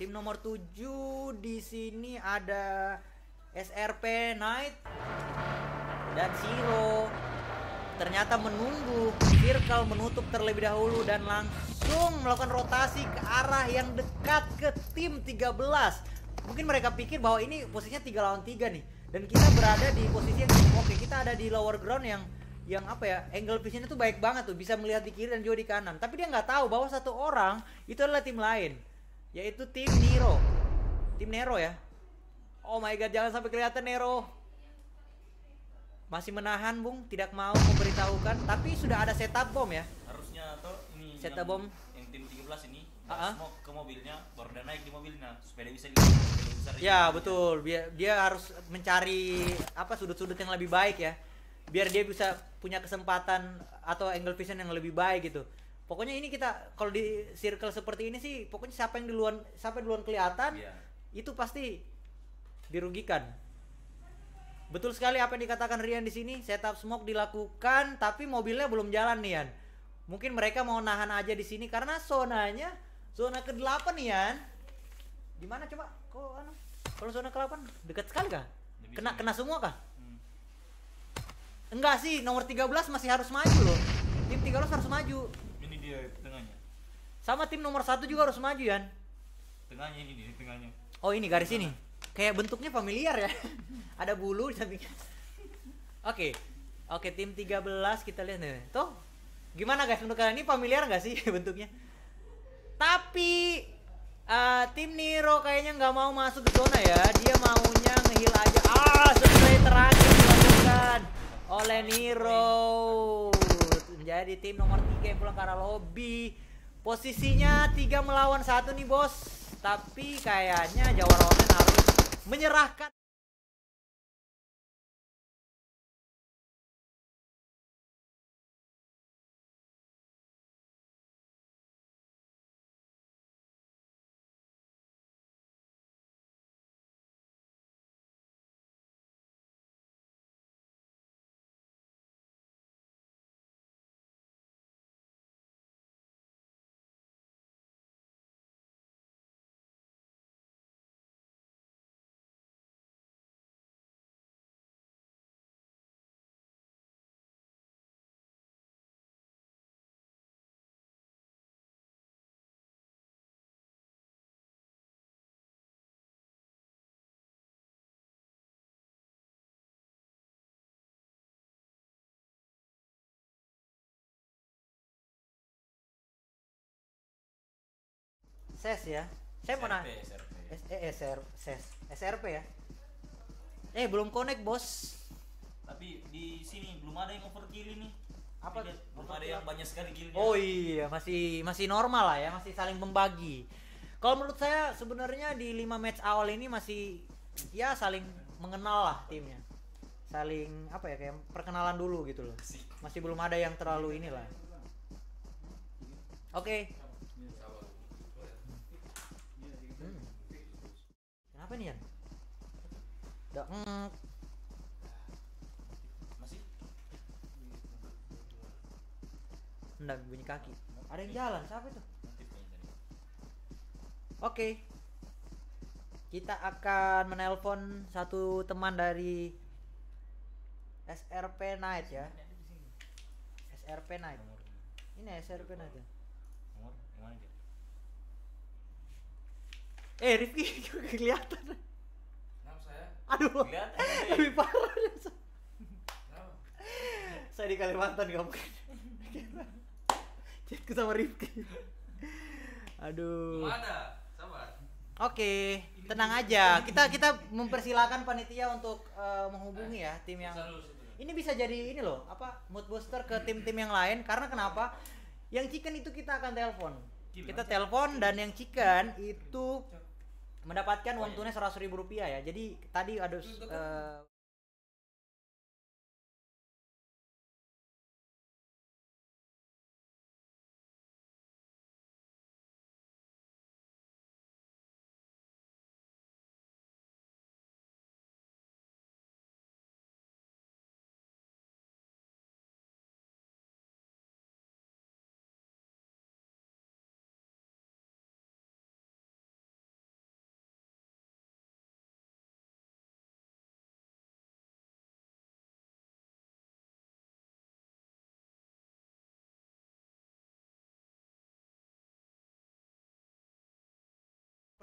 Tim nomor 7 di sini ada SRP Knight dan Zero ternyata menunggu circle menutup terlebih dahulu dan langsung melakukan rotasi ke arah yang dekat ke tim 13 mungkin mereka pikir bahwa ini posisinya 3 lawan 3 nih dan kita berada di posisi yang cukup oke. Kita ada di lower ground yang yang apa ya angle visionnya tuh baik banget tuh. Bisa melihat di kiri dan juga di kanan. Tapi dia nggak tahu bahwa satu orang itu adalah tim lain yaitu tim Nero. Tim Nero ya. Oh my god jangan sampai kelihatan Nero. Masih menahan bung. Tidak mau memberitahukan. Tapi sudah ada setup bom ya. Harusnya atau ini Set yang- bom. yang tim 13 ini Ah. smoke ke mobilnya baru dia naik di mobilnya supaya dia bisa lihat mobil besar ini. Ya betul, dia dia harus mencari apa sudut-sudut yang lebih baik ya, biar dia bisa punya kesempatan atau angle vision yang lebih baik gitu. Pokoknya ini kita kalau di circle seperti ini sih, pokoknya siapa yang duluan siapa yang duluan kelihatan Iya. itu pasti dirugikan. Betul sekali apa yang dikatakan Rian di sini, setup smoke dilakukan tapi mobilnya belum jalan nih Yan. Mungkin mereka mau nahan aja di sini karena zonanya zona ke-8 nih Yan. Di mana coba? Kok anu? Kalau zona ke-8 dekat sekali kah? Lebih Kena sini. kena semua kah? Hmm. Enggak sih, nomor 13 masih harus maju loh. Tim 13 harus maju. Ini dia tengahnya. Sama tim nomor 1 juga harus maju Yan. Tengahnya ini di tengahnya. Oh ini garis ini. Kayak bentuknya familiar ya. Ada bulu di sampingnya. Oke. Oke, tim 13 kita lihat nih. Tuh. Gimana guys menurut kalian ini familiar nggak sih bentuknya? Tapi eh, tim Niro kayaknya nggak mau masuk ke zona ya. Dia maunya ngehil aja. Ah, spray terakhir dilakukan oleh Niro. Menjadi tim nomor 3 yang pulang arah lobby. Posisinya 3 melawan satu nih, Bos. Tapi kayaknya Online harus menyerahkan ses ya. Saya mau nanya. SRP, SRP. S- eh, SR, ses, SRP ya. Eh, belum connect, Bos. Tapi di sini belum ada yang overkill ini. Apa tuh? Belum ada yang banyak sekali killnya. Oh iya, masih masih normal lah ya, masih saling membagi. Kalau menurut saya sebenarnya di 5 match awal ini masih ya saling mengenal lah timnya. Saling apa ya kayak perkenalan dulu gitu loh. Masih belum ada yang terlalu inilah. Oke. Hmm. Kenapa nih Yan? Mm, Masih? Enggak bunyi kaki. Ada yang jalan, siapa itu? Oke. Kita akan menelpon satu teman dari SRP Night ya. SRP Night. Ini SRP Night ya. Nomor yang mana dia? Eh Rifki kelihatan. Nama saya. Aduh. Kelihatan, eh. Lebih parah. ya. Saya di Kalimantan kamu. Chatku sama Rifki. Aduh. Mana? Sabar. Oke, tenang aja. Kita kita mempersilahkan panitia untuk eh, menghubungi ya tim yang ini bisa jadi ini loh apa mood booster ke tim-tim yang lain karena kenapa? Yang chicken itu kita akan telepon. Kita telepon dan yang chicken itu mendapatkan uang tunai seratus ribu rupiah ya. Jadi tadi ada eh,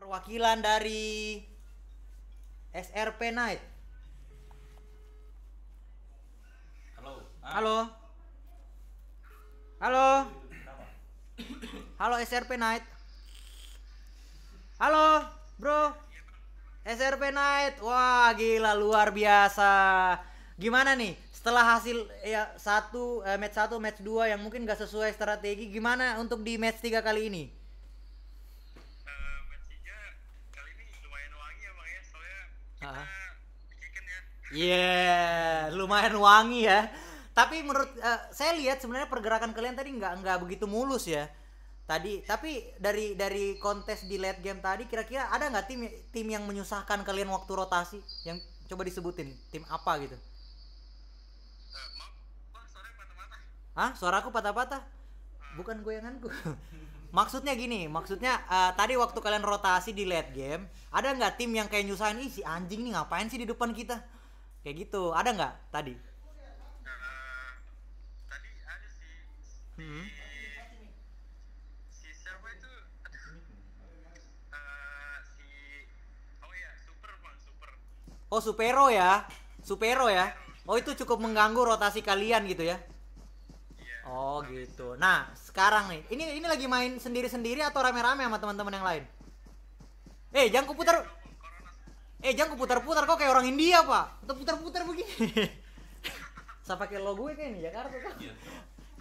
perwakilan dari SRP Night. Halo. Ah, Halo. Halo. Halo SRP Night. Halo, Bro. SRP Night. Wah, gila luar biasa. Gimana nih? Setelah hasil ya satu eh, match satu, match dua yang mungkin gak sesuai strategi, gimana untuk di match tiga kali ini? Eh, match tiga kali ini lumayan wangi ya bang ya soalnya kita chicken ya Iya, lumayan wangi ya. Tapi menurut eh, saya lihat sebenarnya pergerakan kalian tadi nggak nggak begitu mulus ya. Tadi, tapi dari dari kontes di late game tadi kira-kira ada nggak tim tim yang menyusahkan kalian waktu rotasi? Yang coba disebutin tim apa gitu? Eh, maaf wah suaranya patah-patah Hah? Suaraku patah-patah? Bukan goyanganku. maksudnya gini, maksudnya eh, tadi waktu kalian rotasi di late game, ada nggak tim yang kayak nyusahin ih si anjing nih ngapain sih di depan kita? Kayak gitu, ada nggak tadi? Tadi ada si Hmm. si siapa itu aduh Eh, si oh super bang super Oh Supero ya, Supero ya. Oh itu cukup mengganggu rotasi kalian gitu ya? Oh gitu. Nah sekarang nih, ini ini lagi main sendiri-sendiri atau rame-rame sama teman-teman yang lain? Eh jangan kuputar, eh jangan kuputar-putar kok kayak orang India pak. Atau putar-putar begini. Saya pakai logo kayak ini Jakarta kan.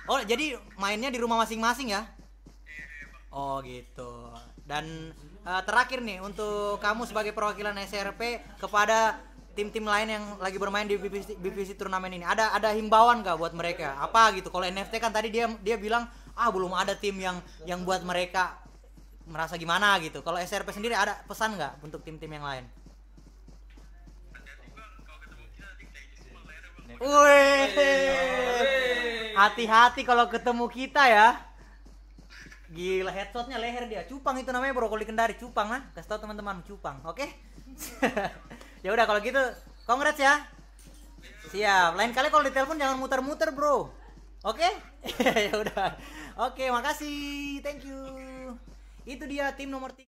Oh jadi mainnya di rumah masing-masing ya? Oh gitu. Dan eh, terakhir nih untuk kamu sebagai perwakilan SRP kepada tim-tim lain yang lagi bermain di BPC, BPC turnamen ini, ada ada himbauan gak buat mereka? Apa gitu? Kalau NFT kan tadi dia dia bilang ah belum ada tim yang yang buat mereka merasa gimana gitu. Kalau SRP sendiri ada pesan nggak untuk tim-tim yang lain? hati-hati kalau ketemu kita ya. Gila headshotnya leher dia. Cupang itu namanya brokoli kendari. Cupang lah. Kasih tahu teman-teman cupang. Oke? ya udah kalau gitu, congrats ya. Siap. Lain kali kalau ditelepon jangan muter-muter, Bro. Oke? ya udah. Oke, makasih. Thank you. Itu dia tim nomor 3.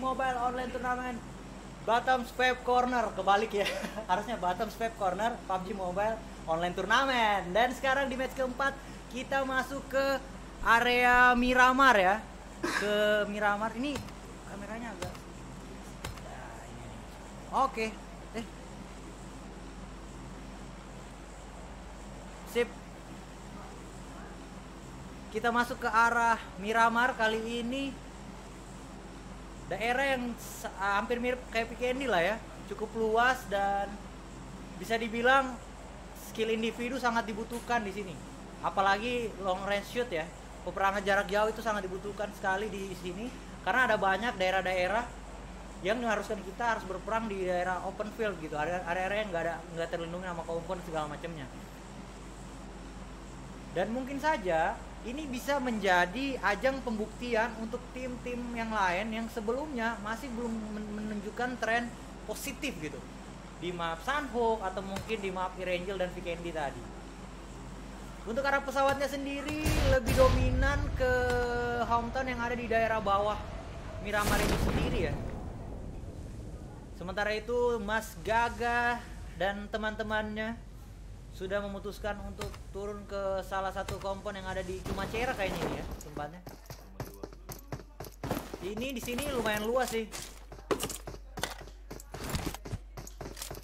Mobile Online Tournament Bottom Swipe Corner, kebalik ya. Harusnya Bottom Swipe Corner PUBG Mobile Online Tournament Dan sekarang di match keempat kita masuk ke area Miramar ya. Ke Miramar, ini kameranya agak. Oke, eh. Sip. Kita masuk ke arah Miramar kali ini daerah yang sa- hampir mirip kayak Pikendi lah ya. Cukup luas dan bisa dibilang skill individu sangat dibutuhkan di sini. Apalagi long range shoot ya. Peperangan jarak jauh itu sangat dibutuhkan sekali di sini. Karena ada banyak daerah-daerah yang mengharuskan kita harus berperang di daerah open field gitu. Area area yang nggak ada nggak terlindungi sama kompon segala macamnya. Dan mungkin saja ini bisa menjadi ajang pembuktian untuk tim-tim yang lain yang sebelumnya masih belum men- menunjukkan tren positif gitu di map Sunhawk atau mungkin di map Irangel dan Vikendi tadi. Untuk arah pesawatnya sendiri lebih dominan ke hometown yang ada di daerah bawah Miramar itu sendiri ya. Sementara itu Mas Gaga dan teman-temannya sudah memutuskan untuk turun ke salah satu kompon yang ada di Cumacera kayaknya ini ya tempatnya. Ini di sini lumayan luas sih.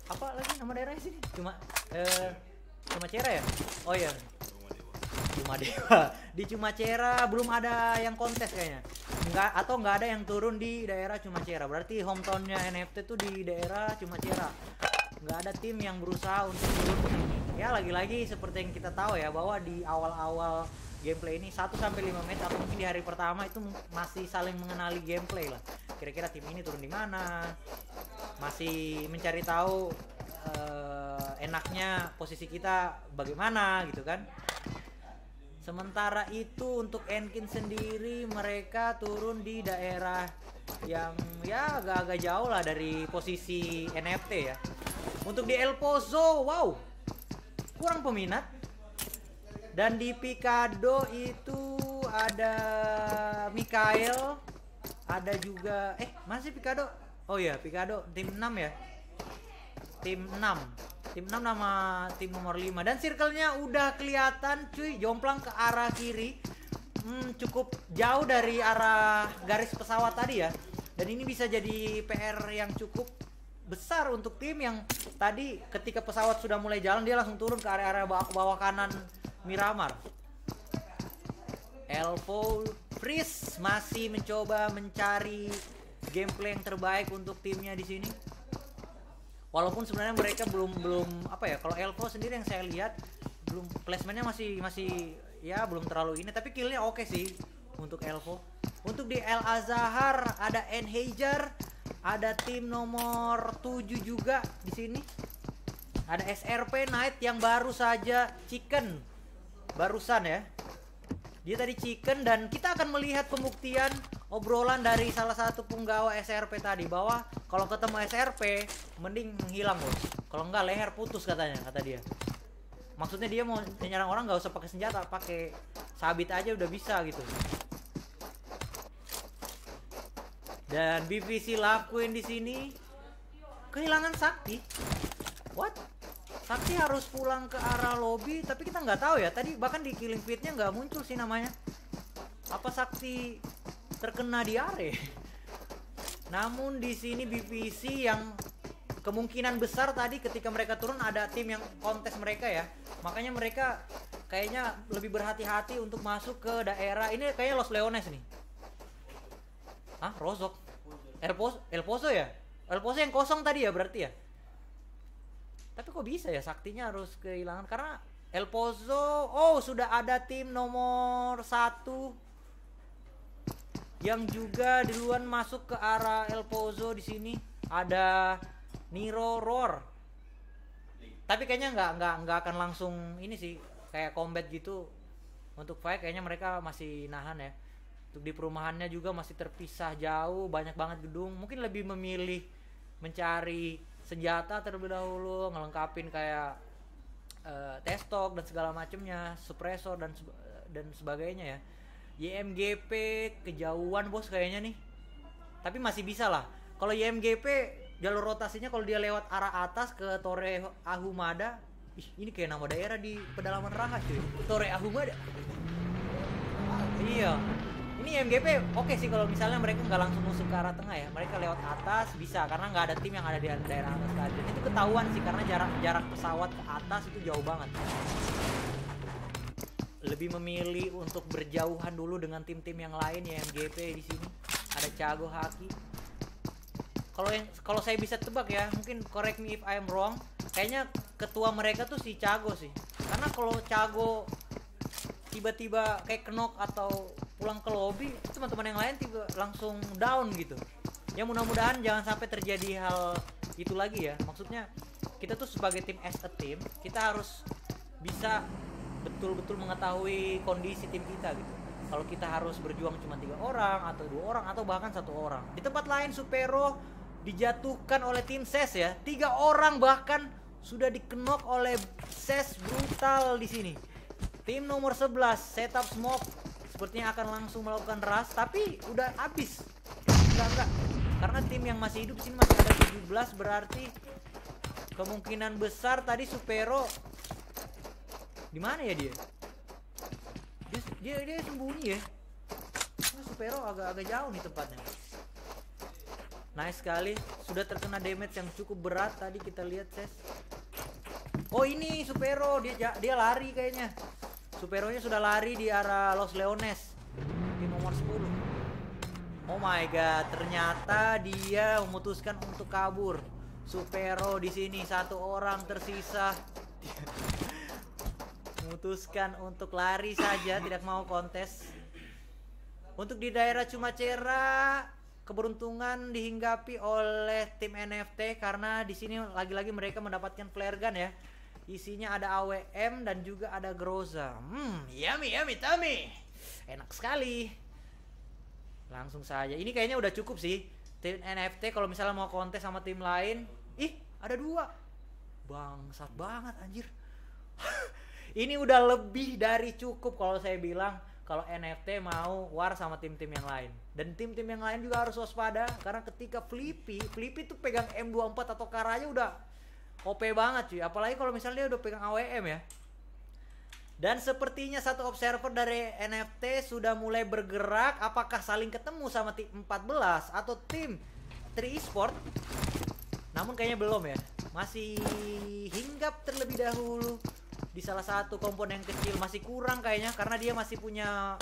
Apa lagi nama daerahnya sini? Cuma eh Cumacera ya? Oh iya. Cuma Dewa. Di Cumacera belum ada yang kontes kayaknya. Enggak atau enggak ada yang turun di daerah Cumacera. Berarti hometownnya NFT tuh di daerah Cumacera. Nggak ada tim yang berusaha untuk turun ke. Ya lagi-lagi seperti yang kita tahu ya bahwa di awal-awal gameplay ini 1 sampai 5 match atau mungkin di hari pertama itu masih saling mengenali gameplay lah. Kira-kira tim ini turun di mana? Masih mencari tahu eh, enaknya posisi kita bagaimana gitu kan. Sementara itu untuk Enkin sendiri mereka turun di daerah yang ya agak-agak jauh lah dari posisi NFT ya. Untuk di El Pozo, wow, kurang peminat. Dan di Picado itu ada Mikael, ada juga eh masih Picado. Oh ya, Picado tim 6 ya. Tim 6. Tim 6 nama tim nomor 5 dan circle-nya udah kelihatan cuy, jomplang ke arah kiri. Hmm, cukup jauh dari arah garis pesawat tadi ya. Dan ini bisa jadi PR yang cukup besar untuk tim yang tadi ketika pesawat sudah mulai jalan dia langsung turun ke area-area bawah, bawah kanan Miramar. Elvo Freeze masih mencoba mencari gameplay yang terbaik untuk timnya di sini. Walaupun sebenarnya mereka belum belum apa ya kalau Elvo sendiri yang saya lihat belum placementnya masih masih ya belum terlalu ini tapi killnya oke sih untuk Elvo. Untuk di El Azhar ada Enhager, ada tim nomor 7 juga di sini. Ada SRP Knight yang baru saja chicken barusan ya. Dia tadi chicken dan kita akan melihat pembuktian obrolan dari salah satu penggawa SRP tadi bahwa kalau ketemu SRP mending menghilang bos. Kalau enggak leher putus katanya kata dia. Maksudnya dia mau menyerang orang nggak usah pakai senjata, pakai sabit aja udah bisa gitu. Dan BVC Queen di sini kehilangan sakti. What? Sakti harus pulang ke arah lobby, tapi kita nggak tahu ya. Tadi bahkan di killing feed-nya nggak muncul sih namanya. Apa Sakti terkena diare? Namun di sini BVC yang kemungkinan besar tadi ketika mereka turun ada tim yang kontes mereka ya. Makanya mereka kayaknya lebih berhati-hati untuk masuk ke daerah ini kayaknya Los Leones nih. Hah, Rozok? El Pozo, El Pozo ya? El Pozo yang kosong tadi ya berarti ya? Tapi kok bisa ya saktinya harus kehilangan karena El Pozo oh sudah ada tim nomor satu yang juga duluan masuk ke arah El Pozo di sini ada Niro Roar. Tapi kayaknya nggak nggak nggak akan langsung ini sih kayak combat gitu untuk fight kayaknya mereka masih nahan ya. Untuk di perumahannya juga masih terpisah jauh, banyak banget gedung. Mungkin lebih memilih mencari senjata terlebih dahulu, ngelengkapin kayak eh, testok dan segala macemnya, suppressor dan dan sebagainya ya. YMGP kejauhan bos kayaknya nih. tapi masih bisa lah kalau YMGP jalur rotasinya kalau dia lewat arah atas ke Tore Ahumada ih, ini kayak nama daerah di pedalaman Raha cuy Tore Ahumada iya ini MGP oke sih kalau misalnya mereka nggak langsung musuh ke arah tengah ya. Mereka lewat atas bisa. Karena nggak ada tim yang ada di daerah atas tadi. Itu ketahuan sih karena jarak jarak pesawat ke atas itu jauh banget. Lebih memilih untuk berjauhan dulu dengan tim-tim yang lain ya MGP di sini. Ada Cago Haki. Kalau yang kalau saya bisa tebak ya mungkin correct me if I'm wrong. Kayaknya ketua mereka tuh si Cago sih. Karena kalau Cago tiba-tiba kayak kenok atau pulang ke lobby teman-teman yang lain tiba langsung down gitu. Ya mudah-mudahan jangan sampai terjadi hal itu lagi ya. Maksudnya kita tuh sebagai tim as a team kita harus bisa betul-betul mengetahui kondisi tim kita gitu. Kalau kita harus berjuang cuma tiga orang atau dua orang atau bahkan satu orang. Di tempat lain Supero dijatuhkan oleh tim SES ya. Tiga orang bahkan sudah dikenok oleh SES brutal di sini tim nomor 11 setup smoke sepertinya akan langsung melakukan rush tapi udah habis enggak enggak karena tim yang masih hidup sini masih ada 17 berarti kemungkinan besar tadi Supero di mana ya dia? Dia dia, dia sembunyi ya. Nah, Supero agak-agak jauh nih tempatnya. Nice sekali, sudah terkena damage yang cukup berat tadi kita lihat ses. Oh ini Supero dia dia lari kayaknya. Superonya sudah lari di arah Los Leones di nomor 10. Oh my god, ternyata dia memutuskan untuk kabur. Supero di sini satu orang tersisa. memutuskan untuk lari saja, tidak mau kontes. Untuk di daerah Cumacera, keberuntungan dihinggapi oleh tim NFT karena di sini lagi-lagi mereka mendapatkan flare gun ya. Isinya ada AWM dan juga ada Groza. Hmm, yummy yummy tummy. Enak sekali. Langsung saja. Ini kayaknya udah cukup sih. Tim NFT kalau misalnya mau kontes sama tim lain, ih, ada dua. Bangsat banget anjir. ini udah lebih dari cukup kalau saya bilang kalau NFT mau war sama tim-tim yang lain. Dan tim-tim yang lain juga harus waspada karena ketika Flippy, Flippy tuh pegang M24 atau Karaya udah OP banget cuy. Apalagi kalau misalnya dia udah pegang AWM ya. Dan sepertinya satu observer dari NFT sudah mulai bergerak apakah saling ketemu sama tim 14 atau tim 3 Esport. Namun kayaknya belum ya. Masih hinggap terlebih dahulu di salah satu komponen kecil masih kurang kayaknya karena dia masih punya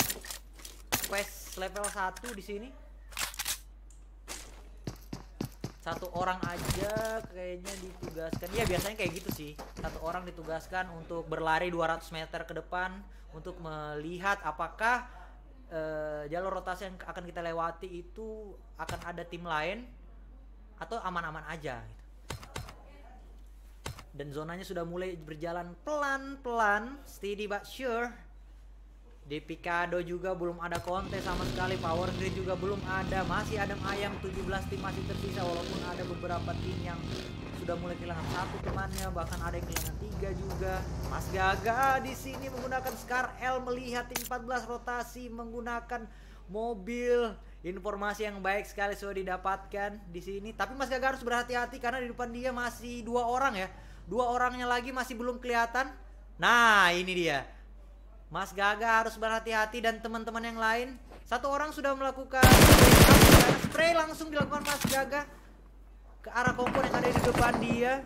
quest level 1 di sini. Satu orang aja kayaknya ditugaskan. Ya biasanya kayak gitu sih. Satu orang ditugaskan untuk berlari 200 meter ke depan untuk melihat apakah eh, jalur rotasi yang akan kita lewati itu akan ada tim lain atau aman-aman aja gitu dan zonanya sudah mulai berjalan pelan-pelan steady but sure di Picado juga belum ada kontes sama sekali Power Grid juga belum ada. Masih ada ayam 17 tim masih tersisa walaupun ada beberapa tim yang sudah mulai kehilangan satu temannya bahkan ada yang kehilangan tiga juga. Mas Gaga di sini menggunakan Scar L melihat tim 14 rotasi menggunakan mobil. Informasi yang baik sekali sudah didapatkan di sini. Tapi Mas Gaga harus berhati-hati karena di depan dia masih dua orang ya. Dua orangnya lagi masih belum kelihatan. Nah, ini dia. Mas Gaga harus berhati-hati dan teman-teman yang lain. Satu orang sudah melakukan spray, langsung dilakukan Mas Gaga ke arah kompor yang ada di depan dia.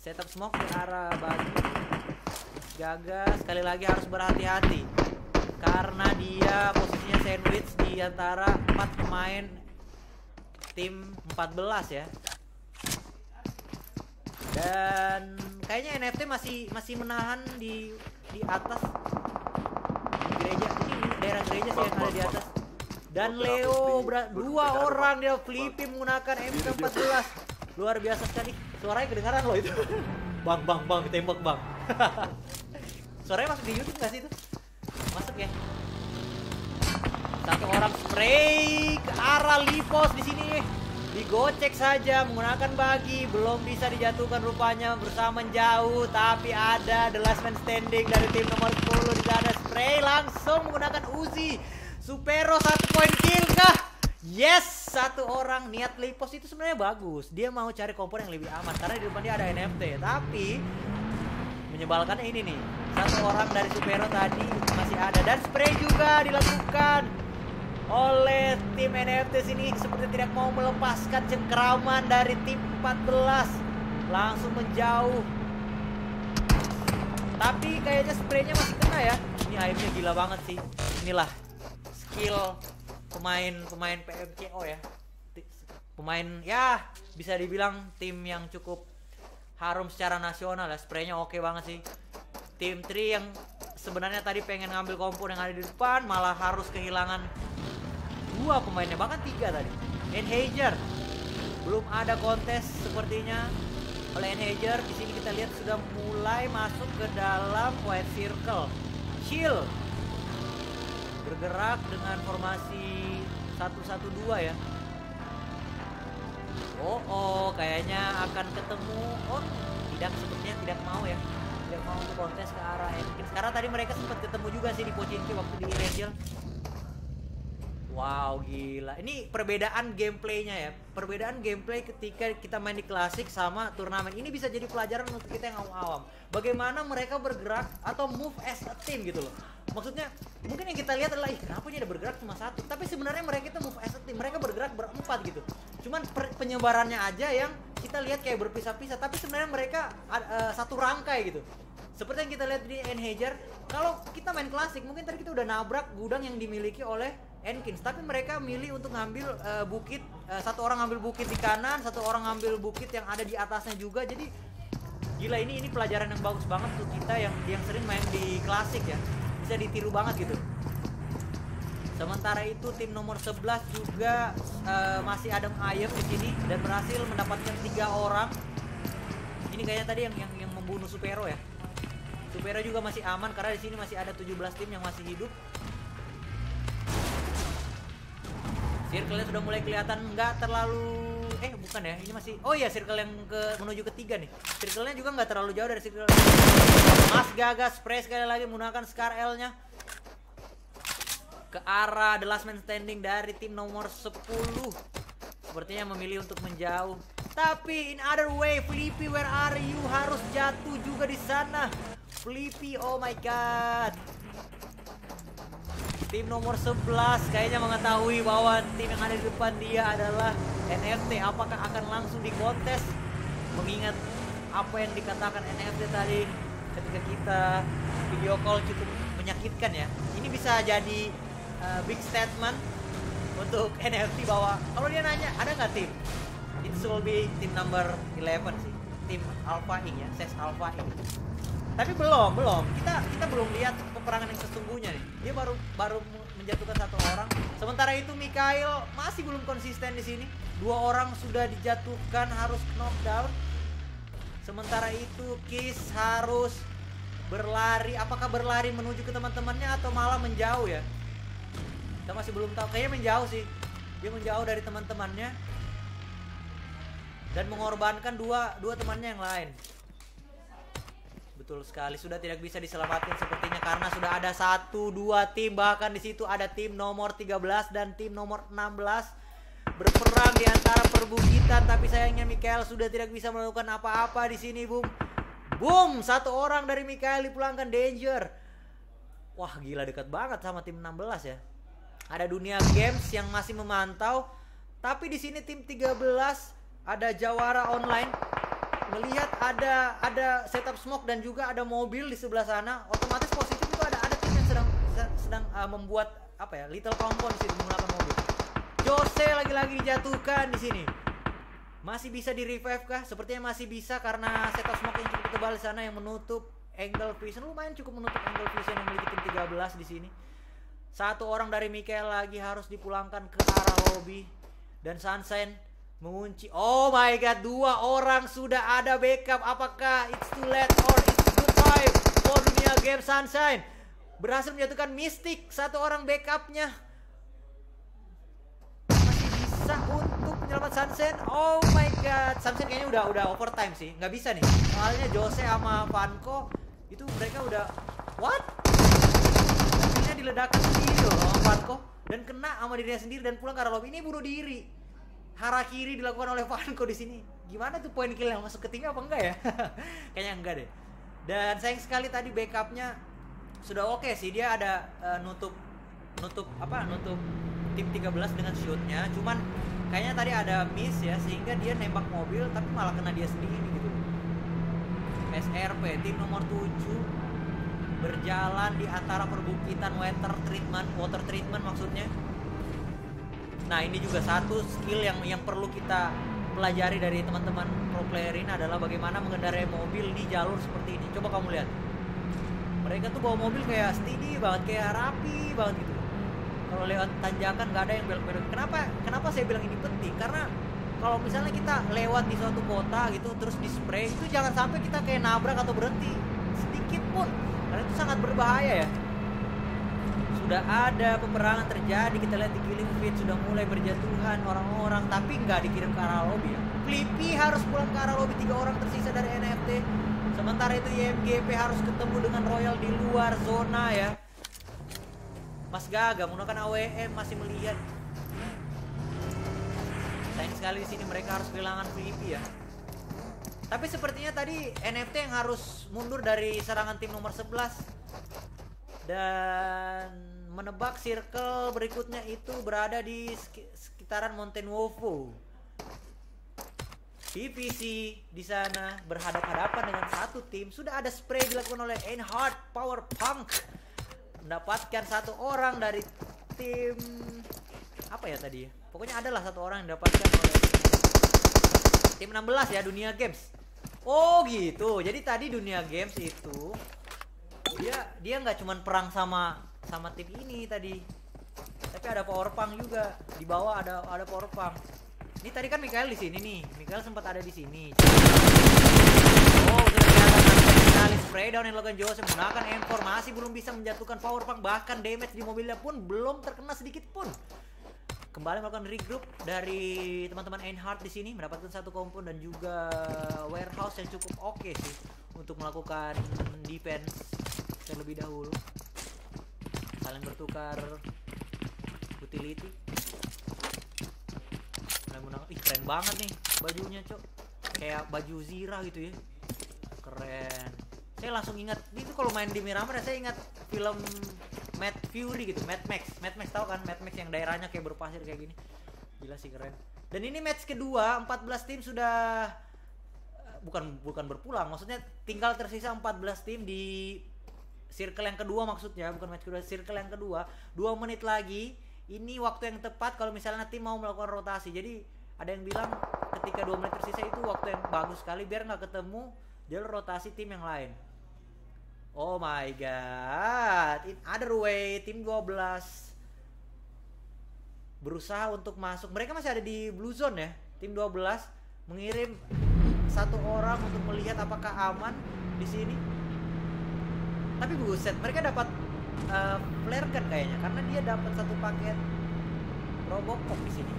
Setup smoke ke arah bagi. Mas Gaga sekali lagi harus berhati-hati karena dia posisinya sandwich di antara empat pemain tim 14 ya dan kayaknya NFT masih masih menahan di di atas. Di gereja. Ini daerah gereja sih yang ada di atas. Dan Leo dua orang dia flipping menggunakan MK14 luar biasa sekali. Suaranya kedengaran loh itu. Bang bang bang tembak bang. Suaranya masuk di YouTube gak sih itu? Masuk ya. Satu orang spray ke arah Lipos di sini digocek saja menggunakan bagi belum bisa dijatuhkan rupanya bersama jauh tapi ada the last man standing dari tim nomor 10 di sana spray langsung menggunakan Uzi Supero satu poin kill kah? Yes, satu orang niat Lipos itu sebenarnya bagus. Dia mau cari kompor yang lebih aman karena di depan dia ada NFT. Tapi menyebalkan ini nih. Satu orang dari Supero tadi masih ada dan spray juga dilakukan oleh tim NFT sini seperti tidak mau melepaskan cengkeraman dari tim 14 langsung menjauh. Tapi kayaknya spraynya masih kena ya. Ini airnya gila banget sih. Inilah skill pemain pemain PMCO ya. Pemain ya bisa dibilang tim yang cukup harum secara nasional ya. Spraynya oke banget sih tim 3 yang sebenarnya tadi pengen ngambil kompor yang ada di depan malah harus kehilangan dua pemainnya. Bahkan tiga tadi. Enhager belum ada kontes sepertinya oleh Enhager di sini kita lihat sudah mulai masuk ke dalam white circle. Chill bergerak dengan formasi 112 ya. Oh, oh, kayaknya akan ketemu. Oh, tidak sepertinya tidak mau ya. Untuk kontes ke arah Atkins. Karena tadi mereka sempat ketemu juga sih di Pochinki waktu di Angel. Wow, gila. Ini perbedaan gameplaynya ya. Perbedaan gameplay ketika kita main di klasik sama turnamen. Ini bisa jadi pelajaran untuk kita yang awam-awam. Bagaimana mereka bergerak atau move as a team gitu loh. Maksudnya, mungkin yang kita lihat adalah, ih kenapa ini ada bergerak cuma satu. Tapi sebenarnya mereka itu move as a team. Mereka bergerak berempat gitu. Cuman per- penyebarannya aja yang kita lihat kayak berpisah-pisah. Tapi sebenarnya mereka eh, satu rangkai gitu. Seperti yang kita lihat di Enhager, kalau kita main klasik, mungkin tadi kita udah nabrak gudang yang dimiliki oleh Enkins, tapi mereka milih untuk ngambil eh, bukit, eh, satu orang ngambil bukit di kanan, satu orang ngambil bukit yang ada di atasnya juga. Jadi gila ini ini pelajaran yang bagus banget untuk kita yang yang sering main di klasik ya. Bisa ditiru banget gitu. Sementara itu tim nomor 11 juga eh, masih adem ayem di sini dan berhasil mendapatkan tiga orang. Ini kayaknya tadi yang yang, yang membunuh Supero ya. Supero juga masih aman karena di sini masih ada 17 tim yang masih hidup. Circle-nya sudah mulai kelihatan nggak terlalu eh bukan ya ini masih oh iya circle yang ke menuju ketiga nih. Circle-nya juga nggak terlalu jauh dari circle. Mas Gagas spray sekali lagi menggunakan Scar L-nya. Ke arah the last man standing dari tim nomor 10 sepertinya memilih untuk menjauh. Tapi in other way Flippy where are you? Harus jatuh juga di sana. Flippy oh my god tim nomor 11 kayaknya mengetahui bahwa tim yang ada di depan dia adalah NFT apakah akan langsung dikontes? Mengingat apa yang dikatakan NFT tadi ketika kita video call cukup menyakitkan ya. Ini bisa jadi uh, big statement untuk NFT bahwa kalau dia nanya ada nggak tim? It will be tim number 11 sih. Tim Alpha Inc ya ses Alpha Inc. Tapi belum belum. Kita kita belum lihat peperangan yang sesungguhnya nih. Dia baru baru menjatuhkan satu orang. Sementara itu Mikhail masih belum konsisten di sini. Dua orang sudah dijatuhkan harus knockdown. Sementara itu Kiss harus berlari. Apakah berlari menuju ke teman-temannya atau malah menjauh ya? Kita masih belum tahu. Kayaknya menjauh sih. Dia menjauh dari teman-temannya. Dan mengorbankan dua dua temannya yang lain Betul sekali, sudah tidak bisa diselamatkan sepertinya karena sudah ada satu dua tim. Bahkan di situ ada tim nomor 13 dan tim nomor 16 berperang di antara perbukitan. Tapi sayangnya Mikael sudah tidak bisa melakukan apa-apa di sini, Bung. Boom, satu orang dari Mikael dipulangkan. Danger. Wah, gila dekat banget sama tim 16 ya. Ada dunia games yang masih memantau, tapi di sini tim 13 ada Jawara online melihat ada ada setup smoke dan juga ada mobil di sebelah sana otomatis positif itu ada ada tim yang sedang sedang uh, membuat apa ya little compound sih menggunakan mobil. Jose lagi-lagi dijatuhkan di sini. Masih bisa di revive kah? Sepertinya masih bisa karena setup smoke yang cukup tebal di sana yang menutup angle vision. Lumayan cukup menutup angle vision yang memiliki tim 13 di sini. Satu orang dari Mikael lagi harus dipulangkan ke arah lobby. Dan Sunshine mengunci. Oh my god dua orang sudah ada backup. Apakah it's too late or it's good time for dunia game sunshine? Berhasil menjatuhkan mystic satu orang backupnya. Masih bisa untuk menyelamatkan sunshine. Oh my god sunshine kayaknya udah udah overtime sih. Nggak bisa nih. Soalnya Jose sama Vanko itu mereka udah what? Akhirnya diledakkan sendiri loh sama dan kena sama dirinya sendiri dan pulang ke arah lobby. Ini bunuh diri harakiri dilakukan oleh Vanko di sini. Gimana tuh poin kill yang masuk ke timnya apa enggak ya? Kayaknya enggak deh. Dan sayang sekali tadi backupnya sudah oke sih. Dia ada eh, nutup nutup apa? Nutup tim 13 dengan shootnya. Cuman kayaknya tadi ada miss ya sehingga dia nembak mobil tapi malah kena dia sendiri gitu. SRP tim nomor 7 berjalan di antara perbukitan water treatment water treatment maksudnya nah ini juga satu skill yang yang perlu kita pelajari dari teman-teman pro player ini adalah bagaimana mengendarai mobil di jalur seperti ini. Coba kamu lihat. Mereka tuh bawa mobil kayak steady banget kayak rapi banget gitu. Kalau lewat tanjakan nggak ada yang belok-belok. Kenapa kenapa saya bilang ini penting? Karena kalau misalnya kita lewat di suatu kota gitu terus di spray itu jangan sampai kita kayak nabrak atau berhenti. Sedikit pun. Karena itu sangat berbahaya ya sudah ada peperangan terjadi kita lihat di killing feed sudah mulai berjatuhan orang-orang tapi nggak dikirim ke arah lobby ya. Flippy harus pulang ke arah lobby tiga orang tersisa dari NFT sementara itu YMGP harus ketemu dengan Royal di luar zona ya. Mas Gaga menggunakan AWM masih melihat. Sayang sekali di sini mereka harus kehilangan Flippy ya. Tapi sepertinya tadi NFT yang harus mundur dari serangan tim nomor 11 dan menebak circle berikutnya itu berada di sek- sekitaran Mountain Wofu. PVC di sana berhadapan-hadapan dengan satu tim. Sudah ada spray dilakukan oleh Einhard Power Punk mendapatkan satu orang dari tim apa ya tadi ya? Pokoknya adalah satu orang yang didapatkan oleh tim 16 ya Dunia Games. Oh gitu. Jadi tadi Dunia Games itu dia dia nggak cuman perang sama sama tim ini tadi. Tapi ada power punk juga. Di bawah ada ada power punk. Ini tadi kan Mikael di sini nih. Mikael sempat ada di sini. Oh sudah kelihatan finalis spray down yang Logan Joseph menggunakan M4 masih belum bisa menjatuhkan power punk. Bahkan damage di mobilnya pun belum terkena sedikit pun. Kembali melakukan regroup dari teman-teman Einhardt di sini. Mendapatkan satu kompon dan juga warehouse yang cukup oke sih untuk melakukan defense terlebih dahulu saling bertukar utility. Mulai menggunakan ih keren banget nih bajunya cok. Kayak baju Zira gitu ya. Keren. Saya langsung ingat itu kalau main di Miramar saya ingat film Mad Fury gitu Mad Max. Mad Max tahu kan? Mad Max yang daerahnya kayak berpasir kayak gini. Gila sih keren. Dan ini match kedua 14 tim sudah eh, bukan bukan berpulang. Maksudnya tinggal tersisa 14 tim di circle yang kedua maksudnya bukan match kedua circle yang kedua. Dua menit lagi ini waktu yang tepat kalau misalnya tim mau melakukan rotasi. Jadi ada yang bilang ketika dua menit tersisa itu waktu yang bagus sekali biar nggak ketemu jalur rotasi tim yang lain. Oh my god in other way tim 12 berusaha untuk masuk. Mereka masih ada di blue zone ya tim 12 mengirim satu orang untuk melihat apakah aman di sini tapi buset mereka dapat eh, flare gun kayaknya karena dia dapat satu paket Robocop di sini.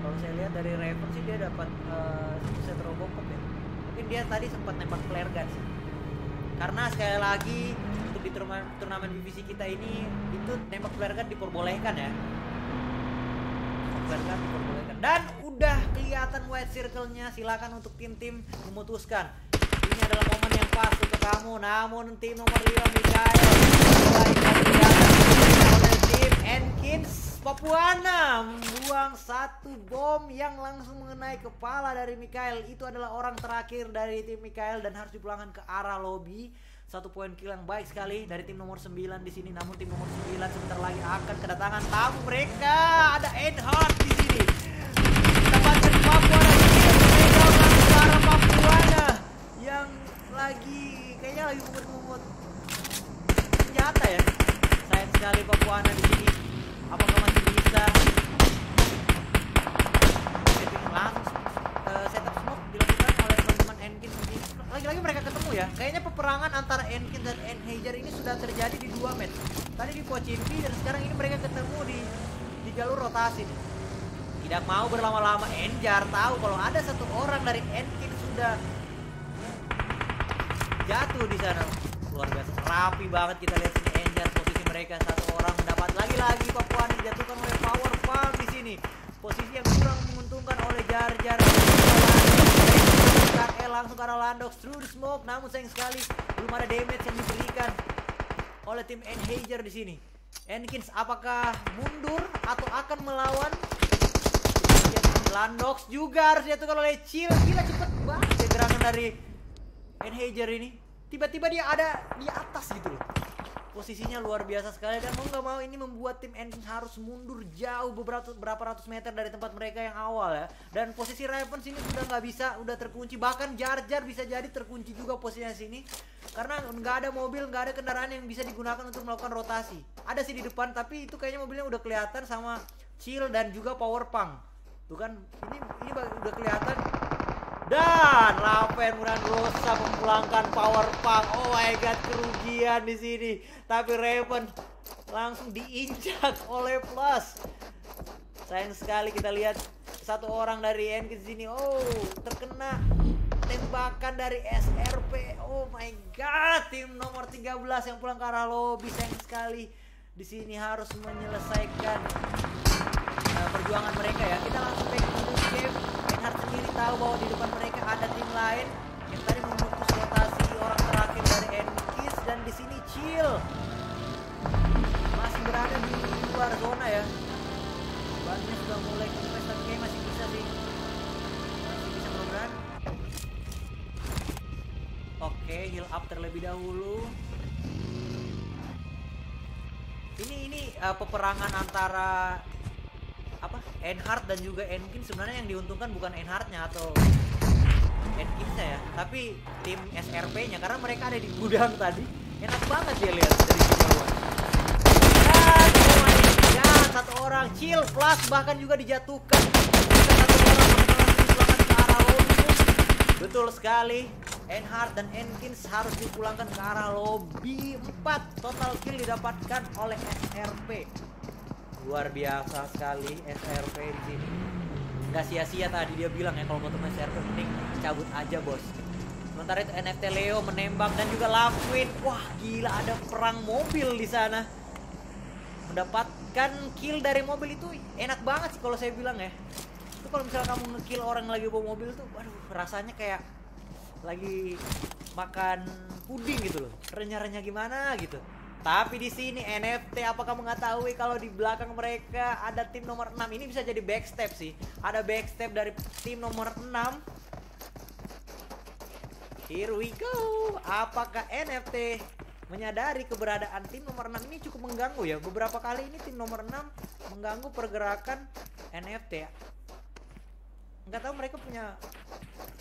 Kalau saya lihat dari Raven sih dia dapat satu set Robocop ya. Mungkin dia tadi sempat nembak flare gun sih. Karena sekali lagi untuk di turnamen, turnamen BBC kita ini itu nembak flare gun diperbolehkan ya. Flare gun diperbolehkan. Dan udah kelihatan white circle-nya silakan untuk tim-tim memutuskan ini adalah momen yang pas untuk kamu. Namun tim nomor 5 Mikael mulai oleh tim Enkins Papuana membuang satu bom yang langsung mengenai kepala dari Mikael itu adalah orang terakhir dari tim Mikael dan harus dipulangkan ke arah lobby satu poin kill yang baik sekali dari tim nomor 9 di sini. Namun tim nomor 9 sebentar lagi akan kedatangan tamu mereka. Ada Enhard di sini Tempatkan Papuana di sini mereka langsung ke arah Papuana yang lagi. Kayaknya lagi mungut-mungut senjata ya? Sayang sekali Papuana di sini. Apakah masih bisa? Setting langsung eh, setup smoke dilakukan oleh teman-teman Enkin lagi-lagi mereka ketemu ya. Kayaknya peperangan antara Enkin dan Enhager ini sudah terjadi di dua match. Tadi di Pochimpi dan sekarang ini mereka ketemu di di jalur rotasi. Tidak mau berlama-lama. Enjar tahu kalau ada satu orang dari Enkin sudah jatuh di sana. Keluarga biasa rapi banget kita lihat sini. Ender posisi mereka satu orang mendapat lagi-lagi Papuan dijatuhkan oleh Power Farm di sini. Posisi yang kurang menguntungkan oleh Jar Jar eh langsung karena Landox through the smoke. Namun sayang sekali belum ada damage yang diberikan oleh tim Enhager di sini. Enkins apakah mundur atau akan melawan? Iya, Landox juga harus jatuhkan oleh Chill. Gila cepet banget ya gerakan dari Enhager ini. Tiba-tiba dia ada di atas gitu loh. Posisinya luar biasa sekali dan mau nggak mau ini membuat tim Enkins harus mundur jauh beberapa berapa ratus meter dari tempat mereka yang awal ya. Dan posisi Ravens ini sudah nggak bisa, udah terkunci. Bahkan Jar Jar bisa jadi terkunci juga posisinya sini karena nggak ada mobil, nggak ada kendaraan yang bisa digunakan untuk melakukan rotasi. Ada sih di depan, tapi itu kayaknya mobilnya udah kelihatan sama Chill dan juga Power Punk. Tuh kan, ini ini udah kelihatan. Dan Raven Rosa memulangkan Power Punk. Oh my god, kerugian di sini. Tapi Raven langsung diinjak oleh Plus. Sayang sekali kita lihat satu orang dari N ke sini. Oh, terkena tembakan dari SRP. Oh my god, tim nomor 13 yang pulang ke arah lobby sayang sekali. Di sini harus menyelesaikan uh, perjuangan mereka ya. Kita langsung back tahu bahwa di depan mereka ada tim lain yang tadi memutus rotasi orang terakhir dari Enkis dan di sini Chill masih berada di luar zona ya. Bannya sudah mulai kempes tapi kayaknya masih bisa sih. Masih bisa mudah-mudahan. Oke, heal up terlebih dahulu. Ini ini uh, peperangan antara apa? Enhard dan juga Enkin sebenarnya yang diuntungkan bukan Enhardnya atau Enkinsnya ya, tapi tim SRP-nya karena mereka ada di gudang tadi. Enak banget dia lihat dari luar. Dan god, satu orang chill plus bahkan juga dijatuhkan. Betul sekali. Enhard dan Enkins harus dipulangkan ke arah lobby 4 total kill didapatkan oleh SRP luar biasa sekali SRP di sini. Nggak sia-sia tadi dia bilang ya kalau ketemu SRP mending cabut aja bos. Sementara itu NFT Leo menembak dan juga Lafwin wah gila ada perang mobil di sana. Mendapatkan kill dari mobil itu enak banget sih kalau saya bilang ya. Itu kalau misalnya kamu ngekill orang lagi bawa mobil tuh waduh rasanya kayak lagi makan puding gitu loh. Renyah-renyah gimana gitu tapi di sini NFT apakah mengetahui kalau di belakang mereka ada tim nomor 6 ini bisa jadi backstep sih. Ada backstep dari tim nomor 6 Here we go. Apakah NFT menyadari keberadaan tim nomor 6 ini cukup mengganggu ya? Beberapa kali ini tim nomor 6 mengganggu pergerakan NFT ya nggak tahu mereka punya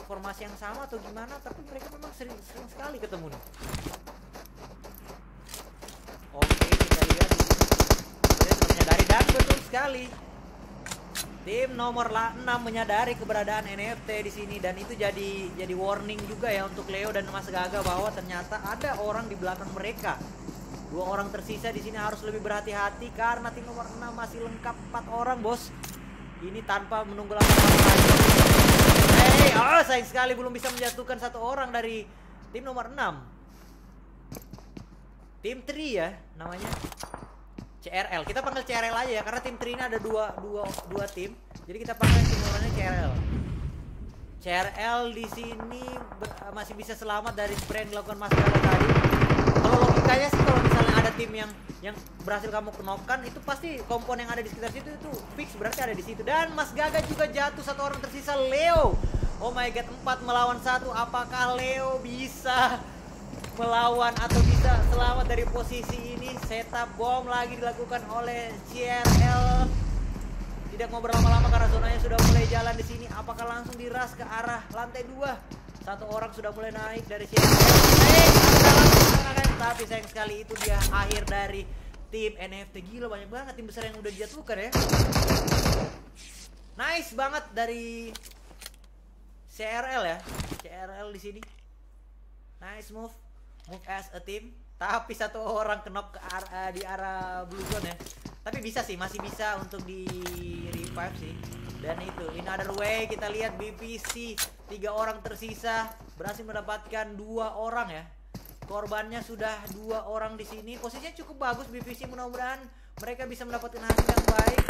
formasi yang sama atau gimana tapi mereka memang sering sering sekali ketemu nih oke kita lihat Dia sudah menyadari dan betul sekali tim nomor la- 6 menyadari keberadaan NFT di sini dan itu jadi jadi warning juga ya untuk Leo dan Mas Gaga bahwa ternyata ada orang di belakang mereka dua orang tersisa di sini harus lebih berhati-hati karena tim nomor 6 masih lengkap 4 orang bos ini tanpa menunggu lama lagi. Hey, oh sayang sekali belum bisa menjatuhkan satu orang dari tim nomor 6. Tim 3 ya namanya. CRL. Kita panggil CRL aja ya karena tim 3 ini ada dua dua dua tim. Jadi kita panggil tim nomornya CRL. CRL di sini masih bisa selamat dari spray yang dilakukan Mas Gala tadi. Kalau logikanya sih kalau misalnya ada tim yang yang berhasil kamu kenokkan itu pasti kompon yang ada di sekitar situ itu fix berarti ada di situ dan Mas Gaga juga jatuh satu orang tersisa Leo. Oh my god, 4 melawan satu. Apakah Leo bisa melawan atau bisa selamat dari posisi ini? Setup bom lagi dilakukan oleh CRL. Tidak mau berlama-lama karena zonanya sudah mulai jalan di sini. Apakah langsung diras ke arah lantai 2? Satu orang sudah mulai naik dari sini. Naik, tapi sayang sekali itu dia akhir dari tim NFT gila banyak banget tim besar yang udah dijatuhkan ya. Nice banget dari CRL ya. CRL di sini. Nice move. Move as a team. Tapi satu orang kenok ke arah di arah blue zone ya. Tapi bisa sih, masih bisa untuk di revive sih. Dan itu, in other way kita lihat BPC tiga orang tersisa berhasil mendapatkan dua orang ya. Korbannya sudah dua orang di sini. Posisinya cukup bagus BPC mudah-mudahan mereka bisa mendapatkan hasil yang baik.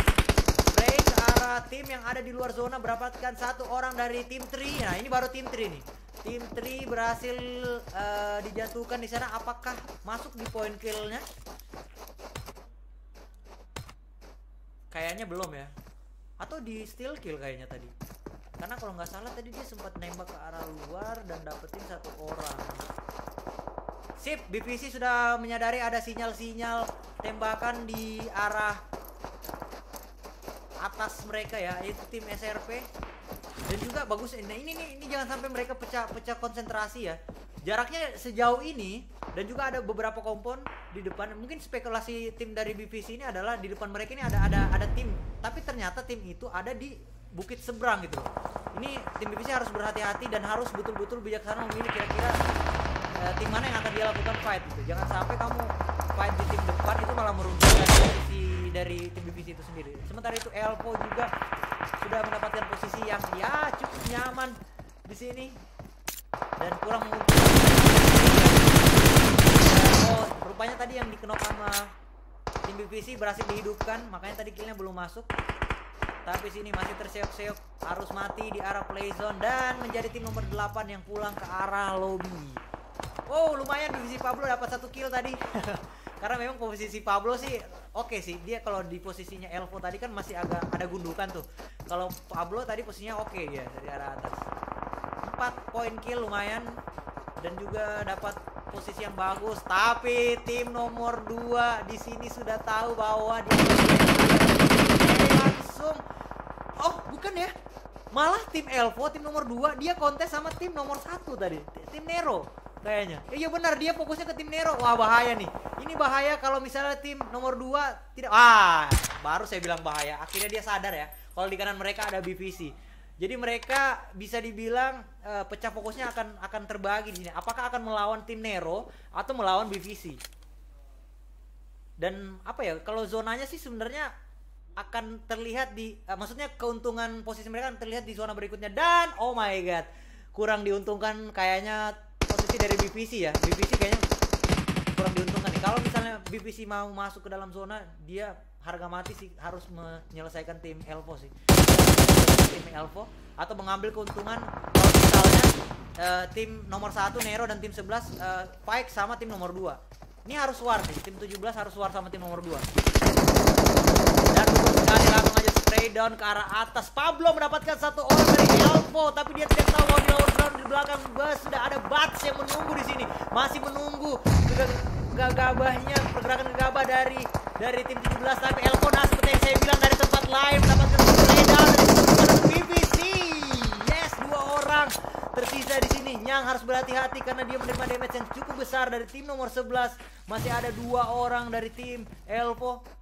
ke arah tim yang ada di luar zona mendapatkan satu orang dari tim 3. Nah, ini baru tim 3 nih. Tim 3 berhasil eh, dijatuhkan di sana. Apakah masuk di point kill-nya? Kayaknya belum ya. Atau di steal kill kayaknya tadi. Karena kalau nggak salah tadi dia sempat nembak ke arah luar dan dapetin satu orang. Sip, BPC sudah menyadari ada sinyal-sinyal tembakan di arah atas mereka ya, itu tim SRP. Dan juga bagus nah ini nih ini jangan sampai mereka pecah pecah konsentrasi ya. Jaraknya sejauh ini dan juga ada beberapa kompon di depan. Mungkin spekulasi tim dari BPC ini adalah di depan mereka ini ada ada ada tim, tapi ternyata tim itu ada di bukit seberang gitu. Ini tim BPC harus berhati-hati dan harus betul-betul bijaksana memilih kira-kira eh, tim mana yang akan dia lakukan fight gitu. Jangan sampai kamu fight di tim depan itu malah merugikan posisi dari tim BPC itu sendiri. Sementara itu Elpo juga sudah mendapatkan posisi yang ya cukup nyaman di sini dan kurang menguntungkan. Oh, rupanya tadi yang dikenok sama tim BPC berhasil dihidupkan, makanya tadi killnya belum masuk. Tapi sini masih terseok-seok harus mati di arah play zone dan menjadi tim nomor 8 yang pulang ke arah lobby. Oh, lumayan divisi Pablo dapat satu kill tadi. Karena memang posisi Pablo sih oke sih. Dia kalau di posisinya Elvo tadi kan masih agak ada gundukan tuh. Kalau Pablo tadi posisinya oke ya dari arah atas. 4 poin kill lumayan dan juga dapat posisi yang bagus. Tapi tim nomor 2 di sini sudah tahu bahwa dia langsung Oh, bukan ya? Malah tim Elvo tim nomor 2 dia kontes sama tim nomor 1 tadi. Tim Nero kayaknya. Eh, Iya benar dia fokusnya ke tim Nero. Wah, bahaya nih. Ini bahaya kalau misalnya tim nomor 2 tidak ah, baru saya bilang bahaya. Akhirnya dia sadar ya kalau di kanan mereka ada BVC. Jadi mereka bisa dibilang eh, pecah fokusnya akan akan terbagi di sini. Apakah akan melawan tim Nero atau melawan BVC? Dan apa ya? Kalau zonanya sih sebenarnya akan terlihat di eh, maksudnya keuntungan posisi mereka akan terlihat di zona berikutnya dan oh my god kurang diuntungkan kayaknya posisi dari BPC ya. BPC kayaknya kurang diuntungkan nih. Kalau misalnya BPC mau masuk ke dalam zona dia harga mati sih harus menyelesaikan tim Elvo sih. Tim Elvo atau mengambil keuntungan kalau misalnya eh, tim nomor satu Nero dan tim 11 eh, fight sama tim nomor 2 ini harus war nih tim 17 harus war sama tim nomor 2 dan betul sekali langsung aja spray down ke arah atas. Pablo mendapatkan satu orang dari Elvo, tapi dia tidak tahu di lower ground di belakang bus sudah ada Bats yang menunggu di sini. Masih menunggu gegabahnya pergerakan gegabah dari dari tim 17 tapi Elvo nah seperti yang saya bilang dari tempat lain mendapatkan spray down dari BBC. Yes, dua orang tersisa di sini. Nyang harus berhati-hati karena dia menerima damage yang cukup besar dari tim nomor 11. Masih ada dua orang dari tim Elvo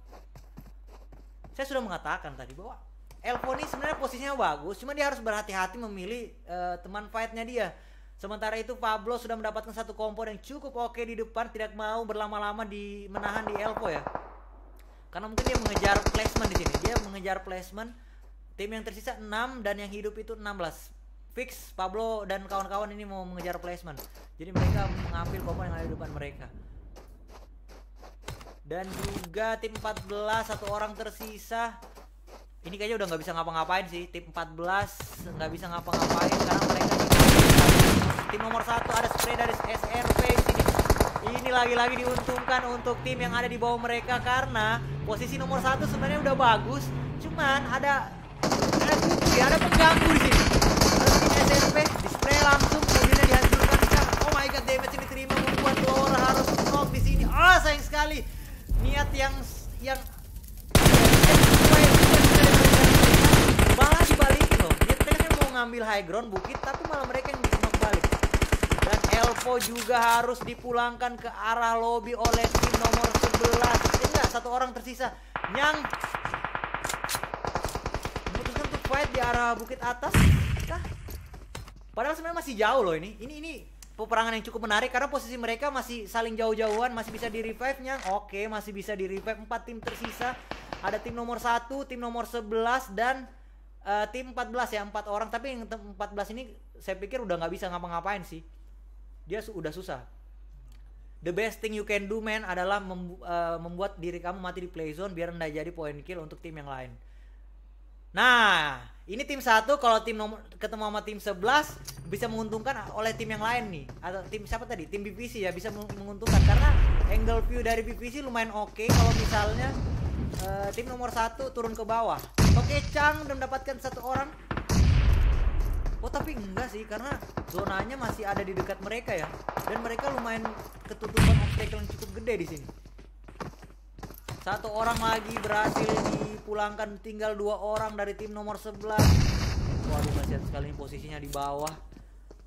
saya sudah mengatakan tadi bahwa Elvo ini sebenarnya posisinya bagus, cuma dia harus berhati-hati memilih eh, teman fightnya dia. Sementara itu Pablo sudah mendapatkan satu kompor yang cukup oke di depan, tidak mau berlama-lama di menahan di Elvo ya. Karena mungkin dia mengejar placement di sini. Dia mengejar placement. Tim yang tersisa 6 dan yang hidup itu 16. Fix Pablo dan kawan-kawan ini mau mengejar placement. Jadi mereka mengambil kompor yang ada di depan mereka dan juga tim 14 satu orang tersisa. Ini kayaknya udah nggak bisa ngapa-ngapain sih tim 14 nggak bisa ngapa-ngapain karena mereka di tim nomor satu ada spray dari SRP di sini. Ini lagi-lagi diuntungkan untuk tim yang ada di bawah mereka karena posisi nomor satu sebenarnya udah bagus cuman ada ada ya ada pengganggu di sini. Tim SRP di spray langsung mobilnya dihancurkan. Sekarang oh my god damage ini diterima membuat Laura harus knock di sini. Ah sayang sekali niat yang yang malah dibalikin loh dia tadinya mau ngambil high ground bukit tapi malah mereka yang dikenok balik dan Elvo juga harus dipulangkan ke arah lobby oleh tim nomor 11 Eh, enggak satu orang tersisa Nyang memutuskan untuk fight di arah bukit atas? Padahal sebenarnya masih jauh loh ini. Ini ini peperangan yang cukup menarik karena posisi mereka masih saling jauh-jauhan, masih bisa di revive nya. Oke, masih bisa di revive. Empat tim tersisa. Ada tim nomor 1, tim nomor 11 dan eh, tim 14 ya, empat orang. Tapi yang tem- 14 ini saya pikir udah nggak bisa ngapa-ngapain sih. Dia su- udah susah. The best thing you can do man adalah membu- eh, membuat diri kamu mati di play zone biar anda jadi point kill untuk tim yang lain. Nah, ini tim satu kalau tim nomor ketemu sama tim 11 bisa menguntungkan oleh tim yang lain nih. Atau tim siapa tadi? Tim BPC ya bisa meng- menguntungkan karena angle view dari BPC lumayan oke kalau misalnya eh, tim nomor satu turun ke bawah. Oke, Chang dan mendapatkan satu orang. Oh tapi enggak sih karena zonanya masih ada di dekat mereka ya dan mereka lumayan ketutupan obstacle yang cukup gede di sini. Satu orang lagi berhasil dipulangkan tinggal dua orang dari tim nomor 11 Waduh kasihan sekali posisinya di bawah.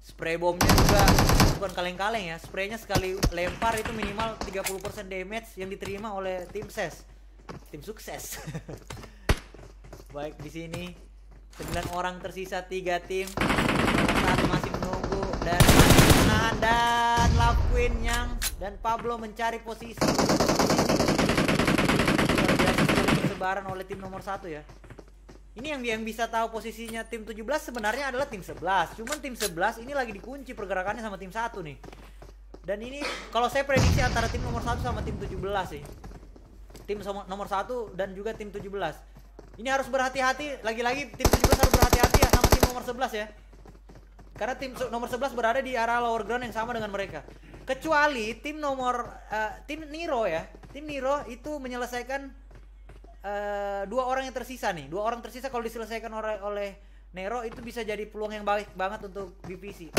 Spray bomnya juga bukan kaleng-kaleng ya Spraynya sekali lempar itu minimal 30% damage yang diterima oleh tim SES Tim sukses. Baik di sini 9 orang tersisa 3 tim. Satu masih menunggu dan menahan. Dan Queen yang dan Pablo mencari posisi sekali persebaran oleh tim nomor satu ya. Ini yang yang bisa tahu posisinya tim 17 sebenarnya adalah tim 11. Cuman tim 11 ini lagi dikunci pergerakannya sama tim satu nih. Dan ini kalau saya prediksi antara tim nomor 1 sama tim 17 sih. Tim nomor 1 dan juga tim 17. Ini harus berhati-hati, lagi-lagi tim 17 harus berhati-hati ya sama tim nomor 11 ya. Karena tim nomor 11 berada di arah lower ground yang sama dengan mereka. Kecuali tim nomor eh, tim Niro ya. Tim Niro itu menyelesaikan eh, dua orang yang tersisa nih. Dua orang tersisa kalau diselesaikan oleh oleh Nero itu bisa jadi peluang yang baik banget untuk BPC.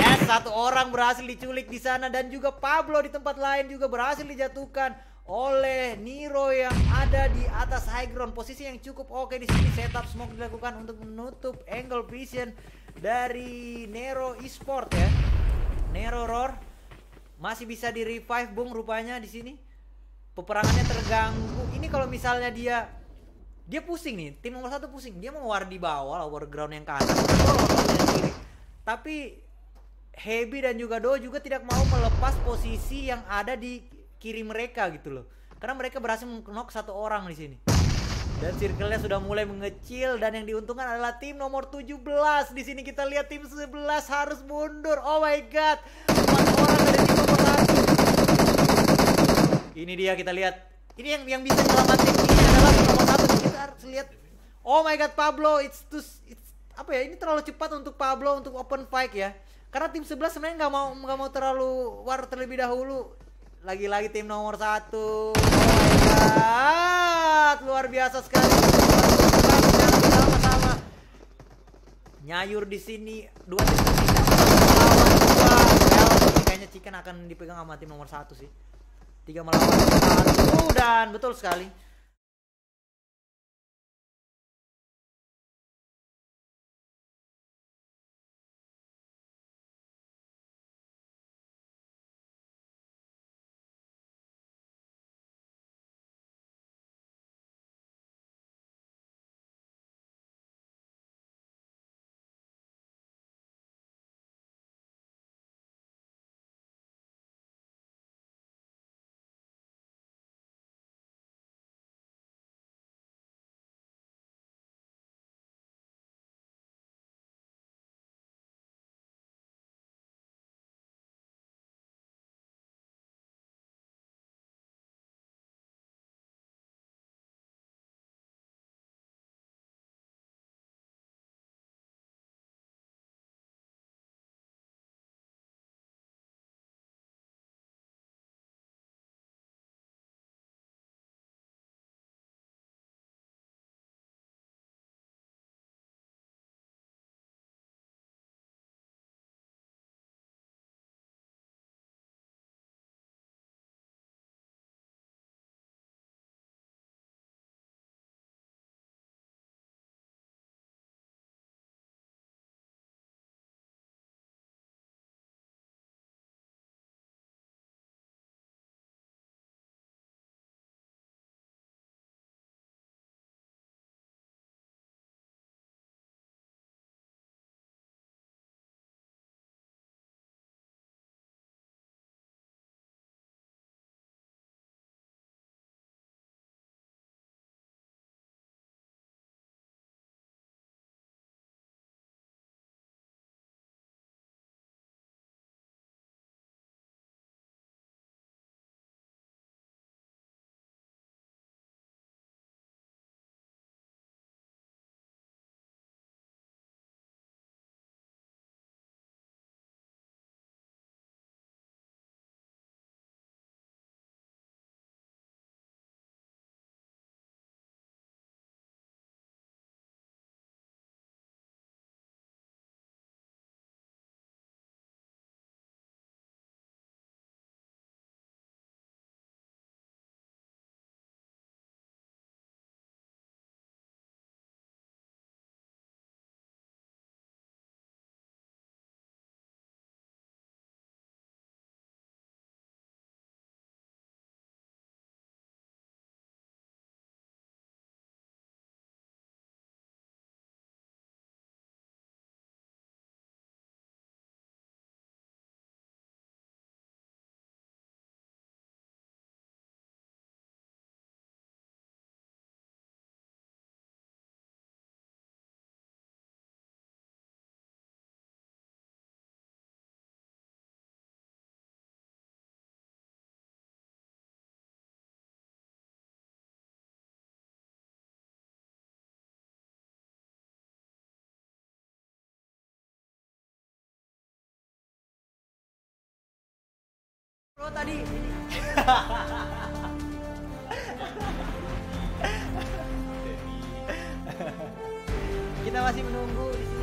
Yes, satu orang berhasil diculik di sana dan juga Pablo di tempat lain juga berhasil dijatuhkan oleh Niro yang ada di atas high ground posisi yang cukup oke di sini setup smoke dilakukan untuk menutup angle vision dari Nero Esport ya. Nero Roar masih bisa di revive Bung rupanya di sini. Peperangannya terganggu. Ini kalau misalnya dia dia pusing nih, tim nomor satu pusing. Dia mau war di bawah, lower ground yang kanan. Tapi Hebi dan juga Do juga tidak mau melepas posisi yang ada di kiri mereka gitu loh. Karena mereka berhasil knock satu orang di sini. Dan circle-nya sudah mulai mengecil dan yang diuntungkan adalah tim nomor 17. Di sini kita lihat tim 11 harus mundur. Oh my god. Empat orang dari tim nomor satu. Ini dia kita lihat. Ini yang yang bisa menyelamatkan ini adalah nomor satu. Kita harus lihat. Oh my god Pablo, it's too it's apa ya? Ini terlalu cepat untuk Pablo untuk open fight ya. Karena tim 11 sebenarnya nggak mau nggak mau terlalu war terlebih dahulu. Lagi-lagi tim nomor satu. Oh my god, luar biasa sekali. Sama-sama. Nyayur di sini dua tim kayaknya Chicken akan dipegang sama tim nomor satu sih. Tiga melawan dan betul sekali. Bro tadi. Kita masih menunggu di sini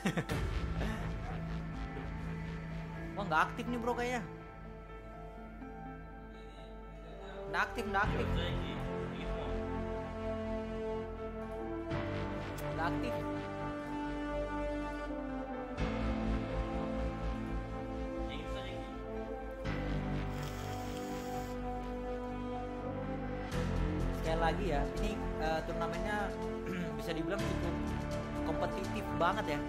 Wah nggak aktif nih bro kayaknya. Nggak aktif, nggak aktif, nggak aktif. Sekali lagi ya, ini eh, turnamennya bisa dibilang cukup kompetitif banget ya.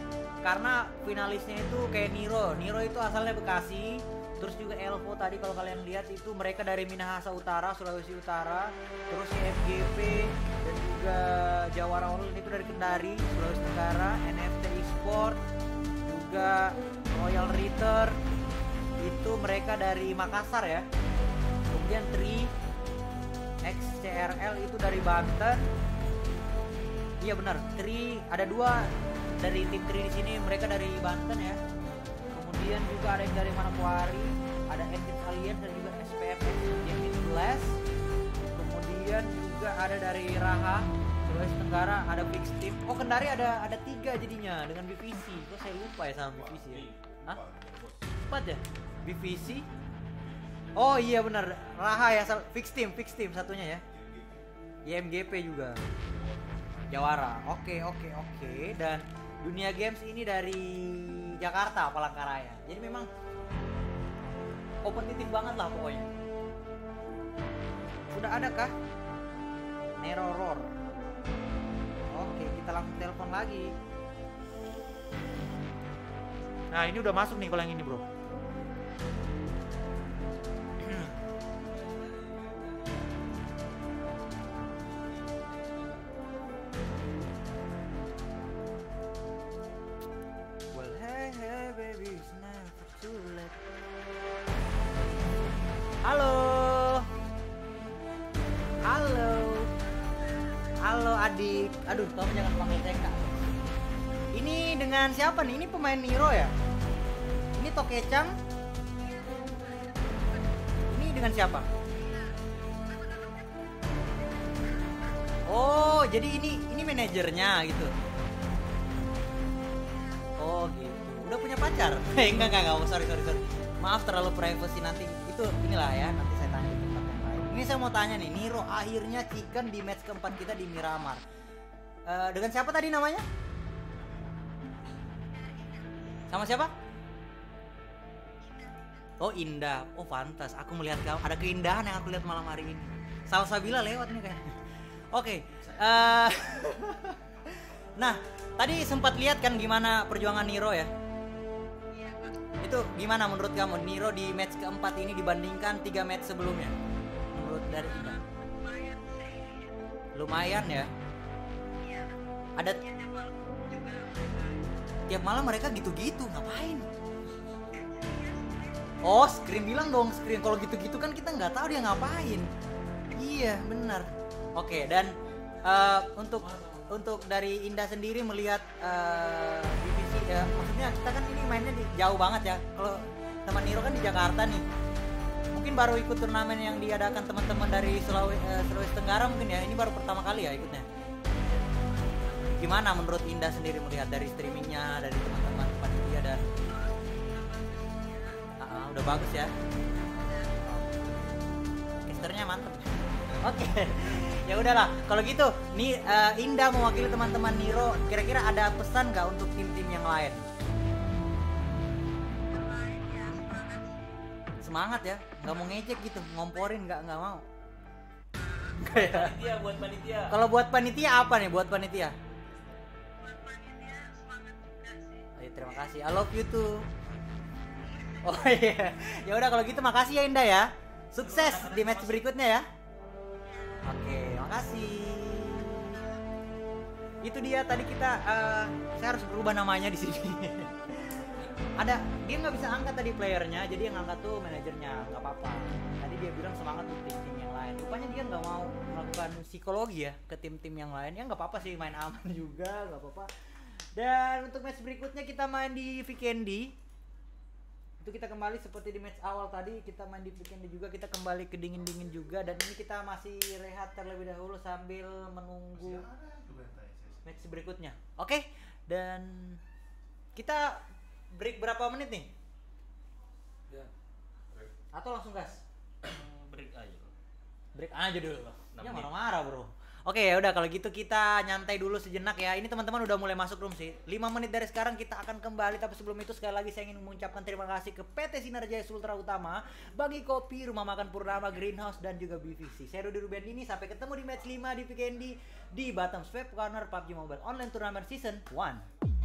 Karena finalisnya itu kayak Niro. Niro itu asalnya Bekasi, terus juga Elvo tadi kalau kalian lihat itu mereka dari Minahasa Utara, Sulawesi Utara, terus FGP dan juga Jawara Online itu dari Kendari, Sulawesi Tenggara, NFT Esport, juga Royal Ritter itu mereka dari Makassar ya. Kemudian Tri XCRL itu dari Banten. Iya benar, Tri ada dua dari tim Tri di sini mereka dari Banten ya. Kemudian juga ada yang dari Manokwari, ada Engine Alien dan juga SPFX yang Blast. Kemudian juga ada dari Raha, Sulawesi Tenggara ada Big Team. Oh Kendari ada ada tiga jadinya dengan BVC. Kok saya lupa ya sama BVC ya? Hah? Empat ya? BVC. Oh iya benar, Raha ya fix team, fix team satunya ya. YMGP juga. Jawara. Oke, oke, oke. Dan Dunia Games ini dari Jakarta, Palangkaraya. Jadi memang kompetitif banget lah pokoknya. Sudah ada kah? Neroror. Oke, kita langsung telepon lagi. Nah, ini udah masuk nih kalau yang ini, Bro. Aduh, kamu jangan panggil kak. Ini dengan siapa nih? Ini pemain Niro ya? Ini Tokecang. Ini dengan siapa? Oh, jadi ini ini manajernya gitu. Oh gitu. Udah punya pacar? Eh enggak enggak enggak. Sorry sorry sorry. Maaf terlalu privacy nanti itu inilah ya. Nanti saya tanya di tempat yang lain. Ini saya mau tanya nih. Niro akhirnya chicken di match keempat kita di Miramar. Eh, dengan siapa tadi namanya? Sama siapa? Oh Indah. Oh pantas. Aku melihat kamu ada keindahan yang aku lihat malam hari ini. Salsabila lewat nih kayak. Oke. eh, nah, tadi sempat lihat kan gimana perjuangan Niro ya? Itu gimana menurut kamu Niro di match keempat ini dibandingkan tiga match sebelumnya? Menurut dari Indah? lumayan ya ada tiap malam mereka gitu-gitu ngapain? Oh screen bilang dong screen. Kalau gitu-gitu kan kita nggak tahu dia ngapain. Iya benar. Oke dan eh, untuk untuk dari Indah sendiri melihat eh, divisi ya maksudnya kita kan ini mainnya di, jauh banget ya. Kalau teman Niro kan di Jakarta nih. Mungkin baru ikut turnamen yang diadakan teman-teman dari Sulawesi, Sulawesi Tenggara mungkin ya. Ini baru pertama kali ya ikutnya gimana menurut Indah sendiri melihat dari streamingnya dari teman-teman panitia dan Ah, udah bagus ya? Casternya mantep. Oke ya udahlah. Kalau gitu nih eh, Indah mewakili teman-teman Niro kira-kira ada pesan nggak untuk tim-tim yang lain? Semangat ya nggak mau ngecek gitu ngomporin nggak nggak mau? Panitia buat panitia. kalau buat panitia apa nih buat panitia terima kasih. I love you too. Oh iya. Ya udah kalau gitu makasih ya Indah ya. Sukses di match berikutnya ya. Oke makasih. Itu dia tadi kita eh, saya harus berubah namanya di sini. Ada dia nggak bisa angkat tadi playernya jadi yang angkat tuh manajernya nggak apa-apa. Tadi dia bilang semangat untuk tim-tim yang lain. Rupanya dia nggak mau melakukan psikologi ya ke tim-tim yang lain. Ya nggak apa-apa sih main aman juga nggak apa-apa dan untuk match berikutnya kita main di Vikendi. Itu kita kembali seperti di match awal tadi kita main di Vikendi juga kita kembali ke dingin-dingin juga. Dan ini kita masih rehat terlebih dahulu sambil menunggu match berikutnya. Oke? Dan kita break berapa menit nih? Ya. atau langsung gas? Break aja. break aja dulu. Ya marah-marah bro Oke ya udah kalau gitu kita nyantai dulu sejenak ya. Ini teman-teman udah mulai masuk room sih. 5 menit dari sekarang kita akan kembali tapi sebelum itu sekali lagi saya ingin mengucapkan terima kasih ke PT Sinar Jaya Sultra Utama bagi kopi, rumah makan Purnama, Greenhouse dan juga BVC. Saya Rudi Rubiandini sampai ketemu di match 5 di Vikendi di Batam Swap Corner PUBG Mobile Online Tournament Season 1.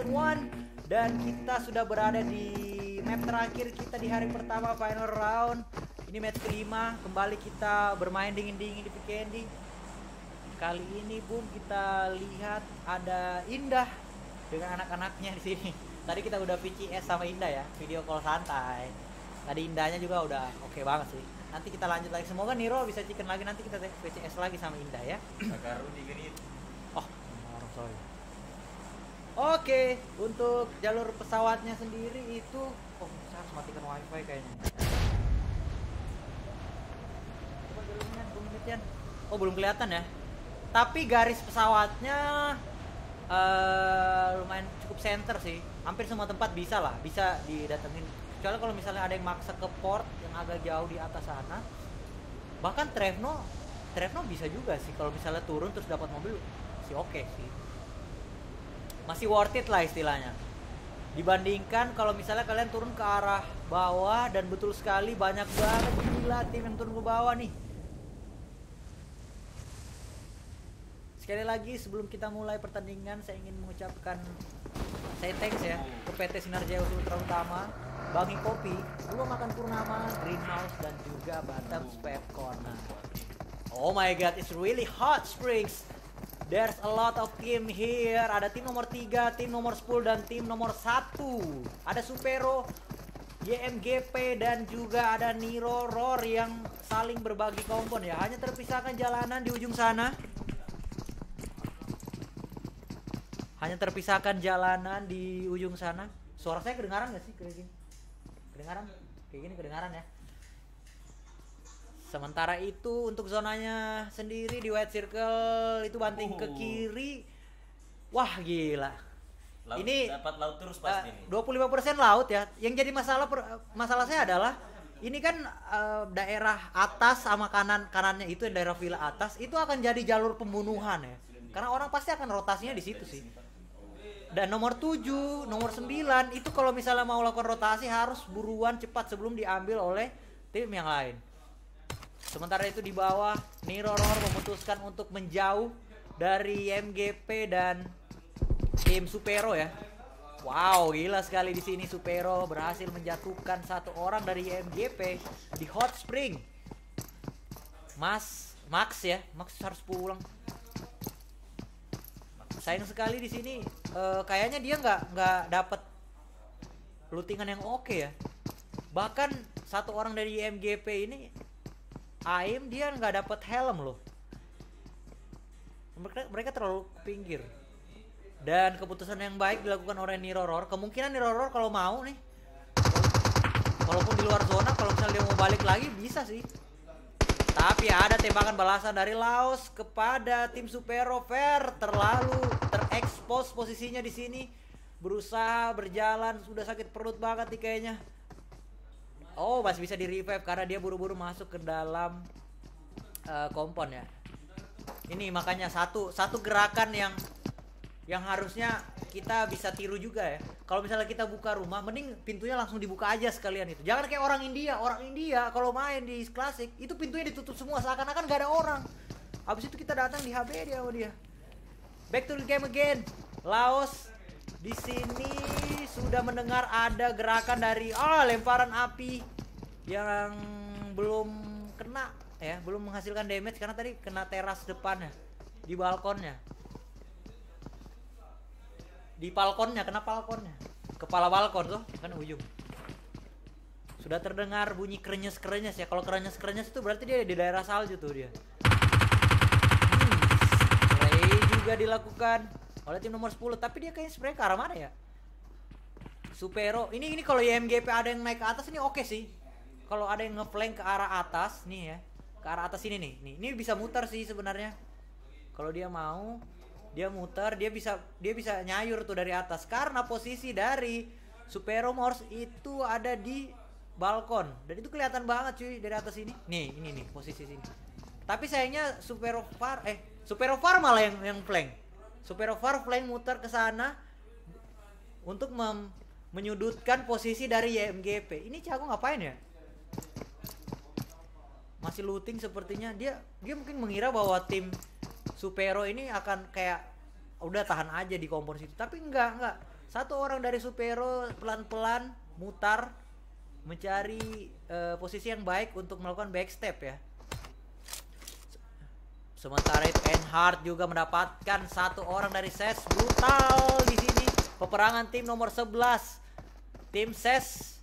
Season 1 Dan kita sudah berada di map terakhir kita di hari pertama final round. Ini match kelima, kembali kita bermain dingin-dingin di Pikendi Kali ini Bung kita lihat ada Indah dengan anak-anaknya di sini. Tadi kita udah VCS sama Indah ya, video call santai. Tadi Indahnya juga udah oke banget sih. Nanti kita lanjut lagi, semoga Niro bisa chicken lagi. Nanti kita VCS lagi sama Indah ya. Di genit. Oh, orang sorry. Oke, untuk jalur pesawatnya sendiri itu oh, saya harus matikan wifi kayaknya. Coba. Oh, belum kelihatan ya. Tapi garis pesawatnya eh lumayan cukup center sih. Hampir semua tempat bisa lah, bisa didatengin. Kecuali kalau misalnya ada yang maksa ke port yang agak jauh di atas sana. Bahkan Trevno Trevno bisa juga sih kalau misalnya turun terus dapat mobil sih oke sih masih worth it lah istilahnya. Dibandingkan kalau misalnya kalian turun ke arah bawah dan betul sekali banyak banget gila tim yang turun ke bawah nih. Sekali lagi sebelum kita mulai pertandingan saya ingin mengucapkan saya thanks ya ke PT Sinar Jaya Ultra Utama Bangi Kopi Dua Makan Purnama Greenhouse dan juga Batam Spare Corner. Oh my god, it's really hot springs. There's a lot of team here. Ada tim nomor 3, tim nomor 10 dan tim nomor 1. Ada Supero, YMGP dan juga ada Niro Roar yang saling berbagi kompon ya. Hanya terpisahkan jalanan di ujung sana. Hanya terpisahkan jalanan di ujung sana. Suara saya kedengaran gak sih kayak gini? Kedengaran? Kayak gini kedengaran ya. Sementara itu untuk zonanya sendiri di white circle itu banting ke Oh. kiri. Wah gila. Laut, Ini dapat laut terus pasti Eh, nih. 25% laut ya. Yang jadi masalah per- masalah saya adalah ini kan eh, daerah atas sama kanan kanannya itu yang daerah villa atas itu akan jadi jalur pembunuhan ya. Karena orang pasti akan rotasinya di situ sih. Dan nomor 7, nomor 9 itu kalau misalnya mau lakukan rotasi harus buruan cepat sebelum diambil oleh tim yang lain. Sementara itu di bawah Niro memutuskan untuk menjauh dari MGP dan tim Supero ya. Wow, gila sekali di sini Supero berhasil menjatuhkan satu orang dari MGP di Hot Spring. Mas, Max ya, Max harus pulang. Sayang sekali di sini eh, kayaknya dia nggak nggak dapat lootingan yang oke ya. Bahkan satu orang dari MGP ini Aim dia nggak dapat helm loh. Mereka, mereka terlalu pinggir. Dan keputusan yang baik dilakukan oleh Niroror. Kemungkinan Niroror kalau mau nih, walaupun di luar zona, kalau misalnya dia mau balik lagi bisa sih. Tapi ada tembakan balasan dari Laos kepada tim Supero Fair terlalu terekspos posisinya di sini. Berusaha berjalan sudah sakit perut banget nih kayaknya. Oh, masih bisa di revive karena dia buru-buru masuk ke dalam eh, kompon ya. Ini makanya satu satu gerakan yang yang harusnya kita bisa tiru juga ya. Kalau misalnya kita buka rumah, mending pintunya langsung dibuka aja sekalian itu. Jangan kayak orang India. Orang India kalau main di klasik itu pintunya ditutup semua seakan-akan gak ada orang. Habis itu kita datang di HB dia sama dia. Back to the game again. Laos di sini sudah mendengar ada gerakan dari ah lemparan api yang belum kena ya, belum menghasilkan damage karena tadi kena teras depannya di balkonnya. Di balkonnya kena balkonnya kepala balkon tuh kan ujung. Sudah terdengar bunyi krenyes krenyes ya. Kalau krenyes krenyes itu berarti dia di daerah salju tuh dia. Hmm, juga dilakukan oleh tim nomor 10 tapi dia kayaknya spray ke arah mana ya? Supero. Ini ini kalau YMGP ada yang naik ke atas ini oke sih. Kalau ada yang ngeflank ke arah atas nih ya. Ke arah atas ini nih. Nih ini bisa muter sih sebenarnya. Kalau dia mau dia muter dia bisa dia bisa nyayur tuh dari atas. Karena posisi dari Supero Morse itu ada di balkon. Dan itu kelihatan banget cuy dari atas ini. Nih ini nih posisi sini. Tapi sayangnya Supero Far eh Supero Far malah yang yang flank Supero Far flank muter ke sana untuk mem- menyudutkan posisi dari YMGP ini Cago ngapain ya? Masih looting sepertinya. Dia dia mungkin mengira bahwa tim Supero ini akan kayak udah tahan aja di kompon situ. Tapi enggak enggak. Satu orang dari Supero pelan-pelan mutar mencari eh, posisi yang baik untuk melakukan backstep ya sementara itu Enhard juga mendapatkan satu orang dari SES brutal di sini peperangan tim nomor 11 tim SES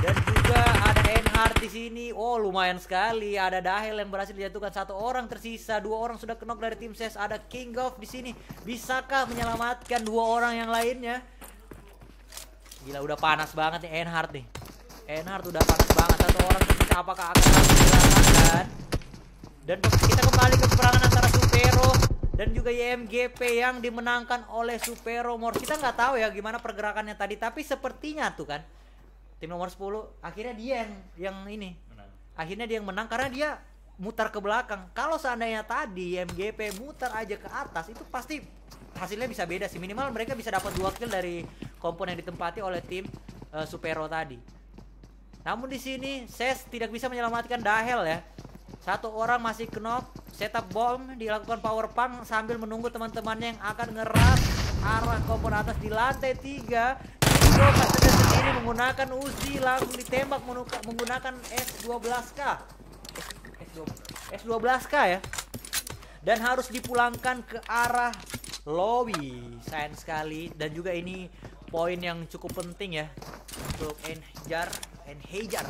dan juga ada Enhard di sini. Oh, lumayan sekali. Ada Dahel yang berhasil dijatuhkan satu orang tersisa. Dua orang sudah kenok dari tim SES. Ada King of di sini. Bisakah menyelamatkan dua orang yang lainnya? Gila udah panas banget nih Enhard nih. Enhard udah panas banget satu orang tersisa. Apakah akan dilakukan? Dan kita kembali ke peperangan antara Supero dan juga YMGP yang dimenangkan oleh Supero Mor. Kita nggak tahu ya gimana pergerakannya tadi, tapi sepertinya tuh kan tim nomor 10 akhirnya dia yang yang ini. Menang. akhirnya dia yang menang karena dia mutar ke belakang. Kalau seandainya tadi MGP mutar aja ke atas itu pasti hasilnya bisa beda sih. Minimal mereka bisa dapat dua kill dari komponen yang ditempati oleh tim eh, Supero tadi. Namun di sini Ses tidak bisa menyelamatkan Dahel ya satu orang masih knock setup bom dilakukan power pump sambil menunggu teman-temannya yang akan ngeras arah kompon atas di lantai 3 Jokas saja sendiri menggunakan Uzi langsung ditembak menggunakan S12K. S, 12 k ya. Dan harus dipulangkan ke arah lobby. Sayang sekali dan juga ini poin yang cukup penting ya untuk Enhajar, Enhajar.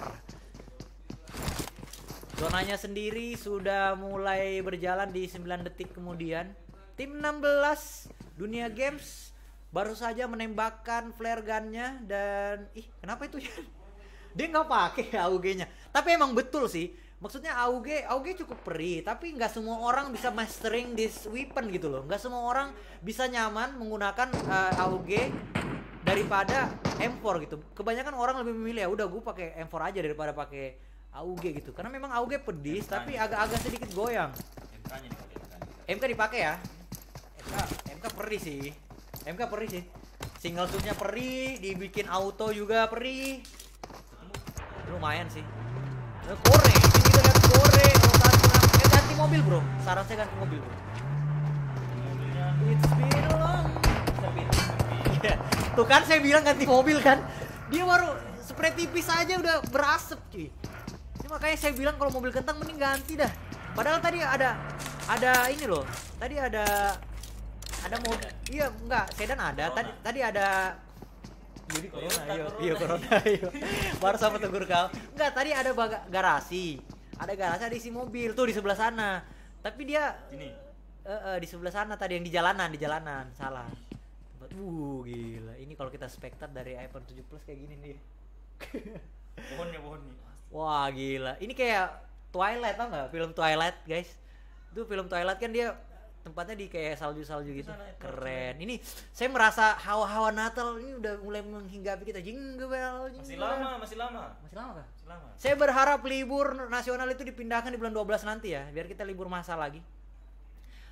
Zonanya sendiri sudah mulai berjalan di 9 detik kemudian. Tim 16 Dunia Games baru saja menembakkan flare gunnya dan ih kenapa itu ya? Dia nggak pakai AUG-nya. Tapi emang betul sih. Maksudnya AUG AUG cukup perih, tapi nggak semua orang bisa mastering this weapon gitu loh. Nggak semua orang bisa nyaman menggunakan eh, AUG daripada M4 gitu. Kebanyakan orang lebih memilih ya udah gue pakai M4 aja daripada pakai AUG gitu. Karena memang AUG pedis tapi agak-agak sedikit goyang. MK-nya dipakai MK. MK dipakai ya. MK MK perih sih. MK perih sih. Single shootnya perih, dibikin auto juga perih. Lumayan sih. Kore, ini kita lihat Kore, rotasi eh ganti mobil bro. Saran saya ganti mobil bro. It's been long Iya. Tuh kan saya bilang ganti mobil kan. Dia baru spray tipis aja udah berasap cuy. Ini makanya saya bilang kalau mobil kentang mending ganti dah. Padahal tadi ada ada ini loh. Tadi ada ada mobil. Iya enggak, sedan ada. Tadi tadi ada jadi corona, Toyota, iya, corona. iya corona, iya. Baru sama tegur kau. Enggak, tadi ada baga- garasi. Ada garasi ada isi mobil tuh di sebelah sana. Tapi dia ini. Eh, eh, di sebelah sana tadi yang di jalanan, di jalanan. Salah. Tempat- Uh, gila. Ini kalau kita spektat dari iPhone 7 Plus kayak gini nih. Pohonnya pohonnya. Wah, gila. Ini kayak Twilight tau nggak film Twilight guys itu film Twilight kan dia tempatnya di kayak salju-salju gitu keren ini saya merasa hawa-hawa Natal ini udah mulai menghinggapi kita jingle bell jingle Masih lama, masih lama. masih lama kah? Masih lama. Saya berharap libur nasional itu dipindahkan di bulan 12 nanti ya, biar kita libur masa lagi.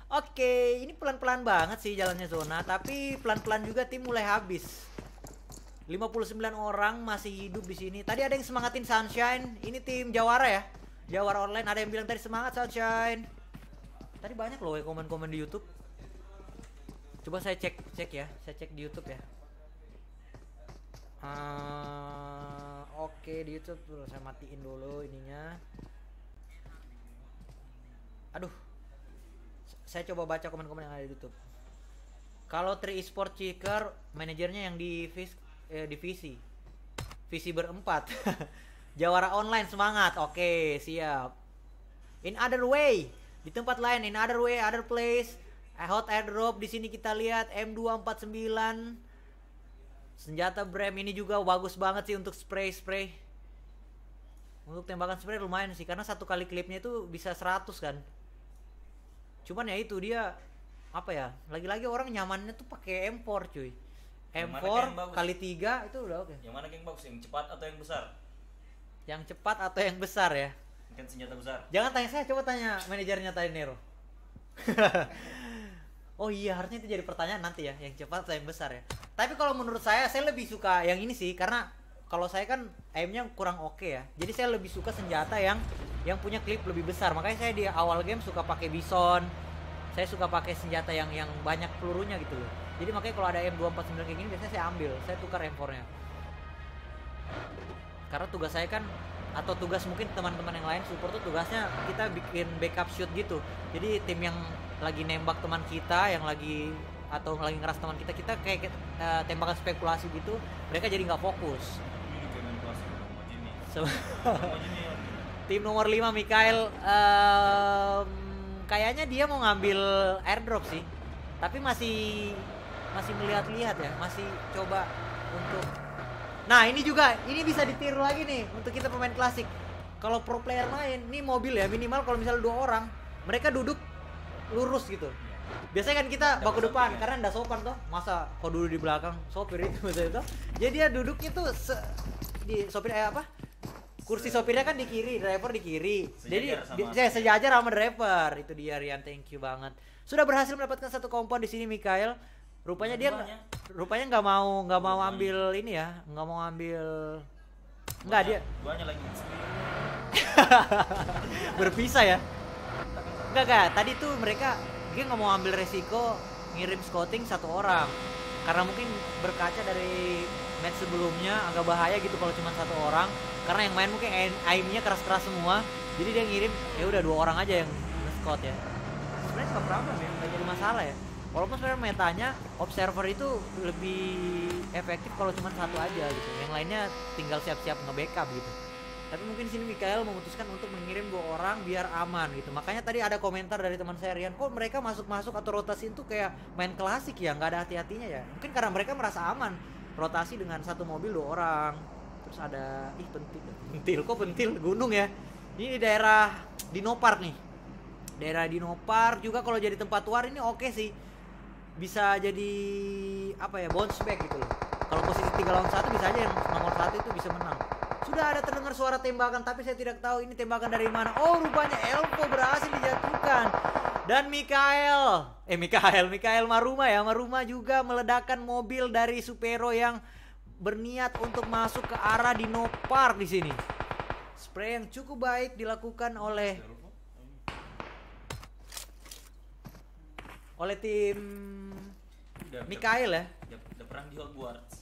Oke, ini pelan-pelan banget sih jalannya zona, tapi pelan-pelan juga tim mulai habis. 59 orang masih hidup di sini. Tadi ada yang semangatin Sunshine. Ini tim Jawara ya. Jawara online ada yang bilang tadi semangat Sunshine. Tadi banyak loh komen-komen di YouTube. Coba saya cek cek ya, saya cek di YouTube ya. Ah, Oke di YouTube Tuh, saya matiin dulu ininya. Aduh, saya coba baca komen-komen yang ada di YouTube. Kalau Tri Esport Checker, manajernya yang di vis- eh, divisi, visi berempat. Jawara online semangat, oke siap. In other way, di tempat lain, in other way, other place, hot airdrop di sini kita lihat M249 senjata Brem ini juga bagus banget sih untuk spray spray. Untuk tembakan spray lumayan sih karena satu kali klipnya itu bisa 100 kan. Cuman ya itu dia apa ya lagi-lagi orang nyamannya tuh pakai M4 cuy M4 yang bagus? kali 3 itu udah oke Yang mana yang bagus? Yang cepat atau yang besar? yang cepat atau yang besar ya Kan senjata besar. Jangan tanya saya, coba tanya manajernya tadi Nero. oh iya, harusnya itu jadi pertanyaan nanti ya, yang cepat atau yang besar ya. Tapi kalau menurut saya, saya lebih suka yang ini sih, karena kalau saya kan aimnya kurang oke ya. Jadi saya lebih suka senjata yang yang punya klip lebih besar. Makanya saya di awal game suka pakai bison. Saya suka pakai senjata yang yang banyak pelurunya gitu loh. Jadi makanya kalau ada M249 kayak gini biasanya saya ambil, saya tukar M4-nya. Karena tugas saya kan atau tugas mungkin teman-teman yang lain support tuh tugasnya kita bikin backup shoot gitu. Jadi tim yang lagi nembak teman kita yang lagi atau lagi ngeras teman kita kita kayak eh, tembakan spekulasi gitu mereka jadi nggak fokus. Tim nomor 5 Mikael. Em, kayaknya dia mau ngambil airdrop sih. Tapi masih masih melihat-lihat ya masih coba untuk. Nah ini juga ini bisa ditiru lagi nih untuk kita pemain klasik. Kalau pro player main ini mobil ya minimal kalau misalnya dua orang mereka duduk lurus gitu. Biasanya kan kita baku depan sampingan. karena ndak sopan toh. Masa kau duduk di belakang? Sopir itu maksudnya toh. Jadi dia duduknya tuh se- di sopir eh apa? Kursi sopirnya kan di kiri driver di kiri. Jadi Sejajar sama di- saya sejajar sama driver. Itu dia Rian. Thank you banget. Sudah berhasil mendapatkan satu kompon di sini Mikael rupanya dia rupanya nggak mau nggak mau ambil ini ya nggak mau ambil nggak dia Duanya lagi. Berpisah ya? Enggak enggak tadi tuh mereka dia nggak mau ambil resiko ngirim scouting satu orang. Karena mungkin berkaca dari match sebelumnya agak bahaya gitu kalau cuma satu orang. Karena yang main mungkin aim- aimnya keras-keras semua. Jadi dia ngirim ya udah dua orang aja yang scout ya. Sebenarnya nggak problem ya nggak jadi masalah ya walaupun sebenarnya metanya observer itu lebih efektif kalau cuma satu aja gitu. Yang lainnya tinggal siap-siap nge-backup gitu. Tapi mungkin sini Mikael memutuskan untuk mengirim dua orang biar aman gitu. Makanya tadi ada komentar dari teman saya Rian kok mereka masuk-masuk atau rotasi itu kayak main klasik ya? Nggak ada hati-hatinya ya? Mungkin karena mereka merasa aman rotasi dengan satu mobil dua orang. Terus ada ih pentil pentil. Kok pentil? Gunung ya. Ini di daerah Dinopar nih. Daerah Dinopar juga kalau jadi tempat war ini oke sih bisa jadi apa ya bounce back gitu loh. Kalau posisi tiga lawan satu bisa aja yang nomor satu itu bisa menang. Sudah ada terdengar suara tembakan tapi saya tidak tahu ini tembakan dari mana. Oh rupanya Elvo berhasil dijatuhkan. Dan Mikael eh Mikael Mikael Maruma ya. Maruma juga meledakkan mobil dari Supero yang berniat untuk masuk ke arah Dino Park di sini. Spray yang cukup baik dilakukan oleh oleh tim Udah, udah- Mikael ya? Udah, udah perang di Hogwarts.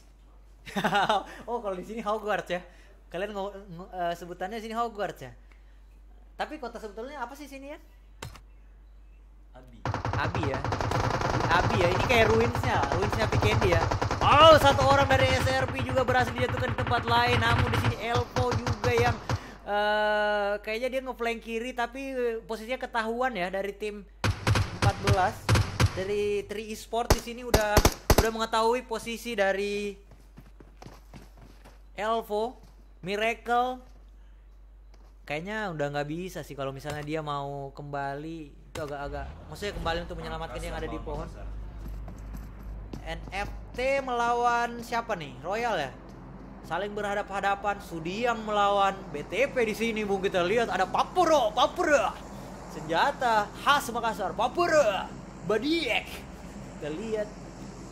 oh kalau di sini Hogwarts ya? Kalian ngo- ngo- eh, sebutannya sini Hogwarts ya? Tapi kota sebetulnya apa sih sini ya? Abi. Abi ya? Abi ya ini kayak ruinsnya ruinsnya Pikendi ya. Oh satu orang dari SRP juga berhasil dijatuhkan di tempat lain. Namun di sini Elpo juga yang eh kayaknya dia ngeflank kiri tapi posisinya ketahuan ya dari tim 14 dari Tri Esport di sini udah udah mengetahui posisi dari Elvo, Miracle, kayaknya udah nggak bisa sih kalau misalnya dia mau kembali. Itu agak-agak maksudnya kembali untuk menyelamatkan yang ada di pohon. NFT melawan siapa nih? Royal ya? Saling berhadap-hadapan. Sudiang melawan BTP di sini Bung. Kita lihat ada Papuro Papuro. Senjata khas Makassar Papuro Badiek kita lihat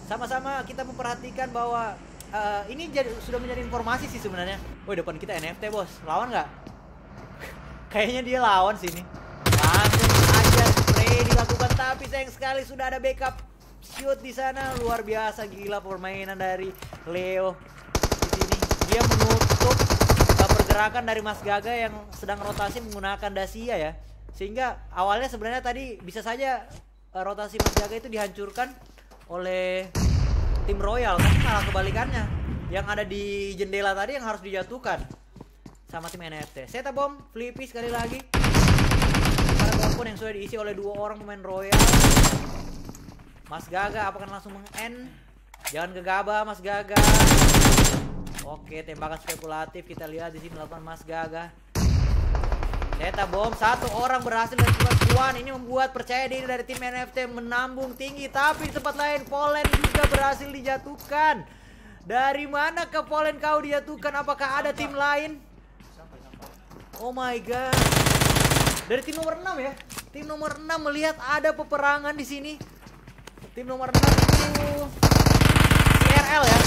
sama-sama kita memperhatikan bahwa eh, ini jadi sudah menjadi informasi sih sebenarnya. Woi depan kita NFT bos, lawan nggak? Kayaknya dia lawan sini. Langsung aja spray dilakukan tapi sayang sekali sudah ada backup shoot di sana luar biasa gila permainan dari Leo di sini. Dia menutup uh, pergerakan dari Mas Gaga yang sedang rotasi menggunakan Dacia ya. Sehingga awalnya sebenarnya tadi bisa saja uh, rotasi Gaga itu dihancurkan oleh tim Royal tapi malah kebalikannya. Yang ada di jendela tadi yang harus dijatuhkan sama tim NFT. Seta bom, Flippy sekali lagi. Para bom yang sudah diisi oleh dua orang pemain Royal. Mas Gaga apakah langsung meng-end? Jangan gegabah Mas Gaga. Oke, tembakan spekulatif kita lihat di sini melakukan Mas Gaga. Seta bom satu orang berhasil dari Kuan ini membuat percaya diri dari tim NFT menambung tinggi tapi di tempat lain Polen juga berhasil dijatuhkan. Dari mana ke Polen kau dijatuhkan? Apakah ada tim lain? Oh my god. Dari tim nomor 6 ya. Tim nomor 6 melihat ada peperangan di sini. Tim nomor 6 itu CRL ya.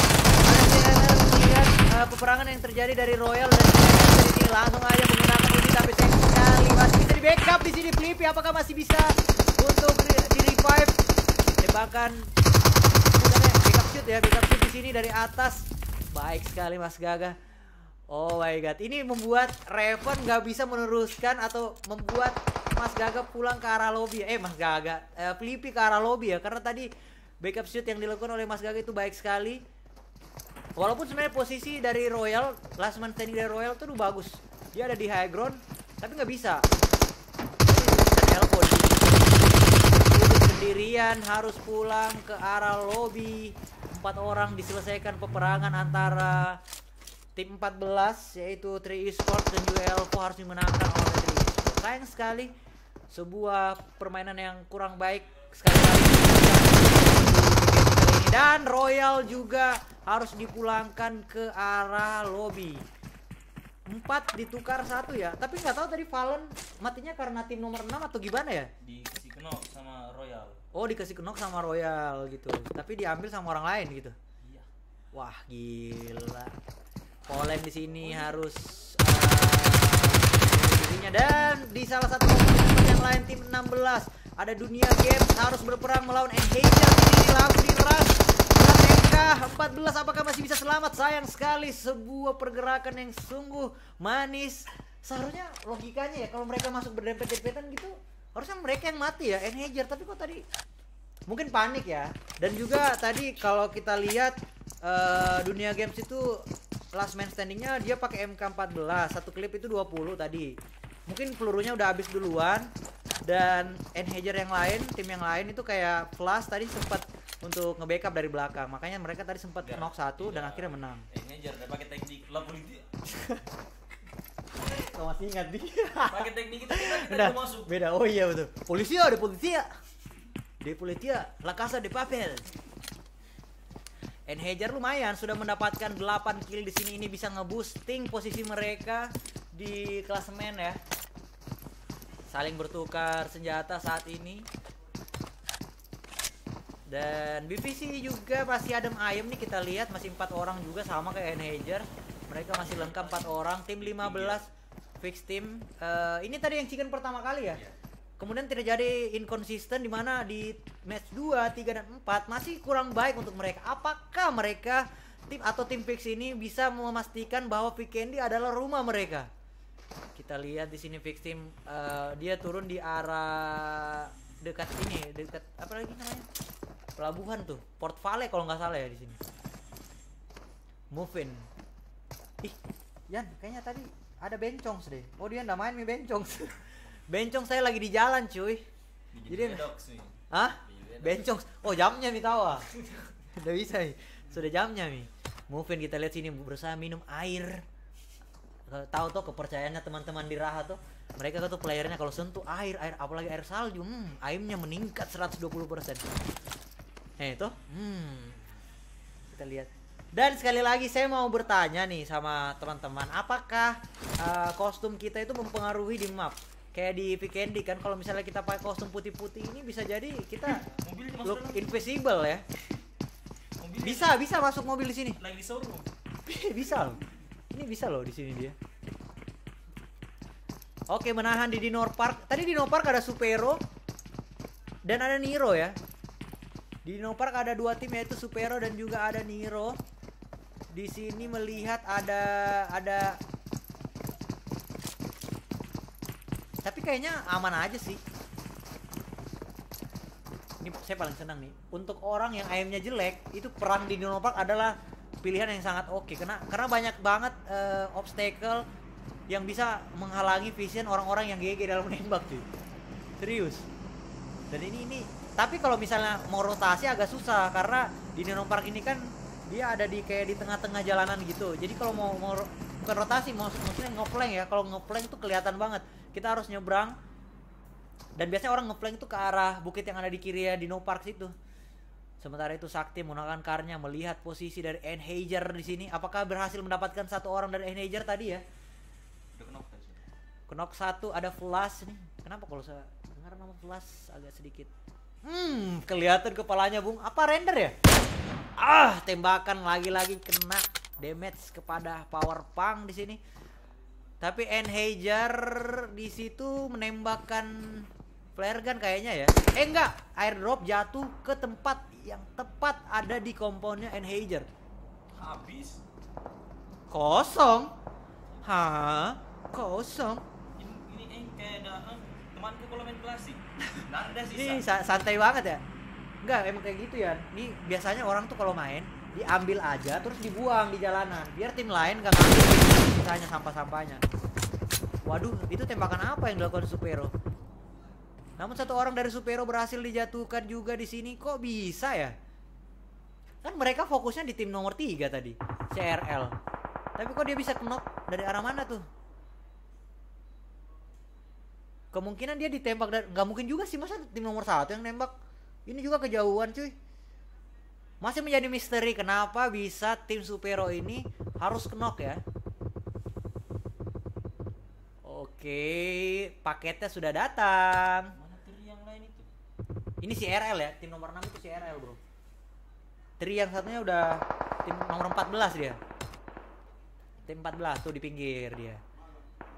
Ada CRL melihat uh, peperangan yang terjadi dari Royal dan CRL ini langsung aja menggunakan ini tapi sayang sekali masih bisa di backup di sini Flippy apakah masih bisa untuk di, revive tembakan backup shoot ya backup shoot di sini dari atas baik sekali Mas Gaga Oh my god, ini membuat Raven nggak bisa meneruskan atau membuat Mas Gaga pulang ke arah lobby. Eh Mas Gaga, eh, Flippy ke arah lobby ya, karena tadi backup shoot yang dilakukan oleh Mas Gaga itu baik sekali. Walaupun sebenarnya posisi dari Royal, last man standing dari Royal tuh bagus. Dia ada di high ground, tapi nggak bisa. Di Duduk sendirian harus pulang ke arah lobby. Empat orang diselesaikan peperangan antara tim 14 yaitu Tri Esports dan juga Elvo harus dimenangkan oleh Tri Esports. Sayang sekali sebuah permainan yang kurang baik sekali lagi dan Royal juga harus dipulangkan ke arah lobby. Empat ditukar satu ya, tapi nggak tahu tadi Valen matinya karena tim nomor 6 atau gimana ya? dikasih kenok sama Royal. Oh dikasih kenok sama Royal gitu, tapi diambil sama orang lain gitu. iya. Wah gila. Polen di sini harus uh, dirinya. Dan di salah satu yang lain tim 16 ada dunia games harus berperang melawan Engager ini langsung diras MK 14 apakah masih bisa selamat? Sayang sekali sebuah pergerakan yang sungguh manis. Seharusnya logikanya ya kalau mereka masuk berdempet-dempetan gitu harusnya mereka yang mati ya Enhager tapi kok tadi mungkin panik ya. Dan juga tadi kalau kita lihat eh, dunia games itu last man standingnya dia pakai MK14 satu klip itu 20 tadi. Mungkin pelurunya udah habis duluan. Dan Enhager yang lain tim yang lain itu kayak Flash. Tadi sempat untuk nge-backup dari belakang. Makanya mereka tadi sempat Enggak, knock satu dan tidak. akhirnya menang. Eh ngejar dia pakai teknik lah politik Kau masih ingat di pakai teknik itu kita kita Udah, masuk. beda. Oh iya betul. Polisi ada polisi ya? De polizia la casa de papel. Enhager lumayan sudah mendapatkan 8 kill di sini. Ini bisa ngeboosting posisi mereka di klasemen ya. Saling bertukar senjata saat ini. Dan BPC juga masih adem ayem nih kita lihat masih empat orang juga sama kayak Enhager. Mereka masih lengkap empat orang. Tim 15 fix team. Eh, ini tadi yang chicken pertama kali ya. Kemudian tidak jadi inkonsisten di mana di match 2, 3 dan 4 masih kurang baik untuk mereka. Apakah mereka tim atau tim fix ini bisa memastikan bahwa Vikendi adalah rumah mereka? Kita lihat di sini fix team eh, dia turun di arah dekat ini, dekat apa lagi namanya? Pelabuhan tuh, Port Vale kalau nggak salah ya di sini. Move in. Ih, Yan, kayaknya tadi ada bencong deh. Oh dia nggak main nih bencong. bencong saya lagi di jalan cuy. Jadi- Bedox nih Hah? Bencong. Oh jamnya mi tawa. Udah bisa nih. Sudah jamnya mi. Move in kita lihat sini berusaha minum air. Tahu tuh kepercayaannya teman-teman di Raha tuh mereka tuh playernya kalau sentuh air air apalagi air salju hmm, aimnya meningkat 120% eh itu hmm, kita lihat dan sekali lagi saya mau bertanya nih sama teman-teman apakah uh, kostum kita itu mempengaruhi di map kayak di Vikendi kan kalau misalnya kita pakai kostum putih-putih ini bisa jadi kita Mobilnya masuk look dalam. invisible ya Mobilnya bisa bisa masuk mobil di sini lagi di showroom. bisa loh. Ini bisa loh di sini dia. Oke, menahan di Dino Park. Tadi Dino Park ada Supero dan ada Niro ya. Di Dino Park ada dua tim yaitu Supero dan juga ada Niro. Di sini melihat ada ada Tapi kayaknya aman aja sih. Ini saya paling senang nih. Untuk orang yang aimnya jelek, itu perang di Dino Park adalah pilihan yang sangat oke karena karena banyak banget eh, obstacle yang bisa menghalangi vision orang-orang yang GG dalam menembak cuy. Serius. Dan ini ini tapi kalau misalnya mau rotasi agak susah karena di Dino Park ini kan dia ada di kayak di tengah-tengah jalanan gitu. Jadi kalau mau mau bukan rotasi mau maksudnya ngeplank ya. Kalau ngeplank tuh kelihatan banget. Kita harus nyebrang dan biasanya orang ngeplank itu ke arah bukit yang ada di kiri ya Dino Park situ. Sementara itu Sakti menggunakan karnya melihat posisi dari Enhager di sini. Apakah berhasil mendapatkan satu orang dari Enhager tadi ya? Udah satu ada Flash nih. Kenapa kalau saya dengar nama Flash agak sedikit? Hmm, kelihatan kepalanya Bung. Apa render ya? Ah, tembakan lagi-lagi kena damage kepada Power Punk di sini. Tapi Enhager di situ menembakkan flare gun kayaknya ya. Eh enggak, airdrop jatuh ke tempat yang tepat ada di komponnya Enhager. Habis. Kosong. Hah? Kosong. Ini ini kayak ada temanku kalau main klasik. Nggak ada sisa. Ini sa- santai banget ya. Enggak, emang kayak gitu ya. Ini biasanya orang tuh kalau main diambil aja terus dibuang di jalanan biar tim lain gak ngambil sisanya sampah-sampahnya. Waduh, itu tembakan apa yang dilakukan Supero? Namun satu orang dari Supero berhasil dijatuhkan juga di sini. Kok bisa ya? Kan mereka fokusnya di tim nomor 3 tadi, CRL. Tapi kok dia bisa knock dari arah mana tuh? Kemungkinan dia ditembak dari nggak mungkin juga sih masa tim nomor satu yang nembak. Ini juga kejauhan cuy. Masih menjadi misteri kenapa bisa tim Supero ini harus knock ya. Oke, paketnya sudah datang. Mana teri yang lain itu? Ini si RL ya, tim nomor 6 itu si RL, Bro. Tri yang satunya udah tim nomor 14 dia. Tim 14 tuh di pinggir dia.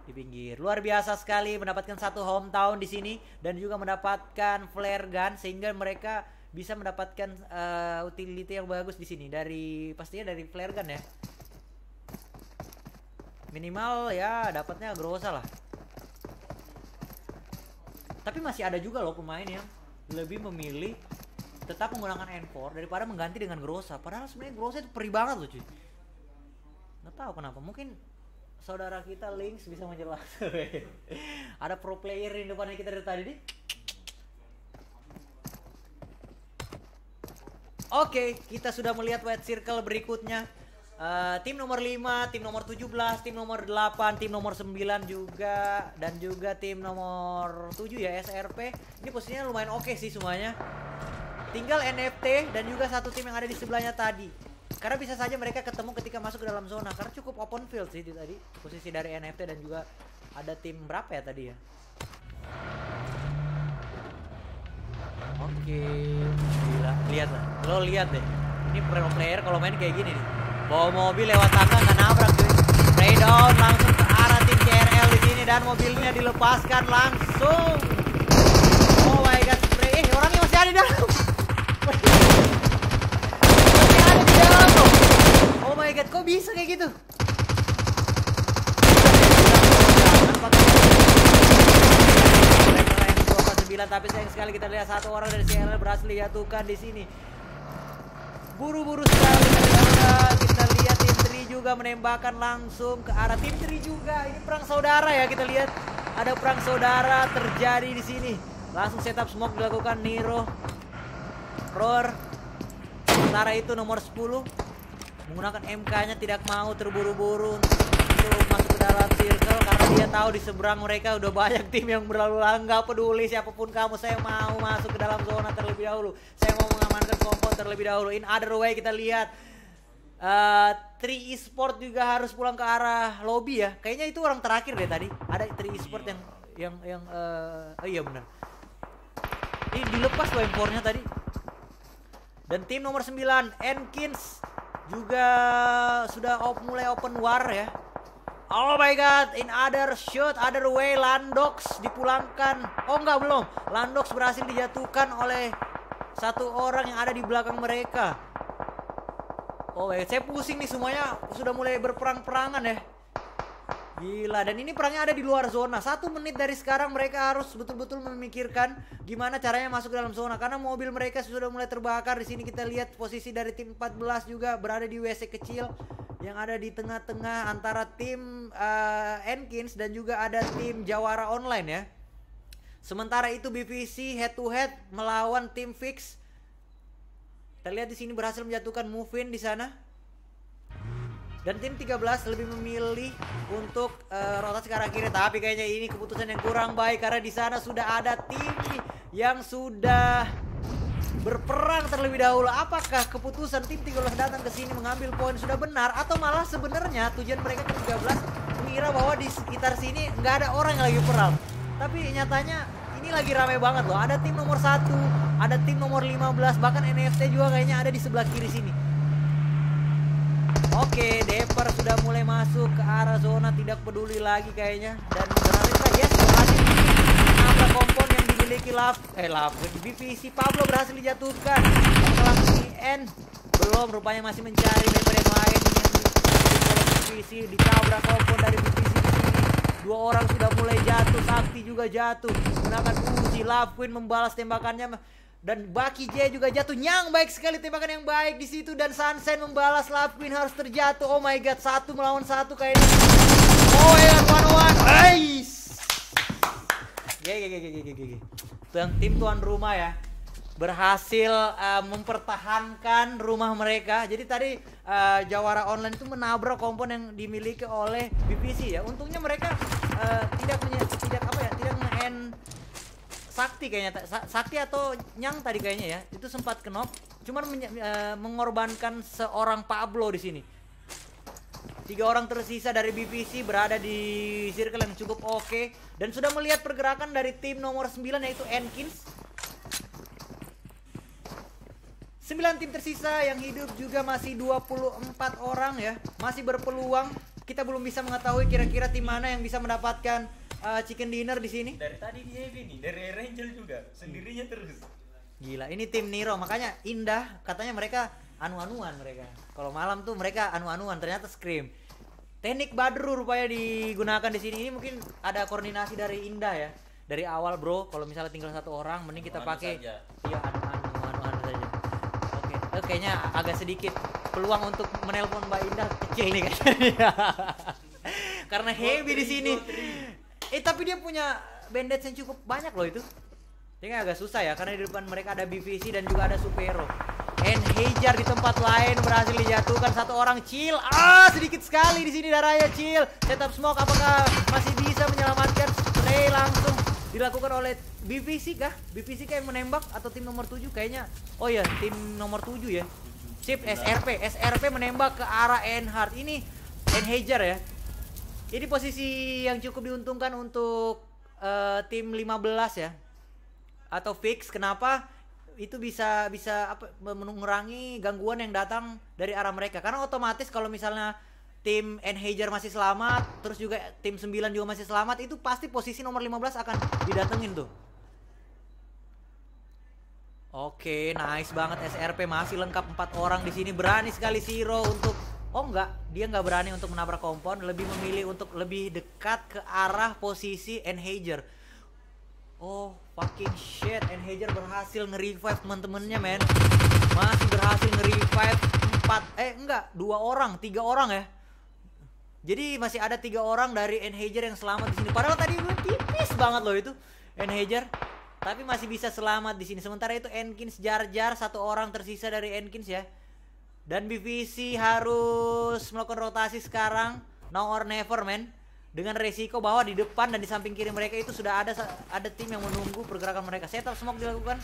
Di pinggir. Luar biasa sekali mendapatkan satu hometown di sini dan juga mendapatkan flare gun sehingga mereka bisa mendapatkan eh, utility yang bagus di sini dari pastinya dari flare gun ya. Minimal ya dapatnya grosa lah. Tapi masih ada juga loh pemain yang lebih memilih tetap menggunakan N4 daripada mengganti dengan Grosa. Padahal sebenarnya Grosa itu perih banget loh cuy. Nggak tahu kenapa. Mungkin saudara kita Links bisa menjelaskan. ada pro player di depannya kita dari tadi nih. Oke, kita sudah melihat white circle berikutnya. Eh, tim nomor 5, tim nomor 17, tim nomor 8, tim nomor 9 juga dan juga tim nomor 7 ya SRP. Ini posisinya lumayan oke sih semuanya. Tinggal NFT dan juga satu tim yang ada di sebelahnya tadi. Karena bisa saja mereka ketemu ketika masuk ke dalam zona karena cukup open field sih di tadi posisi dari NFT dan juga ada tim berapa ya tadi ya? Oke, gila, lihat lah, lo lihat deh. Ini pro player kalau main kayak gini nih, bawa mobil lewat tangga nggak nabrak cuy. Spray down langsung ke arah tim CRL di sini dan mobilnya dilepaskan langsung. Oh my god, spray, eh orangnya masih ada di dalam. Masih ada di dalam loh. Oh my god, kok bisa kayak gitu? Mereka yang 249 tapi sayang sekali kita lihat satu orang dari CRL berhasil dijatuhkan di sini. Buru-buru sekali kita lihat tim Tri juga menembakkan langsung ke arah tim Tri juga. Ini perang saudara ya kita lihat. Ada perang saudara terjadi di sini. Langsung setup smoke dilakukan Niro. Roar. Sementara itu nomor 10 menggunakan MK-nya tidak mau terburu-buru untuk masuk ke dalam circle karena dia tahu di seberang mereka udah banyak tim yang berlalu lalang. Peduli siapa pun kamu saya mau masuk ke dalam zona terlebih dahulu. Saya mau mengamankan kompon terlebih dahulu. In other way kita lihat eh Tri Esport juga harus pulang ke arah lobby ya. Kayaknya itu orang terakhir deh tadi. Ada Tri Esport yang yang yang eh oh iya benar ini dilepas loh M4-nya tadi. Dan tim nomor 9 Enkins juga sudah op, mulai open war ya. Oh my god, in other shot, other way Landox dipulangkan. Oh enggak belum. Landox berhasil dijatuhkan oleh satu orang yang ada di belakang mereka. Oh, God. saya pusing nih semuanya sudah mulai berperang-perangan ya. Gila, dan ini perangnya ada di luar zona. Satu menit dari sekarang mereka harus betul-betul memikirkan gimana caranya masuk ke dalam zona. Karena mobil mereka sudah mulai terbakar. Di sini kita lihat posisi dari tim 14 juga berada di WC kecil yang ada di tengah-tengah antara tim eh, Enkins dan juga ada tim Jawara Online ya. Sementara itu BVC head to head melawan tim Fix. Kita lihat di sini berhasil menjatuhkan Movin di sana. Dan tim 13 lebih memilih untuk eh, rotasi ke arah kiri tapi kayaknya ini keputusan yang kurang baik karena di sana sudah ada tim yang sudah berperang terlebih dahulu. Apakah keputusan tim 13 datang ke sini mengambil poin sudah benar atau malah sebenarnya tujuan mereka ke 13 mengira bahwa di sekitar sini nggak ada orang yang lagi perang. Tapi nyatanya ini lagi rame banget loh. Ada tim nomor satu, ada tim nomor 15, bahkan NFT juga kayaknya ada di sebelah kiri sini. Oke, Depar sudah mulai masuk ke arah zona tidak peduli lagi kayaknya dan berhasil yes berhasil kompon yang dimiliki Laf eh Laf BVC Pablo berhasil dijatuhkan setelah N belum rupanya masih mencari member yang lain yang BVC ditabrak kompon dari di sini dua orang sudah mulai jatuh Sakti juga jatuh gunakan Uzi Lafwin membalas tembakannya dan Baki J juga jatuh nyang baik sekali tembakan yang baik di situ. Dan Sunshine membalas Love Queen harus terjatuh. Oh my god satu melawan satu kayaknya. Oh god one on one Ais. Gege gege gege itu yang tim tuan rumah ya. Berhasil uh, mempertahankan rumah mereka. Jadi tadi uh, Jawara Online itu menabrak kompon yang dimiliki oleh BPC ya. Untungnya mereka uh, tidak punya tidak apa ya tidak nge-end Sakti kayaknya Sakti atau Nyang tadi kayaknya ya itu sempat kenop cuman eh, mengorbankan seorang Pablo di sini. Tiga orang tersisa dari BVC berada di circle yang cukup oke dan sudah melihat pergerakan dari tim nomor 9 yaitu Enkins 9 tim tersisa yang hidup juga masih 24 orang ya masih berpeluang. Kita belum bisa mengetahui kira-kira tim mana yang bisa mendapatkan eh, chicken dinner di sini Dari tadi di heavy nih, dari Air Angel juga, sendirinya terus. Gila, ini tim Niro, makanya indah. Katanya mereka anu-anuan mereka. Kalau malam tuh mereka anu-anuan, ternyata scream. Teknik Badru rupanya digunakan di sini. Ini mungkin ada koordinasi dari Indah ya. Dari awal bro, kalau misalnya tinggal satu orang, mending kita pakai iya anu-anu, anu-anu saja. Oke, Eh, kayaknya agak sedikit peluang untuk menelpon Mbak Indah kecil nih kayaknya. Karena heavy di sini. Eh tapi dia punya bandage yang cukup banyak loh itu. Ini agak susah ya karena di depan mereka ada BVC dan juga ada Supero. And Hajar di tempat lain berhasil dijatuhkan satu orang Chill. Ah, sedikit sekali di sini darahnya Chill. Setup smoke apakah masih bisa menyelamatkan spray langsung dilakukan oleh BVC kah? BVC kayak menembak atau tim nomor 7 kayaknya. Oh ya, tim nomor 7 ya. Sip SRP, SRP menembak ke arah Enhard. Ini Enhajar ya. Ini posisi yang cukup diuntungkan untuk eh, tim 15 ya atau fix kenapa? Itu bisa bisa apa mengurangi gangguan yang datang dari arah mereka. Karena otomatis kalau misalnya tim Enhager masih selamat terus juga tim 9 juga masih selamat itu pasti posisi nomor 15 akan didatengin tuh. Oke, nice banget SRP masih lengkap empat orang di sini. Berani sekali Siro untuk oh enggak dia nggak berani untuk menabrak kompon lebih memilih untuk lebih dekat ke arah posisi Enhager. Oh fucking shit Enhager berhasil nge-revive temen-temennya men Masih berhasil nge-revive empat eh enggak dua orang tiga orang ya jadi masih ada tiga orang dari Enhager yang selamat di sini. Padahal tadi gue tipis banget loh itu Enhager. Tapi masih bisa selamat di sini. Sementara itu Enkins jar-jar satu orang tersisa dari Enkins ya. Dan BVC harus melakukan rotasi sekarang. Now or never men. Dengan resiko bahwa di depan dan di samping kiri mereka itu sudah ada ada tim yang menunggu pergerakan mereka. Setup smoke dilakukan.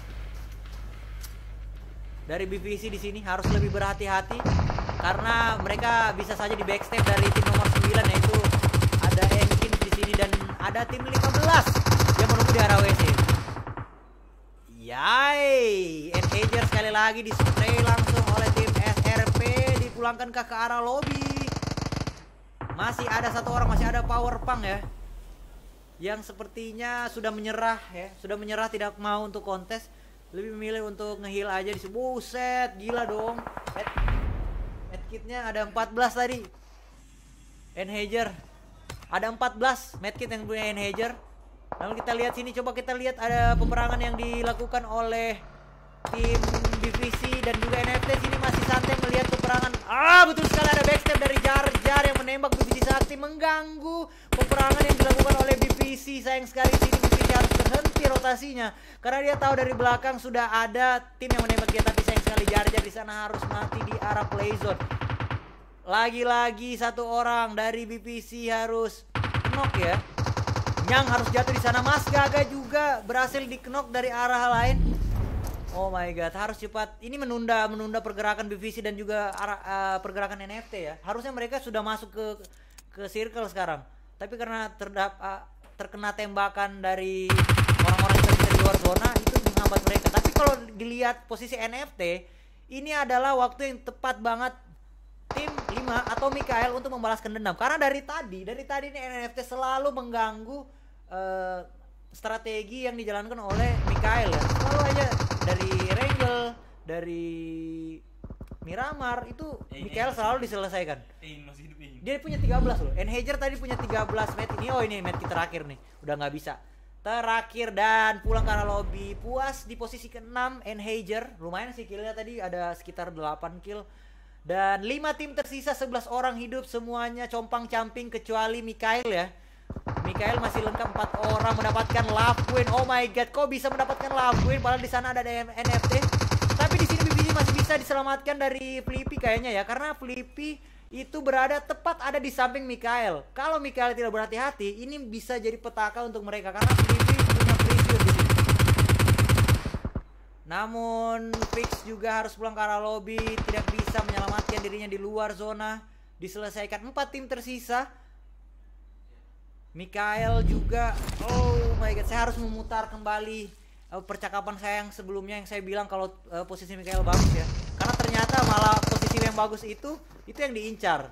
Dari BVC di sini harus lebih berhati-hati. Karena mereka bisa saja di backstep dari tim nomor 9 yaitu ada Enkin di sini dan ada tim 15 yang menunggu di arah WC. Yay, Engager sekali lagi di spray langsung oleh tim dipulangkan ke ke arah lobby. Masih ada satu orang, masih ada power punk ya. Yang sepertinya sudah menyerah ya, sudah menyerah tidak mau untuk kontes, lebih memilih untuk ngeheal aja di. Buset, gila dong. Med, medkitnya ada 14 tadi. Enhager. Ada 14 medkit yang punya Enhager. Lalu kita lihat sini coba kita lihat ada peperangan yang dilakukan oleh tim divisi dan juga NFT sini masih santai melihat peperangan. Ah, betul sekali ada backstep dari Jar Jar yang menembak divisi sakti mengganggu peperangan yang dilakukan oleh divisi. Sayang sekali sini divisi harus berhenti rotasinya karena dia tahu dari belakang sudah ada tim yang menembak dia tapi sayang sekali Jar Jar di sana harus mati di arah playzone. Lagi-lagi satu orang dari BPC harus knock ya. Yang harus jatuh di sana Mas Gaga juga berhasil di knock dari arah lain. Oh my god, harus cepat. Ini menunda menunda pergerakan BVC dan juga eh, pergerakan NFT ya. Harusnya mereka sudah masuk ke ke circle sekarang. Tapi karena terdap eh, terkena tembakan dari orang-orang yang dari luar zona itu menghambat mereka. Tapi kalau dilihat posisi NFT, ini adalah waktu yang tepat banget tim 5 atau Mikael untuk membalaskan dendam. Karena dari tadi, dari tadi ini NFT selalu mengganggu eh, strategi yang dijalankan oleh Mikael ya. Selalu aja dari Rangel, dari Miramar itu Eh, Mikael eh, selalu diselesaikan. Eh, masih hidup ini. Dia punya 13 loh. Enhager tadi punya 13 match ini. Oh ini match kita terakhir nih. Udah nggak bisa. Terakhir dan pulang arah lobby. Puas di posisi ke-6 Enhager. Lumayan sih killnya tadi ada sekitar 8 kill. Dan 5 tim tersisa 11 orang hidup semuanya compang camping kecuali Mikael ya. Mikael masih lengkap 4 orang mendapatkan love win. Oh my god, kok bisa mendapatkan love win padahal di sana ada NFT. Tapi di sini BBC masih bisa diselamatkan dari Flippy kayaknya ya karena Flippy itu berada tepat ada di samping Mikael. Kalau Mikael tidak berhati-hati, ini bisa jadi petaka untuk mereka karena Flippy punya pressure di. Namun Fix juga harus pulang ke arah lobby, tidak bisa menyelamatkan dirinya di luar zona. Diselesaikan empat tim tersisa. Mikael juga, oh my god, saya harus memutar kembali eh, percakapan saya yang sebelumnya yang saya bilang kalau eh, posisi Mikael bagus ya. Karena ternyata malah posisi yang bagus itu itu yang diincar.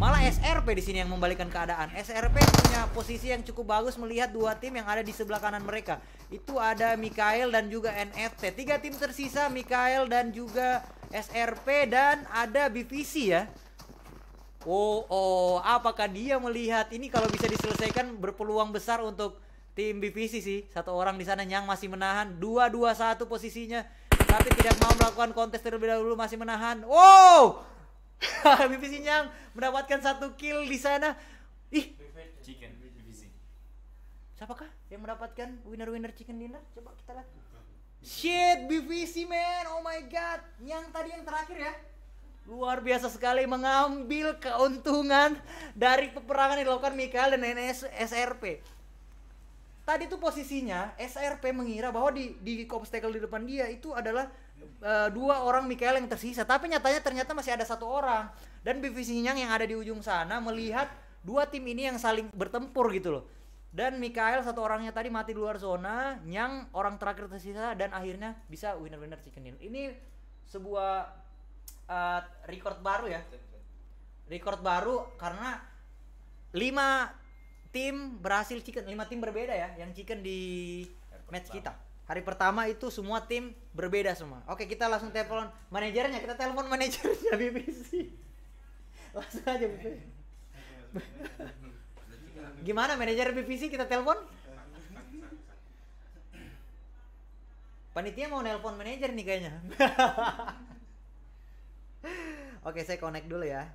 Malah SRP di sini yang membalikkan keadaan. SRP punya posisi yang cukup bagus melihat dua tim yang ada di sebelah kanan mereka. Itu ada Mikael dan juga NFT. Tiga tim tersisa Mikael dan juga SRP dan ada BVC ya. Oh, oh, apakah dia melihat ini kalau bisa diselesaikan berpeluang besar untuk tim BVC sih. Satu orang di sana yang masih menahan. Dua dua satu posisinya. Tapi tidak mau melakukan kontes terlebih dahulu masih menahan. Wow! BVC Nyang mendapatkan satu kill di sana. Ih, Chicken, BBC. siapakah yang mendapatkan winner-winner chicken dinner? Coba kita lihat. Shit, BVC man. Oh my god. Yang tadi yang terakhir ya. Luar biasa sekali mengambil keuntungan dari peperangan yang dilakukan Mikael dan NS SRP. Tadi tuh posisinya SRP mengira bahwa di di obstacle di depan dia itu adalah eh, dua orang Mikael yang tersisa, tapi nyatanya ternyata masih ada satu orang. Dan BVC Nyang yang ada di ujung sana melihat dua tim ini yang saling bertempur gitu loh. Dan Mikael satu orangnya tadi mati di luar zona, Nyang orang terakhir tersisa dan akhirnya bisa winner-winner chicken dinner. Ini sebuah eh, record baru ya. Record baru karena 5 tim berhasil chicken, 5 tim berbeda ya yang chicken di match kita. Hari pertama itu semua tim berbeda semua. Oke, kita langsung telepon manajernya. Kita telepon manajernya BBC. Langsung aja BBC. Gimana manajer BBC kita telepon? Panitia mau nelpon manajer nih kayaknya. Oke, saya connect dulu ya.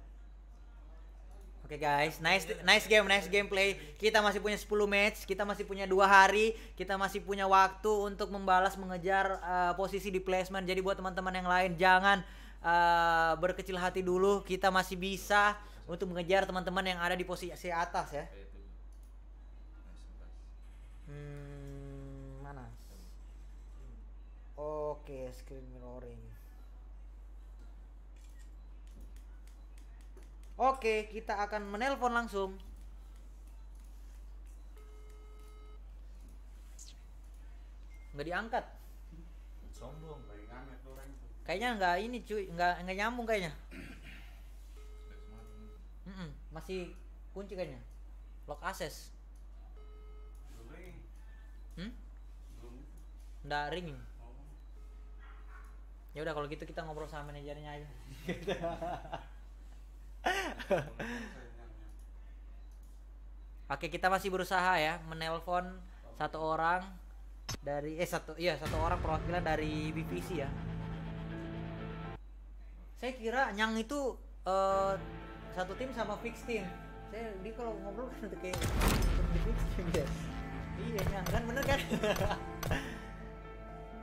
Oke guys, nice nice game, nice gameplay. Kita masih punya 10 match, kita masih punya dua hari, kita masih punya waktu untuk membalas mengejar uh, posisi di placement. Jadi buat teman-teman yang lain jangan uh, berkecil hati dulu, kita masih bisa untuk mengejar teman-teman yang ada di posisi atas ya. Hmm, mana? Oke, screen mirroring. Oke, kita akan menelpon langsung. Nggak diangkat. Sombong. Kayaknya nggak ini cuy, nggak nggak nyambung kayaknya. Ini. Mm-mm, masih kunci kayaknya. Lock access. Hmm? Nggak ringing. Ya udah kalau gitu kita ngobrol sama manajernya aja. Oke, kita masih berusaha ya menelpon satu orang dari eh satu iya satu orang perwakilan dari BPC ya. Saya kira Nyang itu eh, satu tim sama fix team. Saya dia kalau ngobrol kan kayak fix team ya. Iya Nyang kan bener kan?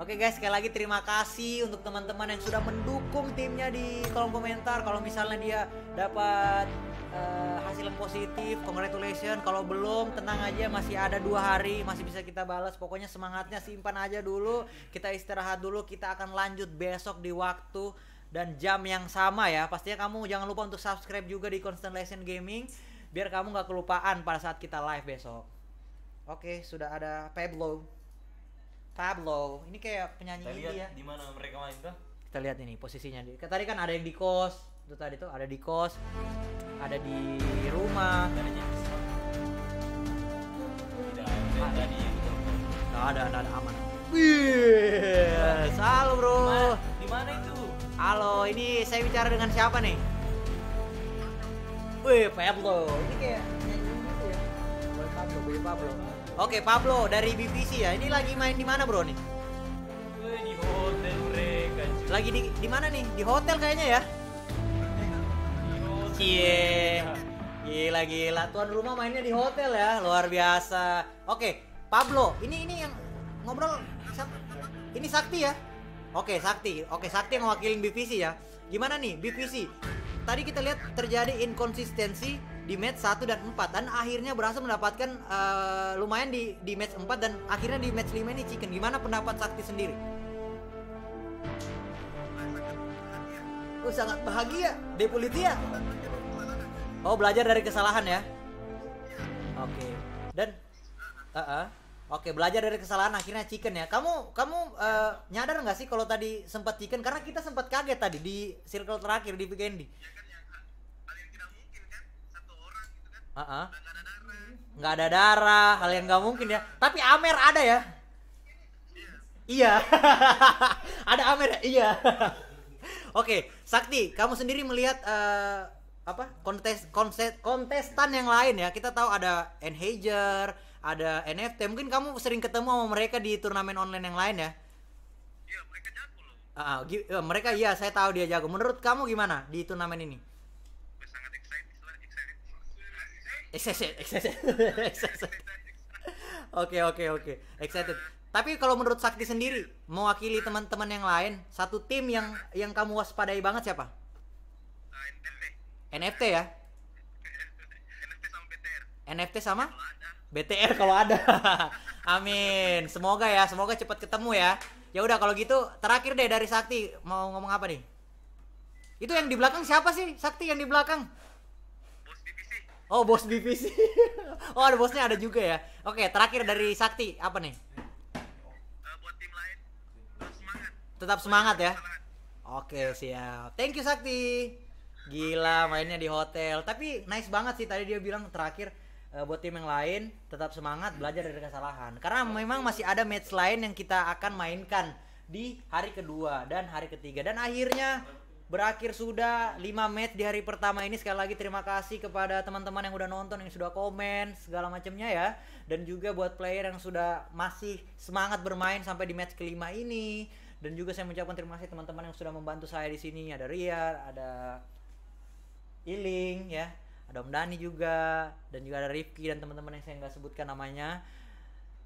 Oke guys, sekali lagi terima kasih untuk teman-teman yang sudah mendukung timnya di kolom komentar. Kalau misalnya dia dapat eh, hasil yang positif, congratulations. Kalau belum, tenang aja, masih ada dua hari, masih bisa kita balas. Pokoknya semangatnya simpan aja dulu. Kita istirahat dulu. Kita akan lanjut besok di waktu dan jam yang sama ya. Pastinya kamu jangan lupa untuk subscribe juga di Constellation Gaming, biar kamu nggak kelupaan pada saat kita live besok. Oke, sudah ada Pablo. Pablo, ini kayak penyanyi Kita indie ya. lihat di mana mereka main tuh. Kita lihat ini posisinya. Di- Tadi kan ada yang di kos, itu tadi tuh ada di kos, ada di rumah, Ada. Tidak ada di nggak ada, nggak ada aman. Wih, halo bro. Di mana itu? Halo, ini saya bicara dengan siapa nih? Wih, Pablo. Ini kayak penyanyi indie tuh ya. Boy Pablo, Boy Pablo. Oke, Pablo dari BBC ya. Ini lagi main di mana bro nih? Di hotel mereka. Lagi di di mana nih? Di hotel kayaknya ya. Cie. Gila gila, tuan rumah mainnya di hotel ya, luar biasa. Oke, Pablo, ini ini yang ngobrol? Ini Sakti ya? Oke, Sakti. Oke, Sakti yang mewakilin BPC ya. Gimana nih BPC? Tadi kita lihat terjadi inkonsistensi di match 1 dan 4 dan akhirnya berhasil mendapatkan eh, lumayan di di match 4 dan akhirnya di match 5 ini chicken. Gimana pendapat Sakti sendiri? Oh, sangat bahagia, Depolitia. Oh, belajar dari kesalahan ya. Oke. Dan uh Oke, belajar dari kesalahan akhirnya chicken ya. Kamu kamu eh, nyadar nggak sih kalau tadi sempat chicken karena kita sempat kaget tadi di circle terakhir di weekend. Kan Heeh. nggak ada darah hal yang nggak mungkin ya. Tapi Amer ada ya. Iya. ada Amer ya? Iya. Oke, Sakti, kamu sendiri melihat eh, apa kontes konses, kontestan yang lain ya? Kita tahu ada Enhager, ada NFT. Mungkin kamu sering ketemu sama mereka di turnamen online yang lain ya? iya mereka jago loh gi- eh, mereka iya, saya tahu dia jago. Menurut kamu gimana di turnamen ini? gue sangat excited lah excited Excited, excited. Oke oke oke, excited. Tapi kalau menurut Sakti sendiri, mewakili teman-teman yang lain, satu tim yang yang kamu waspadai banget siapa? nah, NFT NFT ya? NFT sama BTR NFT sama? kalau ada BTR kalau ada. Amin. Semoga ya, semoga cepat ketemu ya. Ya udah kalau gitu terakhir deh dari Sakti mau ngomong apa nih? Itu yang di belakang siapa sih? Sakti yang di belakang? Oh, bos divisi. oh, ada bosnya ada juga ya. Oke, terakhir dari Sakti apa nih? Eh, buat tim lain terus semangat Tetap semangat ya. Oke, siap. Thank you Sakti. Gila mainnya di hotel. Tapi nice banget sih tadi dia bilang terakhir eh, buat tim yang lain tetap semangat belajar dari kesalahan. Karena memang masih ada match lain yang kita akan mainkan di hari kedua dan hari ketiga dan akhirnya berakhir sudah 5 match di hari pertama ini. Sekali lagi terima kasih kepada teman-teman yang udah nonton yang sudah komen segala macamnya ya. Dan juga buat player yang sudah masih semangat bermain sampai di match kelima ini. Dan juga saya mengucapkan terima kasih teman-teman yang sudah membantu saya di sini. Ada Ria ada Iling ya ada Om Dani juga dan juga ada Rifki dan teman-teman yang saya nggak sebutkan namanya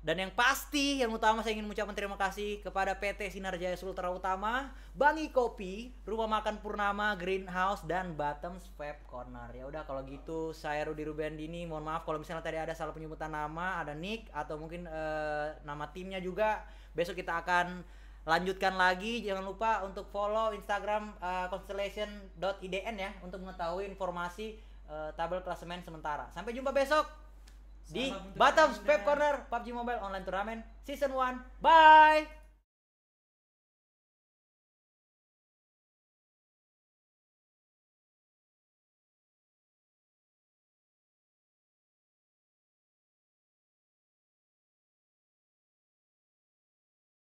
Dan yang pasti, yang utama saya ingin mengucapkan terima kasih kepada PT Sinar Jaya Sultra Utama, Bangi Kopi, Rumah Makan Purnama, Greenhouse, dan Bottoms Vape Corner. Ya udah kalau gitu, saya Rudi Rubiandini. Mohon maaf kalau misalnya tadi ada salah penyebutan nama, ada nick atau mungkin eh, nama timnya juga. Besok kita akan lanjutkan lagi. Jangan lupa untuk follow Instagram eh, constellation.idn ya untuk mengetahui informasi eh, tabel klasemen sementara. Sampai jumpa besok di Batam. Pep Corner PUBG Mobile Online Turnamen Season 1. Bye.